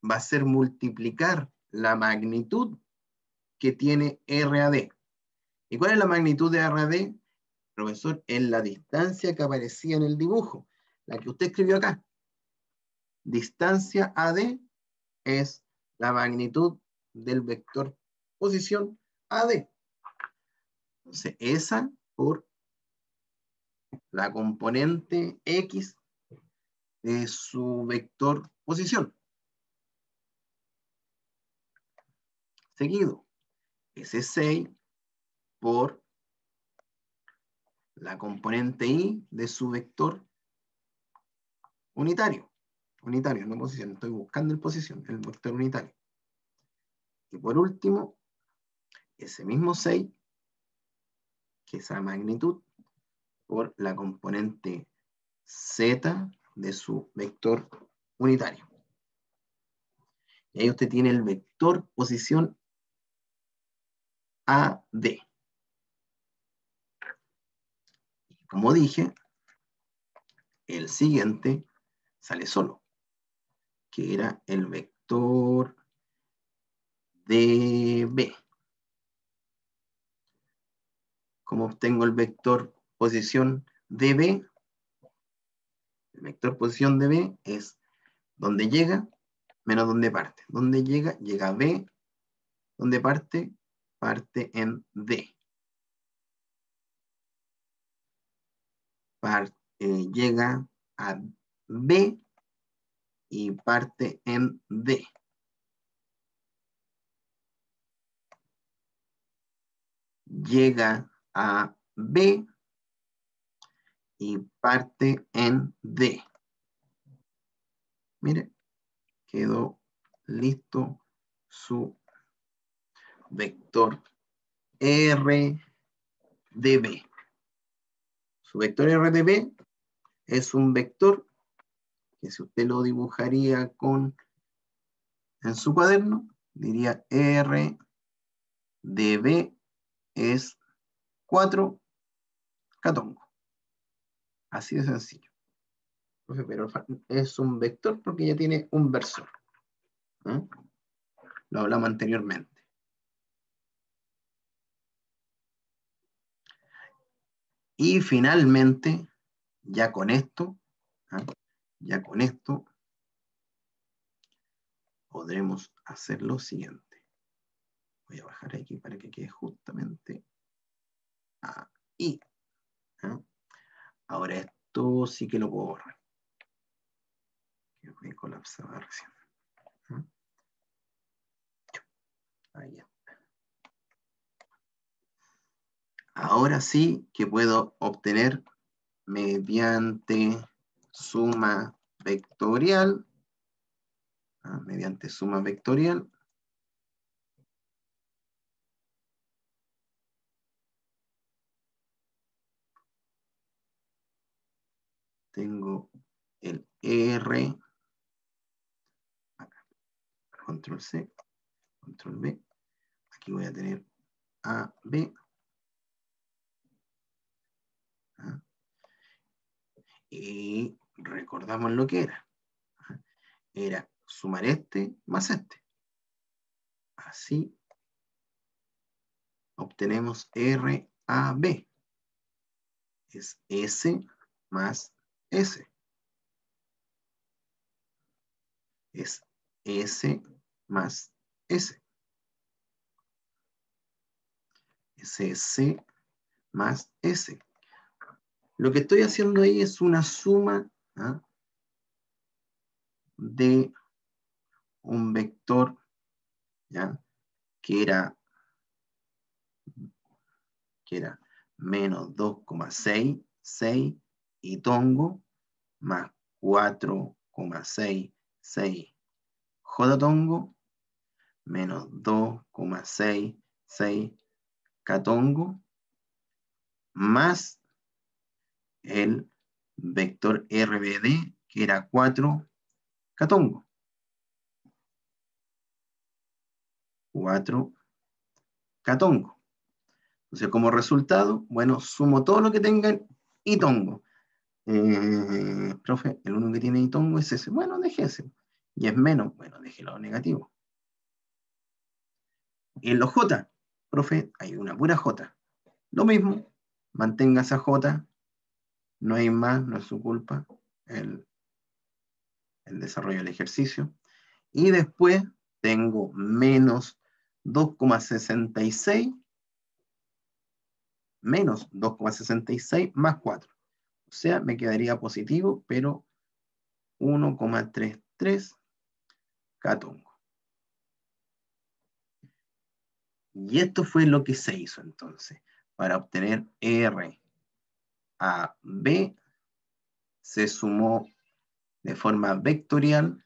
va a ser multiplicar la magnitud que tiene RAD. ¿Y cuál es la magnitud de RAD? Profesor, es la distancia que aparecía en el dibujo, la que usted escribió acá. Distancia AD es la magnitud del vector posición AD. Entonces, esa por la componente X de su vector posición. Seguido, ese 6 por la componente Y de su vector unitario. Unitario, no posición. Estoy buscando el posición, el vector unitario. Y por último, ese mismo 6, que es la magnitud, por la componente Z de su vector unitario. Y ahí usted tiene el vector posición AD. Como dije, el siguiente sale solo, que era el vector DB. ¿Cómo obtengo el vector posición DB? El vector posición DB es donde llega menos donde parte. Donde llega, llega a B. Donde parte, parte en D. Eh, llega a B y parte en D. llega a B y parte en D. Mire, quedó listo su vector R de B. Su vector R de B es un vector si usted lo dibujaría con en su cuaderno, diría R de B es 4 catongo. Así de sencillo. Pero es un vector porque ya tiene un versor. ¿eh? Lo hablamos anteriormente. Y finalmente, ya con esto, ¿eh? Ya con esto, podremos hacer lo siguiente. Voy a bajar aquí para que quede justamente ahí. ¿eh? Ahora esto sí que lo puedo borrar. Que me colapsaba recién. ¿eh? Ahí está. Ahora sí que puedo obtener mediante suma vectorial, ¿ah? mediante suma vectorial, tengo el R, control C, control B, aquí voy a tener A, B, ¿ah? y recordamos lo que era. Era sumar este más este. Así obtenemos RAB. Es S más S. Es S más S. Es S más S. Lo que estoy haciendo ahí es una suma ¿ah? de un vector que era que era menos 2,66 y tongo más 4,66 j tongo menos 2,66 catongo más el vector RBD, que era 4 catongo. 4 catongo. Entonces, como resultado, bueno, sumo todo lo que tengan y tongo. Eh, profe, el uno que tiene y tongo es ese. Bueno, deje ese. Y es menos, bueno, déjelo negativo. En los J, profe, hay una pura J. Lo mismo, mantenga esa J no hay más, no es su culpa el, el desarrollo del ejercicio. Y después tengo menos 2,66 menos 2,66 más 4. O sea, me quedaría positivo, pero 1,33 catongo. Y esto fue lo que se hizo entonces para obtener R a B se sumó de forma vectorial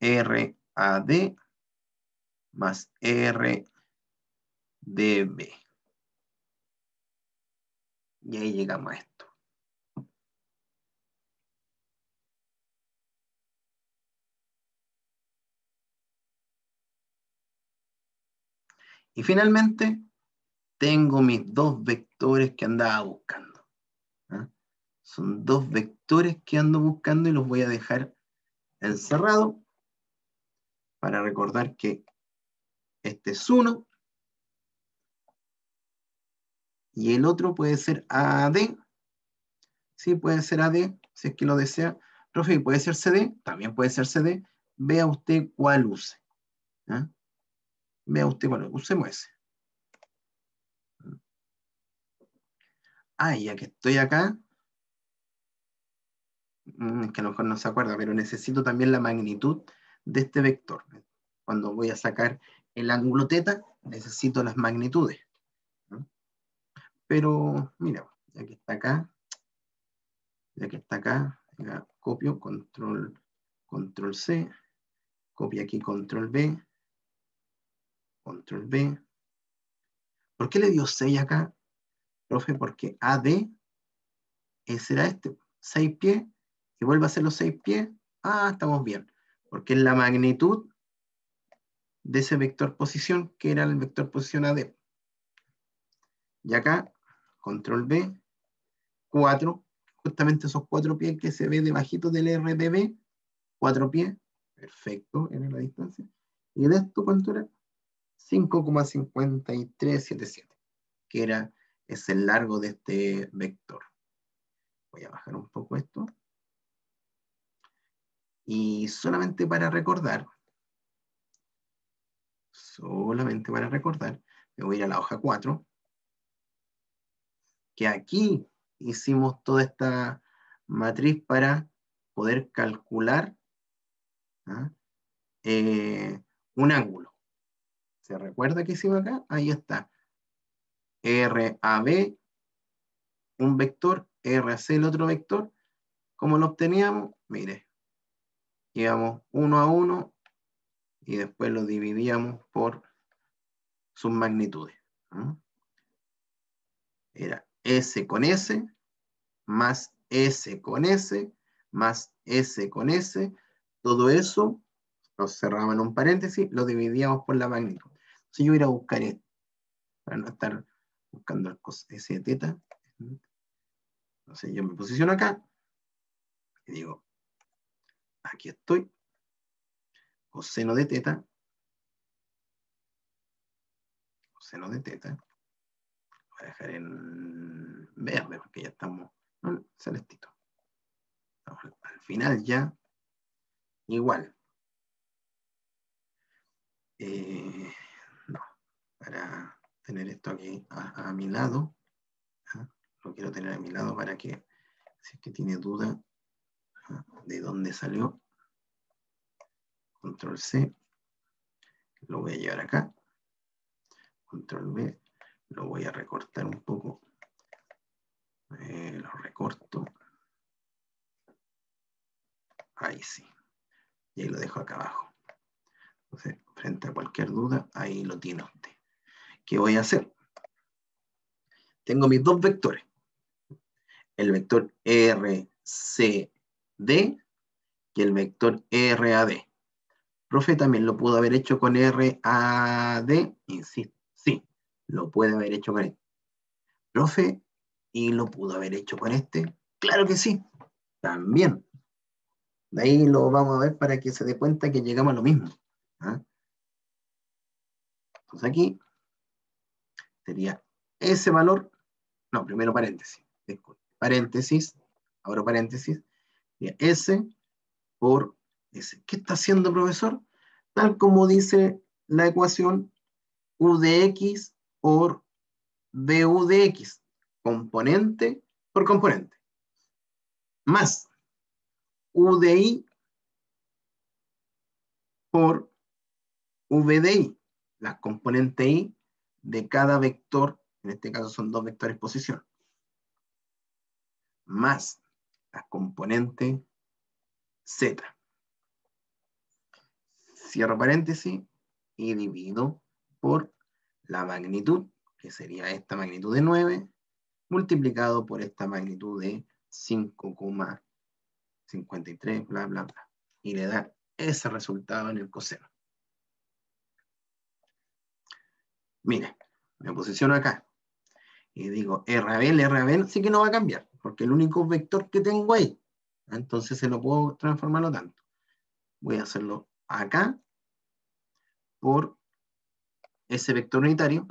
R a D más R de B. Y ahí llegamos a esto. Y finalmente, tengo mis dos vectores que andaba buscando. Son dos vectores que ando buscando y los voy a dejar encerrados para recordar que este es uno y el otro puede ser AD. Sí, puede ser AD, si es que lo desea. Profe, puede ser CD, también puede ser CD. Vea usted cuál use. Vea usted cuál usemos ese. Ah, ya que estoy acá, que a lo mejor no se acuerda, pero necesito también la magnitud de este vector. Cuando voy a sacar el ángulo teta, necesito las magnitudes. pero mira, ya que está acá, ya que está acá, copio, control, control C, copia aquí, control B, control B. ¿Por qué le dio 6 acá? Profe, porque AD será este, 6 pies, y vuelve a ser los 6 pies. Ah, estamos bien, porque es la magnitud de ese vector posición, que era el vector posición AD. Y acá, control B, 4, justamente esos 4 pies que se ve debajito del RDB, 4 pies, perfecto, en la distancia. Y de esto, ¿cuánto era? 5,5377, que era, es el largo de este vector. Voy a bajar un poco esto. Y solamente para recordar, solamente para recordar, me voy a ir a la hoja 4, que aquí hicimos toda esta matriz para poder calcular ¿ah? eh, un ángulo. ¿Se recuerda que hicimos acá? Ahí está. RAB, un vector, RAC el otro vector. ¿Cómo lo obteníamos? Mire, íbamos uno a uno y después lo dividíamos por sus magnitudes. Era S con S, más S con S, más S con S, todo eso lo cerramos en un paréntesis, lo dividíamos por la magnitud. Si yo voy a buscar esto, para no estar buscando S de teta, entonces yo me posiciono acá y digo, aquí estoy, coseno de teta, coseno de teta, voy a dejar en verde porque ya estamos celestito. al final ya, igual. Eh, no, para tener esto aquí a, mi lado, lo quiero tener a mi lado para que, si es que tiene duda. De dónde salió, control C, lo voy a llevar acá, control V, lo voy a recortar un poco, eh, lo recorto, ahí sí, y ahí lo dejo acá abajo. Entonces, frente a cualquier duda, ahí lo tiene usted. ¿Qué voy a hacer? Tengo mis dos vectores. El vector RCD y el vector RAD. Profe, también lo pudo haber hecho con RAD, insisto, sí, lo puede haber hecho con este. Profe, ¿y lo pudo haber hecho con este? Claro que sí, también. De ahí lo vamos a ver para que se dé cuenta que llegamos a lo mismo. ¿ah? Entonces aquí sería ese valor, no, primero paréntesis, paréntesis, ahora paréntesis, S por ¿Qué está haciendo, profesor? Tal como dice la ecuación U de X por BU de X, componente por componente, más U de Y por V de Y, la componente Y de cada vector, en este caso son dos vectores posición, más la componente Z cierro paréntesis y divido por la magnitud, que sería esta magnitud de 9, multiplicado por esta magnitud de 5,53, bla, bla, bla. Y le da ese resultado en el coseno. Mire, me posiciono acá y digo RB, RB sí que no va a cambiar, porque el único vector que tengo ahí, entonces se lo puedo transformarlo tanto. Voy a hacerlo acá por ese vector unitario.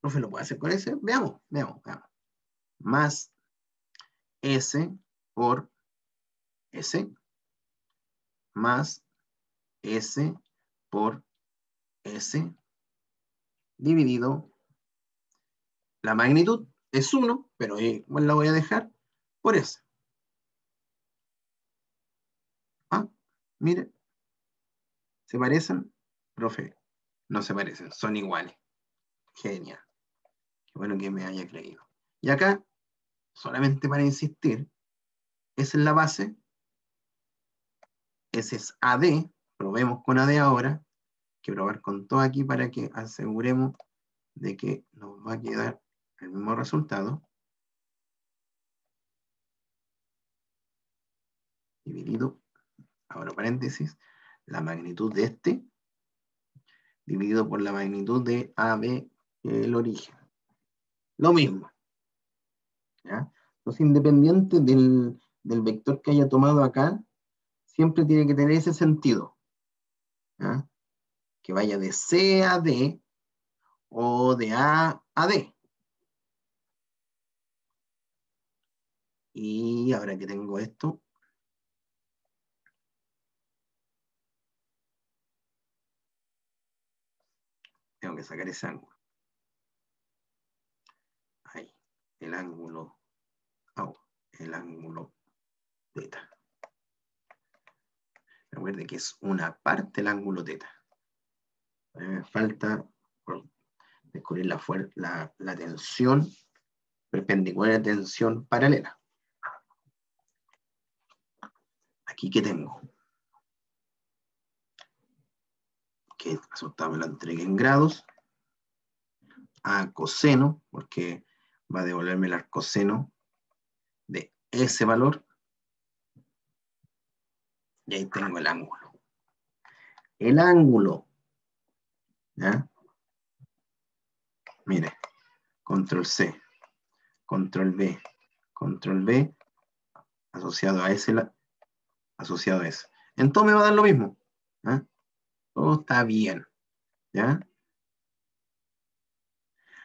Profe, ¿lo puede hacer con ese? Veamos, veamos, veamos. Más S por S más S por S dividido la magnitud es 1, pero igual la voy a dejar por S. Ah, mire, ¿Se parecen? Profe, no se parecen, son iguales. Genial. Qué bueno que me haya creído. Y acá, solamente para insistir, esa es la base. Ese es AD. Probemos con AD ahora. Hay que probar con todo aquí para que aseguremos de que nos va a quedar el mismo resultado. Dividido, ahora paréntesis, la magnitud de este, dividido por la magnitud de AB, el origen. Lo mismo. ¿ya? Entonces, independiente del, del vector que haya tomado acá, siempre tiene que tener ese sentido. Que vaya de C a D o de A a D. Y ahora que tengo esto, tengo que sacar ese ángulo. Ahí, el ángulo, oh, el ángulo teta. Recuerde que es una parte del ángulo teta. Me falta descubrir la, la, la tensión perpendicular a la tensión paralela. Aquí que tengo. Que resultado me lo entregué en grados. A coseno, porque va a devolverme el arcoseno de ese valor. Y ahí tengo el ángulo. El ángulo. ¿Ya? Mire, control C, control B, control B, asociado a ese, asociado a ese. Entonces me va a dar lo mismo. Todo está bien. ¿Ya?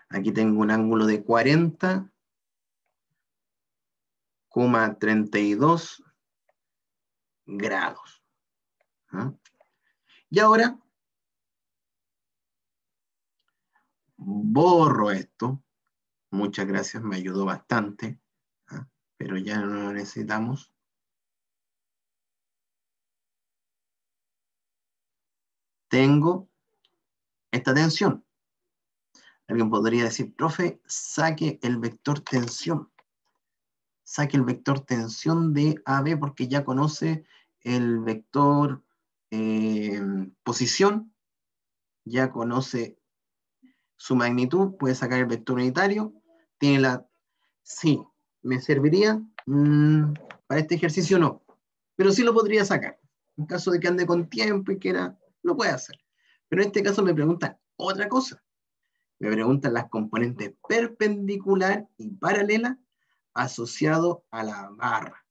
Aquí tengo un ángulo de 40,32 grados. ¿ya? Y ahora borro esto. Muchas gracias, me ayudó bastante, ¿ah? pero ya no lo necesitamos. Tengo esta tensión. Alguien podría decir, profe, saque el vector tensión. Saque el vector tensión de AB porque ya conoce el vector eh, posición, ya conoce su magnitud, puede sacar el vector unitario, tiene la... Sí, ¿me serviría? Mm, para este ejercicio no, pero sí lo podría sacar. En caso de que ande con tiempo y quiera, lo puede hacer. Pero en este caso me preguntan otra cosa. Me preguntan las componentes perpendicular y paralela asociado a la barra.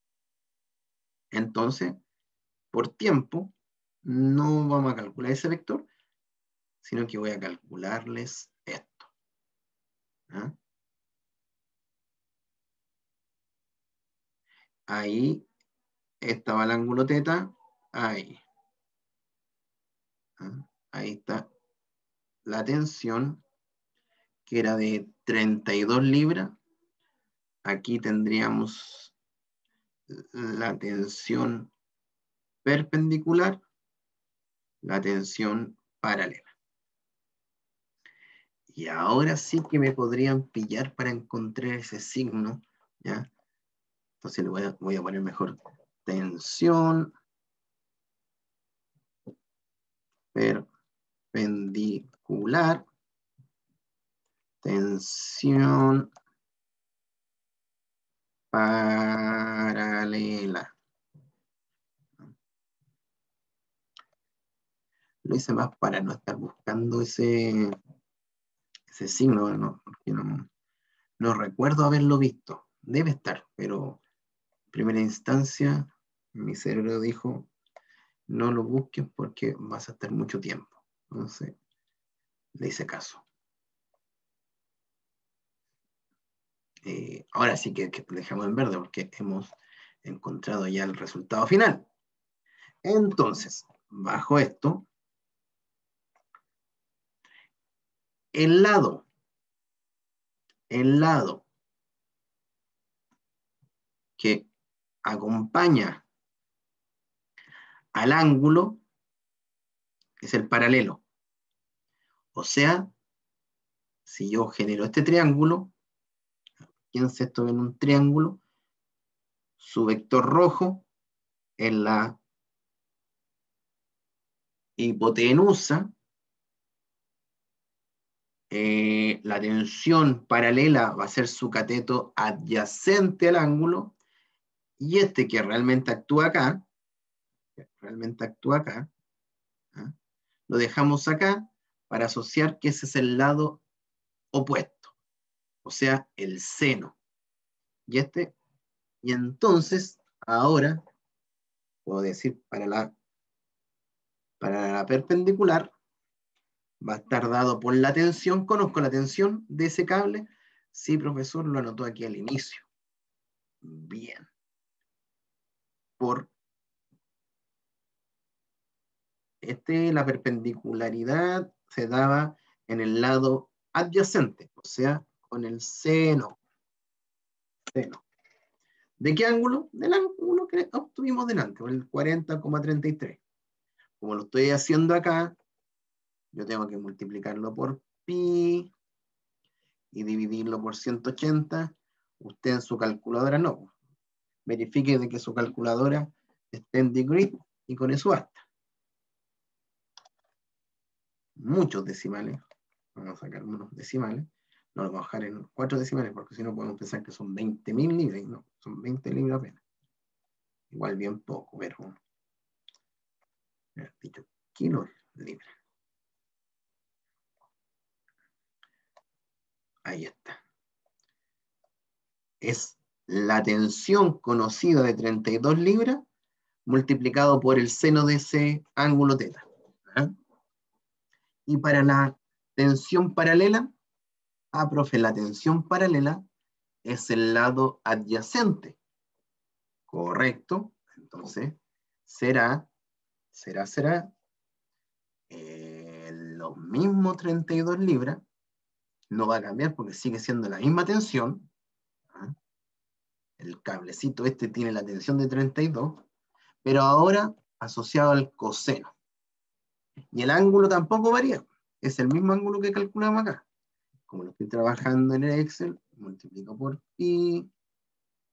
Entonces, por tiempo, no vamos a calcular ese vector, sino que voy a calcularles esto. ¿Ah? Ahí estaba el ángulo teta, ahí. ¿Ah? Ahí está la tensión, que era de 32 libras. Aquí tendríamos la tensión perpendicular, la tensión paralela. Y ahora sí que me podrían pillar para encontrar ese signo, ¿ya? Entonces le voy a poner mejor tensión perpendicular, tensión paralela. Lo hice más para no estar buscando ese, ese signo, no, no, no recuerdo haberlo visto. Debe estar, pero en primera instancia mi cerebro dijo, no lo busques porque vas a estar mucho tiempo. Entonces, le hice caso. Eh, ahora sí que, que dejamos en verde porque hemos encontrado ya el resultado final. Entonces, bajo esto, el lado, el lado que acompaña al ángulo es el paralelo. O sea, si yo genero este triángulo, piense esto en un triángulo, su vector rojo en la hipotenusa, eh, la tensión paralela va a ser su cateto adyacente al ángulo, y este que realmente actúa acá, realmente actúa acá, ¿ah? lo dejamos acá para asociar que ese es el lado opuesto, o sea, el seno. Y este, y entonces, ahora, puedo decir para la, para la perpendicular, va a estar dado por la tensión, conozco la tensión de ese cable, sí, profesor, lo anotó aquí al inicio. Bien. Por este, la perpendicularidad se daba en el lado adyacente, o sea, con el seno. Seno. ¿De qué ángulo? Del ángulo que obtuvimos delante, el 40,33. Como lo estoy haciendo acá, yo tengo que multiplicarlo por pi y dividirlo por 180. Usted en su calculadora no. Verifique de que su calculadora esté en degree y con eso basta. Muchos decimales. Vamos a sacar unos decimales. No lo vamos a dejar en cuatro decimales porque si no podemos pensar que son 20.000 libras. No, son 20 libras apenas. Igual bien poco, pero... Dicho, kilos libras. Ahí está. Es la tensión conocida de 32 libras multiplicado por el seno de ese ángulo teta. Y para la tensión paralela, ah, profe, la tensión paralela es el lado adyacente. Correcto. Entonces, será, será, será eh, los mismos 32 libras no va a cambiar porque sigue siendo la misma tensión. ¿ah? El cablecito este tiene la tensión de 32, pero ahora asociado al coseno. Y el ángulo tampoco varía, es el mismo ángulo que calculamos acá. Como lo estoy trabajando en el Excel, multiplico por pi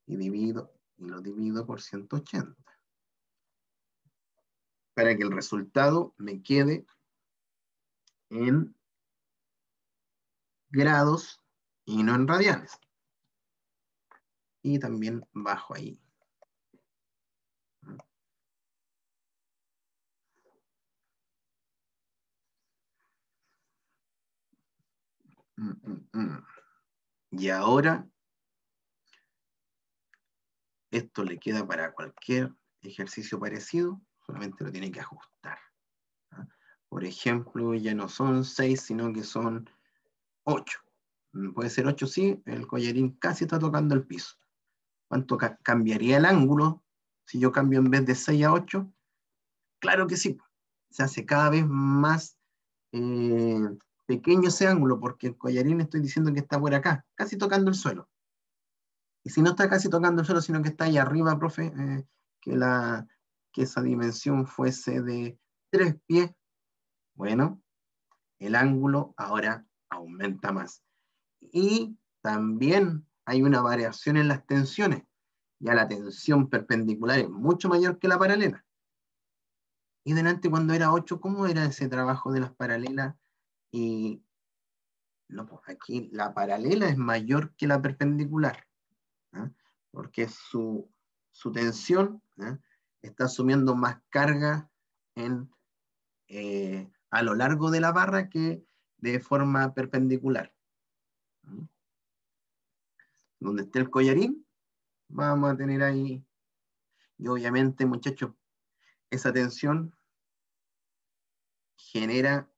y divido y lo divido por 180. Para que el resultado me quede en grados y no en radianes. Y también bajo ahí. Mm, mm, mm. Y ahora, esto le queda para cualquier ejercicio parecido, solamente lo tiene que ajustar. ¿ah? Por ejemplo, ya no son 6, sino que son 8. Mm, puede ser 8, sí, el collarín casi está tocando el piso. ¿Cuánto cambiaría el ángulo si yo cambio en vez de 6 a 8? Claro que sí. Se hace cada vez más eh, pequeño ese ángulo, porque el collarín estoy diciendo que está por acá, casi tocando el suelo. Y si no está casi tocando el suelo, sino que está ahí arriba, profe, eh, que, la, que esa dimensión fuese de 3 pies, bueno, el ángulo ahora aumenta más. Y también hay una variación en las tensiones. Ya la tensión perpendicular es mucho mayor que la paralela. Y delante cuando era 8, ¿cómo era ese trabajo de las paralelas? Y no, pues aquí la paralela es mayor que la perpendicular. ¿ah? Porque su, tensión ¿ah? está asumiendo más carga en, eh, a lo largo de la barra que de forma perpendicular. Donde esté el collarín, vamos a tener ahí, y obviamente muchachos, esa tensión genera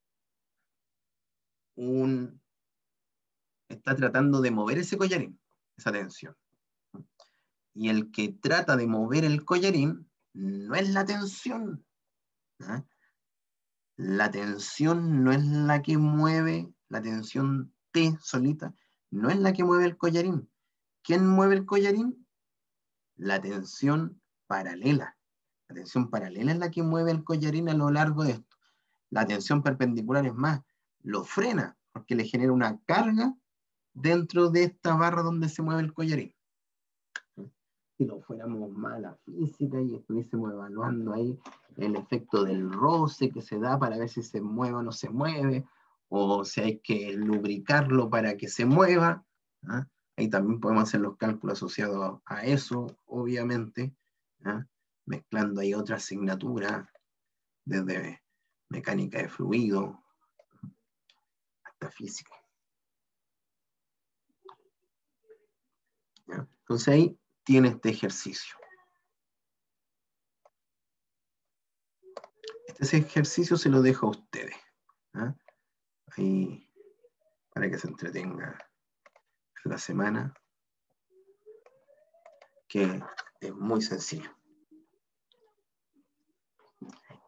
un, está tratando de mover ese collarín, esa tensión. Y el que trata de mover el collarín no es la tensión. ¿ah? la tensión no es la que mueve, la tensión T solita, no es la que mueve el collarín. ¿Quién mueve el collarín? La tensión paralela. La tensión paralela es la que mueve el collarín a lo largo de esto. La tensión perpendicular es más, lo frena, porque le genera una carga dentro de esta barra donde se mueve el collarín. Si no fuéramos mala física y estuviésemos evaluando ahí el efecto del roce que se da para ver si se mueve o no se mueve, o si hay que lubricarlo para que se mueva, ¿ah? ahí también podemos hacer los cálculos asociados a eso, obviamente, ¿ah? mezclando ahí otra asignatura desde mecánica de fluido Entonces ahí tiene este ejercicio. Este ejercicio se lo dejo a ustedes. ¿ah? Ahí, para que se entretenga en la semana, que es muy sencillo.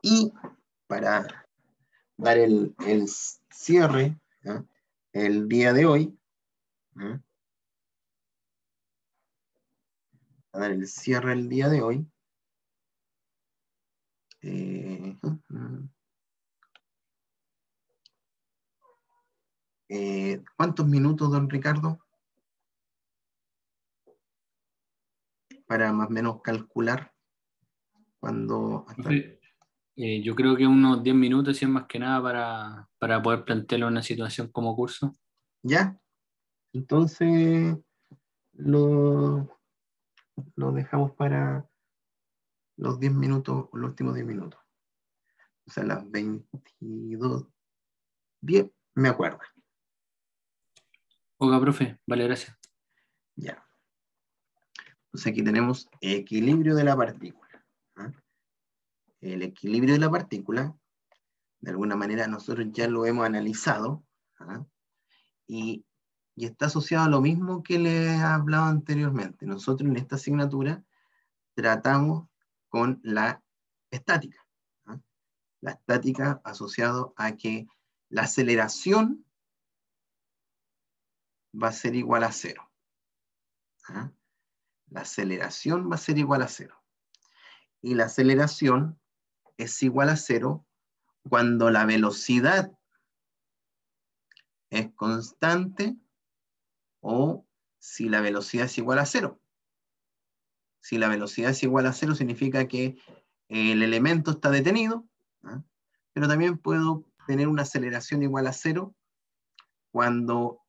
Y para dar el, el cierre, el día de hoy, ¿ah? a dar el cierre el día de hoy. Eh, eh, ¿Cuántos minutos, don Ricardo? Para más o menos calcular cuando... Eh, yo creo que unos 10 minutos y es más que nada para, para poder plantearle una situación como curso. ¿Ya? Entonces, lo, lo dejamos para los 10 minutos, los últimos 10 minutos. O sea, las 22, 10, me acuerdo. Oiga, profe, vale, gracias. Ya. Entonces aquí tenemos equilibrio de la partícula. El equilibrio de la partícula, de alguna manera nosotros ya lo hemos analizado, ¿ah? y y está asociado a lo mismo que le he hablado anteriormente. Nosotros en esta asignatura tratamos con la estática. ¿ah? La estática asociado a que la aceleración va a ser igual a cero. ¿ah? La aceleración va a ser igual a cero. Y la aceleración es igual a cero cuando la velocidad es constante o si la velocidad es igual a cero. Si la velocidad es igual a cero significa que el elemento está detenido, ¿ah? pero también puedo tener una aceleración igual a cero cuando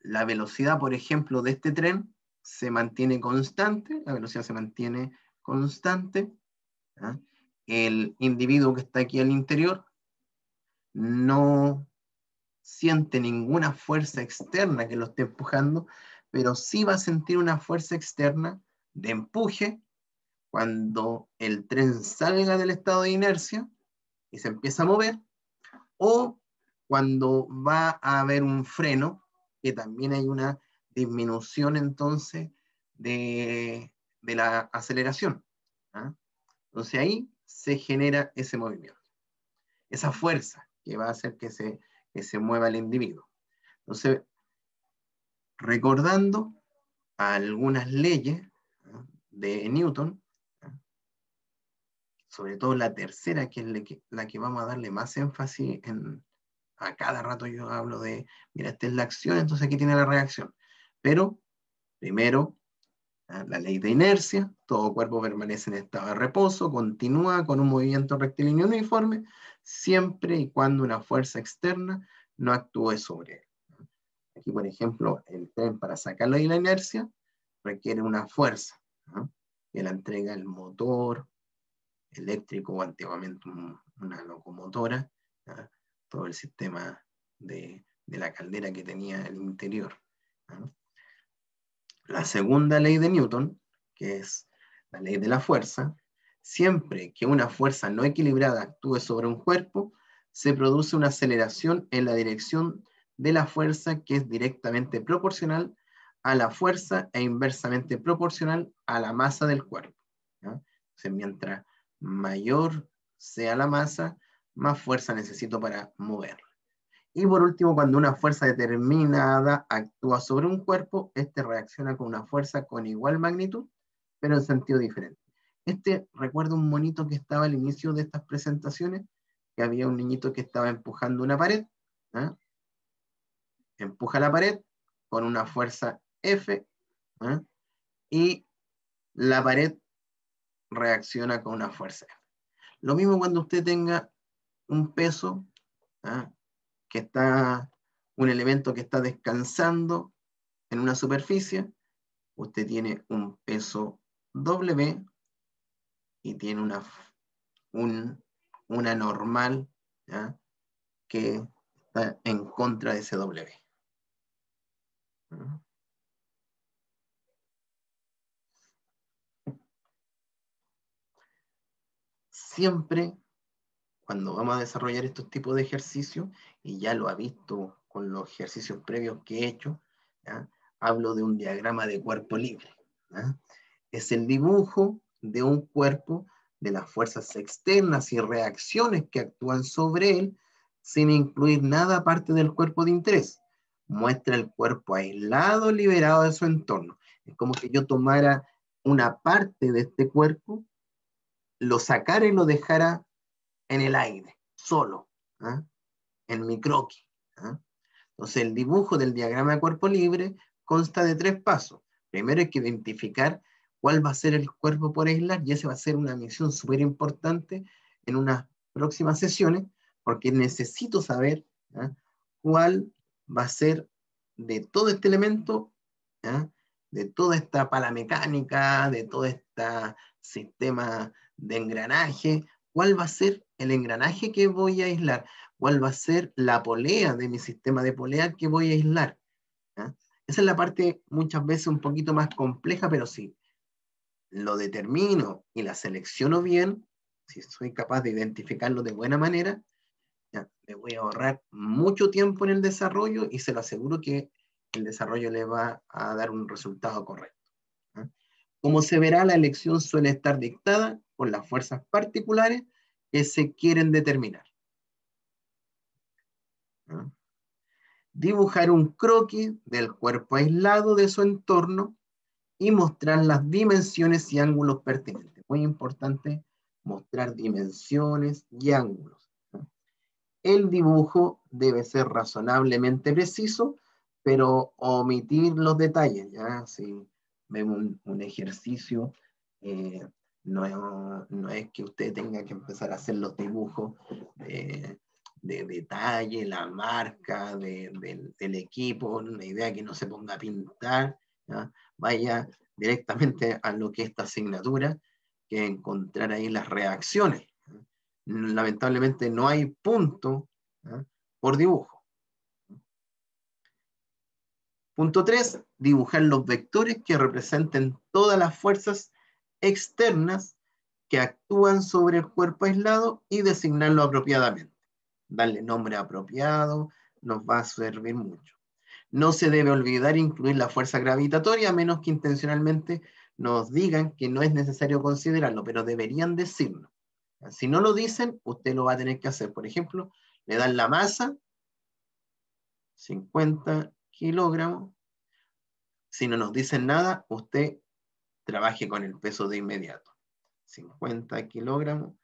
la velocidad, por ejemplo, de este tren se mantiene constante, la velocidad se mantiene constante, ¿ah? El individuo que está aquí al interior no siente ninguna fuerza externa que lo esté empujando, pero sí va a sentir una fuerza externa de empuje cuando el tren salga del estado de inercia y se empieza a mover, o cuando va a haber un freno, que también hay una disminución entonces de, la aceleración. ¿ah? Entonces ahí se genera ese movimiento, esa fuerza que va a hacer que se que se mueva el individuo. Entonces, recordando algunas leyes de Newton, sobre todo la tercera, que es la que, vamos a darle más énfasis en, a cada rato yo hablo de, mira, esta es la acción, entonces aquí tiene la reacción. Pero, primero, la ley de inercia, todo cuerpo permanece en estado de reposo, continúa con un movimiento rectilíneo uniforme, siempre y cuando una fuerza externa no actúe sobre él. Aquí, por ejemplo, el tren para sacarlo de la inercia requiere una fuerza que la entrega el motor eléctrico o antiguamente una locomotora, todo el sistema de, de, la caldera que tenía el interior. La segunda ley de Newton, que es la ley de la fuerza, Siempre que una fuerza no equilibrada actúe sobre un cuerpo, se produce una aceleración en la dirección de la fuerza que es directamente proporcional a la fuerza e inversamente proporcional a la masa del cuerpo. mientras mayor sea la masa, más fuerza necesito para moverla. Y por último, cuando una fuerza determinada actúa sobre un cuerpo, este reacciona con una fuerza con igual magnitud, pero en sentido diferente. Este, recuerdo un monito que estaba al inicio de estas presentaciones, que había un niñito que estaba empujando una pared, ¿ah? empuja la pared con una fuerza F ¿ah? y la pared reacciona con una fuerza F. Lo mismo cuando usted tenga un peso ¿ah? Que está, un elemento que está descansando en una superficie, usted tiene un peso W y tiene una, un- una normal ¿ya? que está en contra de ese W. Siempre cuando vamos a desarrollar estos tipos de ejercicios, y ya lo ha visto con los ejercicios previos que he hecho, hablo de un diagrama de cuerpo libre. Es el dibujo de un cuerpo de las fuerzas externas y reacciones que actúan sobre él sin incluir nada aparte del cuerpo de interés. Muestra el cuerpo aislado, liberado de su entorno. Es como que yo tomara una parte de este cuerpo, lo sacara y lo dejara en el aire, solo, ¿ah? en mi croquis. ¿ah? Entonces, el dibujo del diagrama de cuerpo libre consta de tres pasos. Primero hay que identificar cuál va a ser el cuerpo por aislar, y esa va a ser una misión súper importante en unas próximas sesiones, porque necesito saber ¿ah? cuál va a ser de todo este elemento, de toda esta pala mecánica, de todo este sistema de engranaje, cuál va a ser el engranaje que voy a aislar, cuál va a ser la polea de mi sistema de polea que voy a aislar. Esa es la parte muchas veces un poquito más compleja, pero si lo determino y la selecciono bien, si soy capaz de identificarlo de buena manera, ya, me voy a ahorrar mucho tiempo en el desarrollo y se lo aseguro que el desarrollo le va a dar un resultado correcto. Como se verá, la elección suele estar dictada por las fuerzas particulares que se quieren determinar. Dibujar un croquis del cuerpo aislado de su entorno y mostrar las dimensiones y ángulos pertinentes. Muy importante mostrar dimensiones y ángulos. El dibujo debe ser razonablemente preciso, pero omitir los detalles. ¿ya? Si vemos un, un ejercicio, eh, no, no, es que usted tenga que empezar a hacer los dibujos de, de detalle, la marca de, de, del equipo, una idea que no se ponga a pintar. ¿ya? vaya directamente a lo que es esta asignatura, que encontrar ahí las reacciones. Lamentablemente no hay punto ¿eh? por dibujo. Punto 3, dibujar los vectores que representen todas las fuerzas externas que actúan sobre el cuerpo aislado y designarlo apropiadamente. Darle nombre apropiado nos va a servir mucho. No se debe olvidar incluir la fuerza gravitatoria, a menos que intencionalmente nos digan que no es necesario considerarlo, pero deberían decirlo. Si no lo dicen, usted lo va a tener que hacer. Por ejemplo, le dan la masa, 50 kilogramos. Si no nos dicen nada, usted trabaje con el peso de inmediato. 50 kilogramos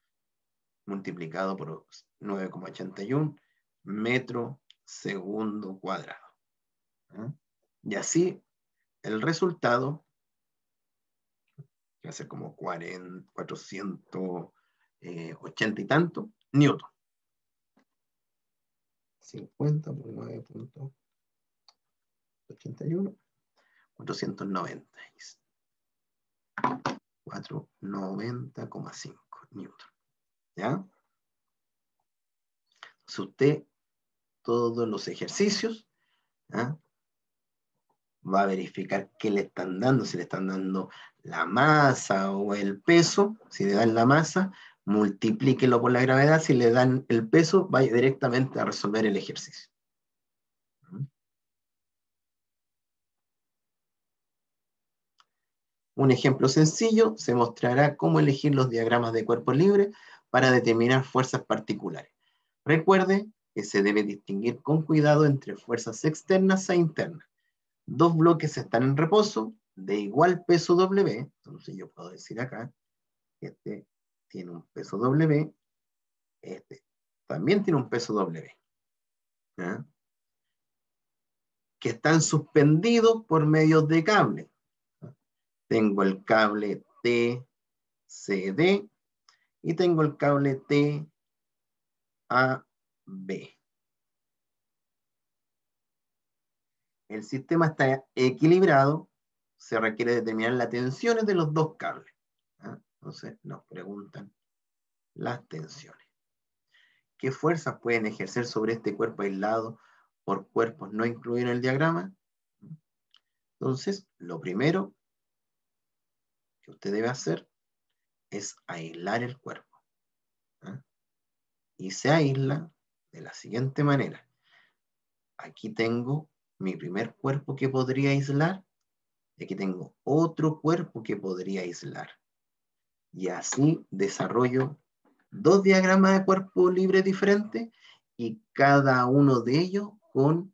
multiplicado por 9,81 metro segundo cuadrado. ¿eh? Y así el resultado, va a ser como 40, 480 y tanto, newton. 50 por 9.81, 490. 490,5 newton. ¿Ya? Si usted, todos los ejercicios, va a verificar qué le están dando, si le están dando la masa o el peso, si le dan la masa, multiplíquelo por la gravedad, si le dan el peso, vaya directamente a resolver el ejercicio. Un ejemplo sencillo se mostrará cómo elegir los diagramas de cuerpo libre para determinar fuerzas particulares. Recuerde que se debe distinguir con cuidado entre fuerzas externas e internas. Dos bloques están en reposo de igual peso W, entonces yo puedo decir acá, este tiene un peso W, este también tiene un peso W. que están suspendidos por medio de cable. Tengo el cable TCD y tengo el cable TAB. El sistema está equilibrado, se requiere determinar las tensiones de los dos cables. ¿ah? Entonces nos preguntan las tensiones. ¿Qué fuerzas pueden ejercer sobre este cuerpo aislado por cuerpos no incluidos en el diagrama? Entonces, lo primero que usted debe hacer es aislar el cuerpo. ¿ah? Y se aísla de la siguiente manera. Aquí tengo mi primer cuerpo que podría aislar, y aquí tengo otro cuerpo que podría aislar. Y así desarrollo dos diagramas de cuerpo libre diferentes y cada uno de ellos con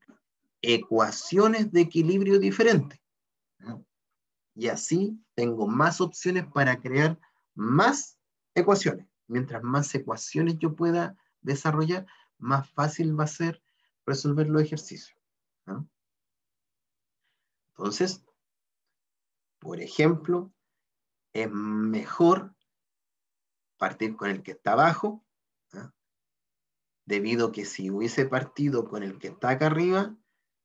ecuaciones de equilibrio diferentes. Y así tengo más opciones para crear más ecuaciones. Mientras más ecuaciones yo pueda desarrollar, más fácil va a ser resolver los ejercicios. Entonces, por ejemplo, es mejor partir con el que está abajo, debido que si hubiese partido con el que está acá arriba,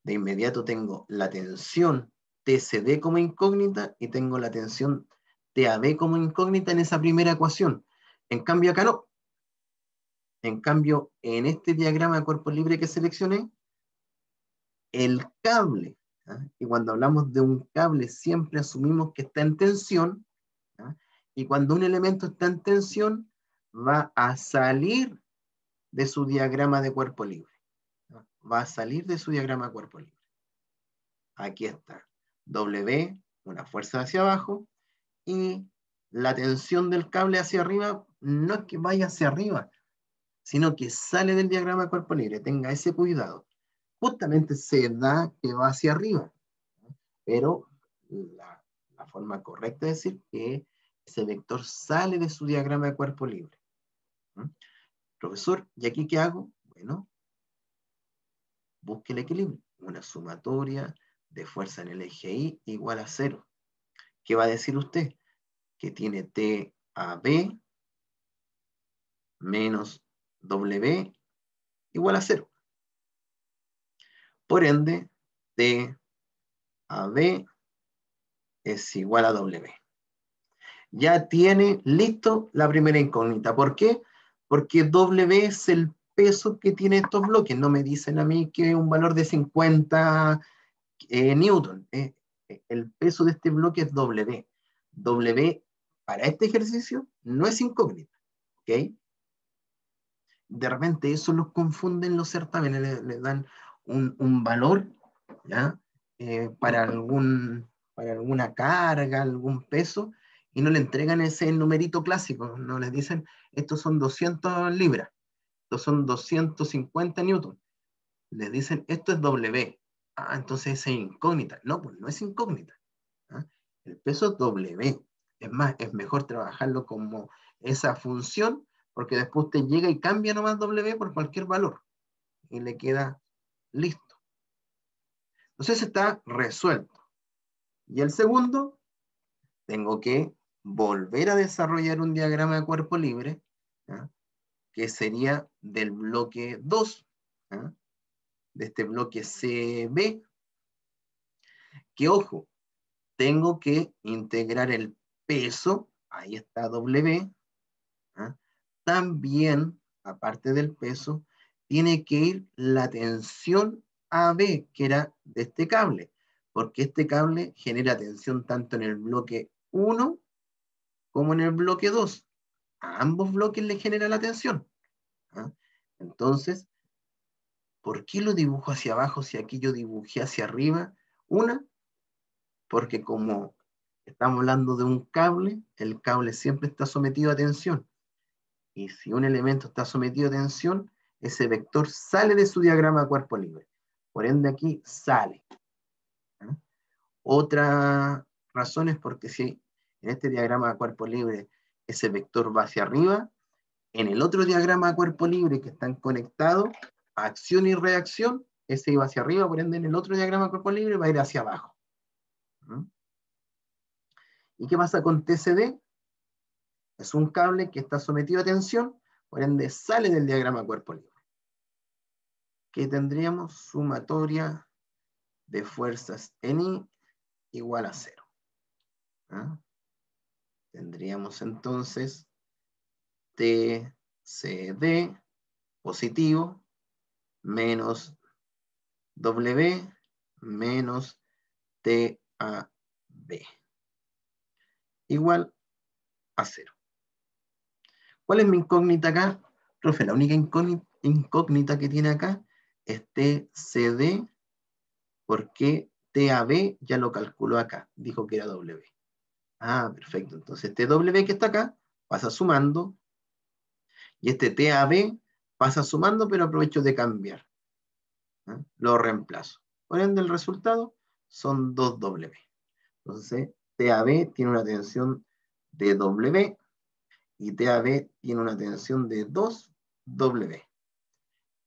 de inmediato tengo la tensión TCD como incógnita y tengo la tensión TAB como incógnita en esa primera ecuación. En cambio acá no. En cambio, en este diagrama de cuerpo libre que seleccioné, el cable, ¿ah? y cuando hablamos de un cable siempre asumimos que está en tensión, y cuando un elemento está en tensión, va a salir de su diagrama de cuerpo libre. Va a salir de su diagrama de cuerpo libre. Aquí está. W, una fuerza hacia abajo, y la tensión del cable hacia arriba no es que vaya hacia arriba, sino que sale del diagrama de cuerpo libre. Tenga ese cuidado. Justamente se da que va hacia arriba, pero la, la forma correcta es decir que ese vector sale de su diagrama de cuerpo libre. ¿Mm? Profesor, ¿y aquí qué hago? Bueno, busque el equilibrio. Una sumatoria de fuerza en el eje Y igual a cero. ¿Qué va a decir usted? Que tiene TAB menos W igual a cero. Por ende, TAB es igual a W ya tiene listo la primera incógnita. ¿Por qué? Porque W es el peso que tiene estos bloques. No me dicen a mí que un valor de 50 eh, newton. Eh, el peso de este bloque es W. W para este ejercicio no es incógnita. ¿Ok? De repente eso los confunden los certámenes, le, dan un, valor ¿ya? Eh, para, algún, para alguna carga, algún peso, y no le entregan ese numerito clásico, no les dicen, estos son 200 libras, estos son 250 newton. Les dicen, esto es W. Ah, entonces es incógnita. No, pues no es incógnita. ¿ah? El peso es W. Es más, es mejor trabajarlo como esa función, porque después usted llega y cambia nomás W por cualquier valor. Y le queda listo. Entonces está resuelto. Y el segundo, tengo que volver a desarrollar un diagrama de cuerpo libre, que sería del bloque 2, de este bloque CB, que ojo, tengo que integrar el peso, ahí está W, también, aparte del peso, tiene que ir la tensión AB, que era de este cable, porque este cable genera tensión tanto en el bloque 1 como en el bloque 2. A ambos bloques le genera la tensión. ¿ah? Entonces, ¿por qué lo dibujo hacia abajo si aquí yo dibujé hacia arriba? Una, porque como estamos hablando de un cable, el cable siempre está sometido a tensión. Y si un elemento está sometido a tensión, ese vector sale de su diagrama de cuerpo libre. Por ende aquí sale. Otra razón es porque si en este diagrama de cuerpo libre, ese vector va hacia arriba. En el otro diagrama de cuerpo libre que están conectados, acción y reacción, ese iba hacia arriba, por ende en el otro diagrama cuerpo libre va a ir hacia abajo. ¿Mm? ¿Y qué pasa con TCD? Es un cable que está sometido a tensión, por ende sale del diagrama cuerpo libre. Que tendríamos sumatoria de fuerzas en I igual a cero. ¿Ah? Tendríamos entonces TCD positivo menos W menos TAB igual a cero. ¿Cuál es mi incógnita acá? Profe, la única incógnita que tiene acá es TCD porque TAB ya lo calculó acá, dijo que era W. Ah, perfecto. Entonces TW que está acá pasa sumando y este TAB pasa sumando, pero aprovecho de cambiar. ¿Ah? Lo reemplazo. Por ende, el resultado son 2W. Entonces, TAB tiene una tensión de W y TAB tiene una tensión de 2W.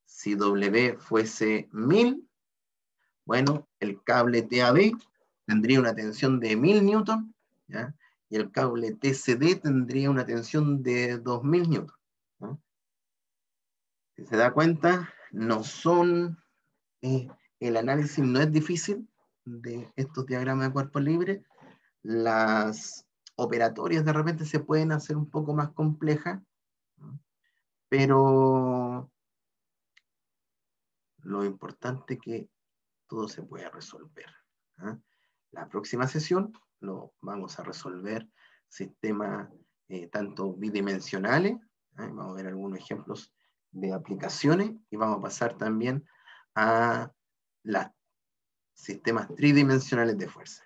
Si W fuese 1000, bueno, el cable TAB tendría una tensión de 1000 newton, y el cable TCD tendría una tensión de 2000 newton. Si se da cuenta, no son, eh, el análisis no es difícil de estos diagramas de cuerpo libre. Las operatorias de repente se pueden hacer un poco más complejas, pero lo importante es que todo se puede resolver. ¿ah? La próxima sesión lo vamos a resolver sistemas eh, tanto bidimensionales, ¿ah? vamos a ver algunos ejemplos de aplicaciones y vamos a pasar también a los sistemas tridimensionales de fuerza.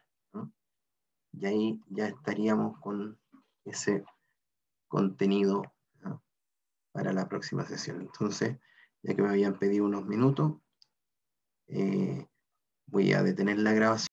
Y ahí ya estaríamos con ese contenido para la próxima sesión. Entonces, ya que me habían pedido unos minutos, eh, voy a detener la grabación.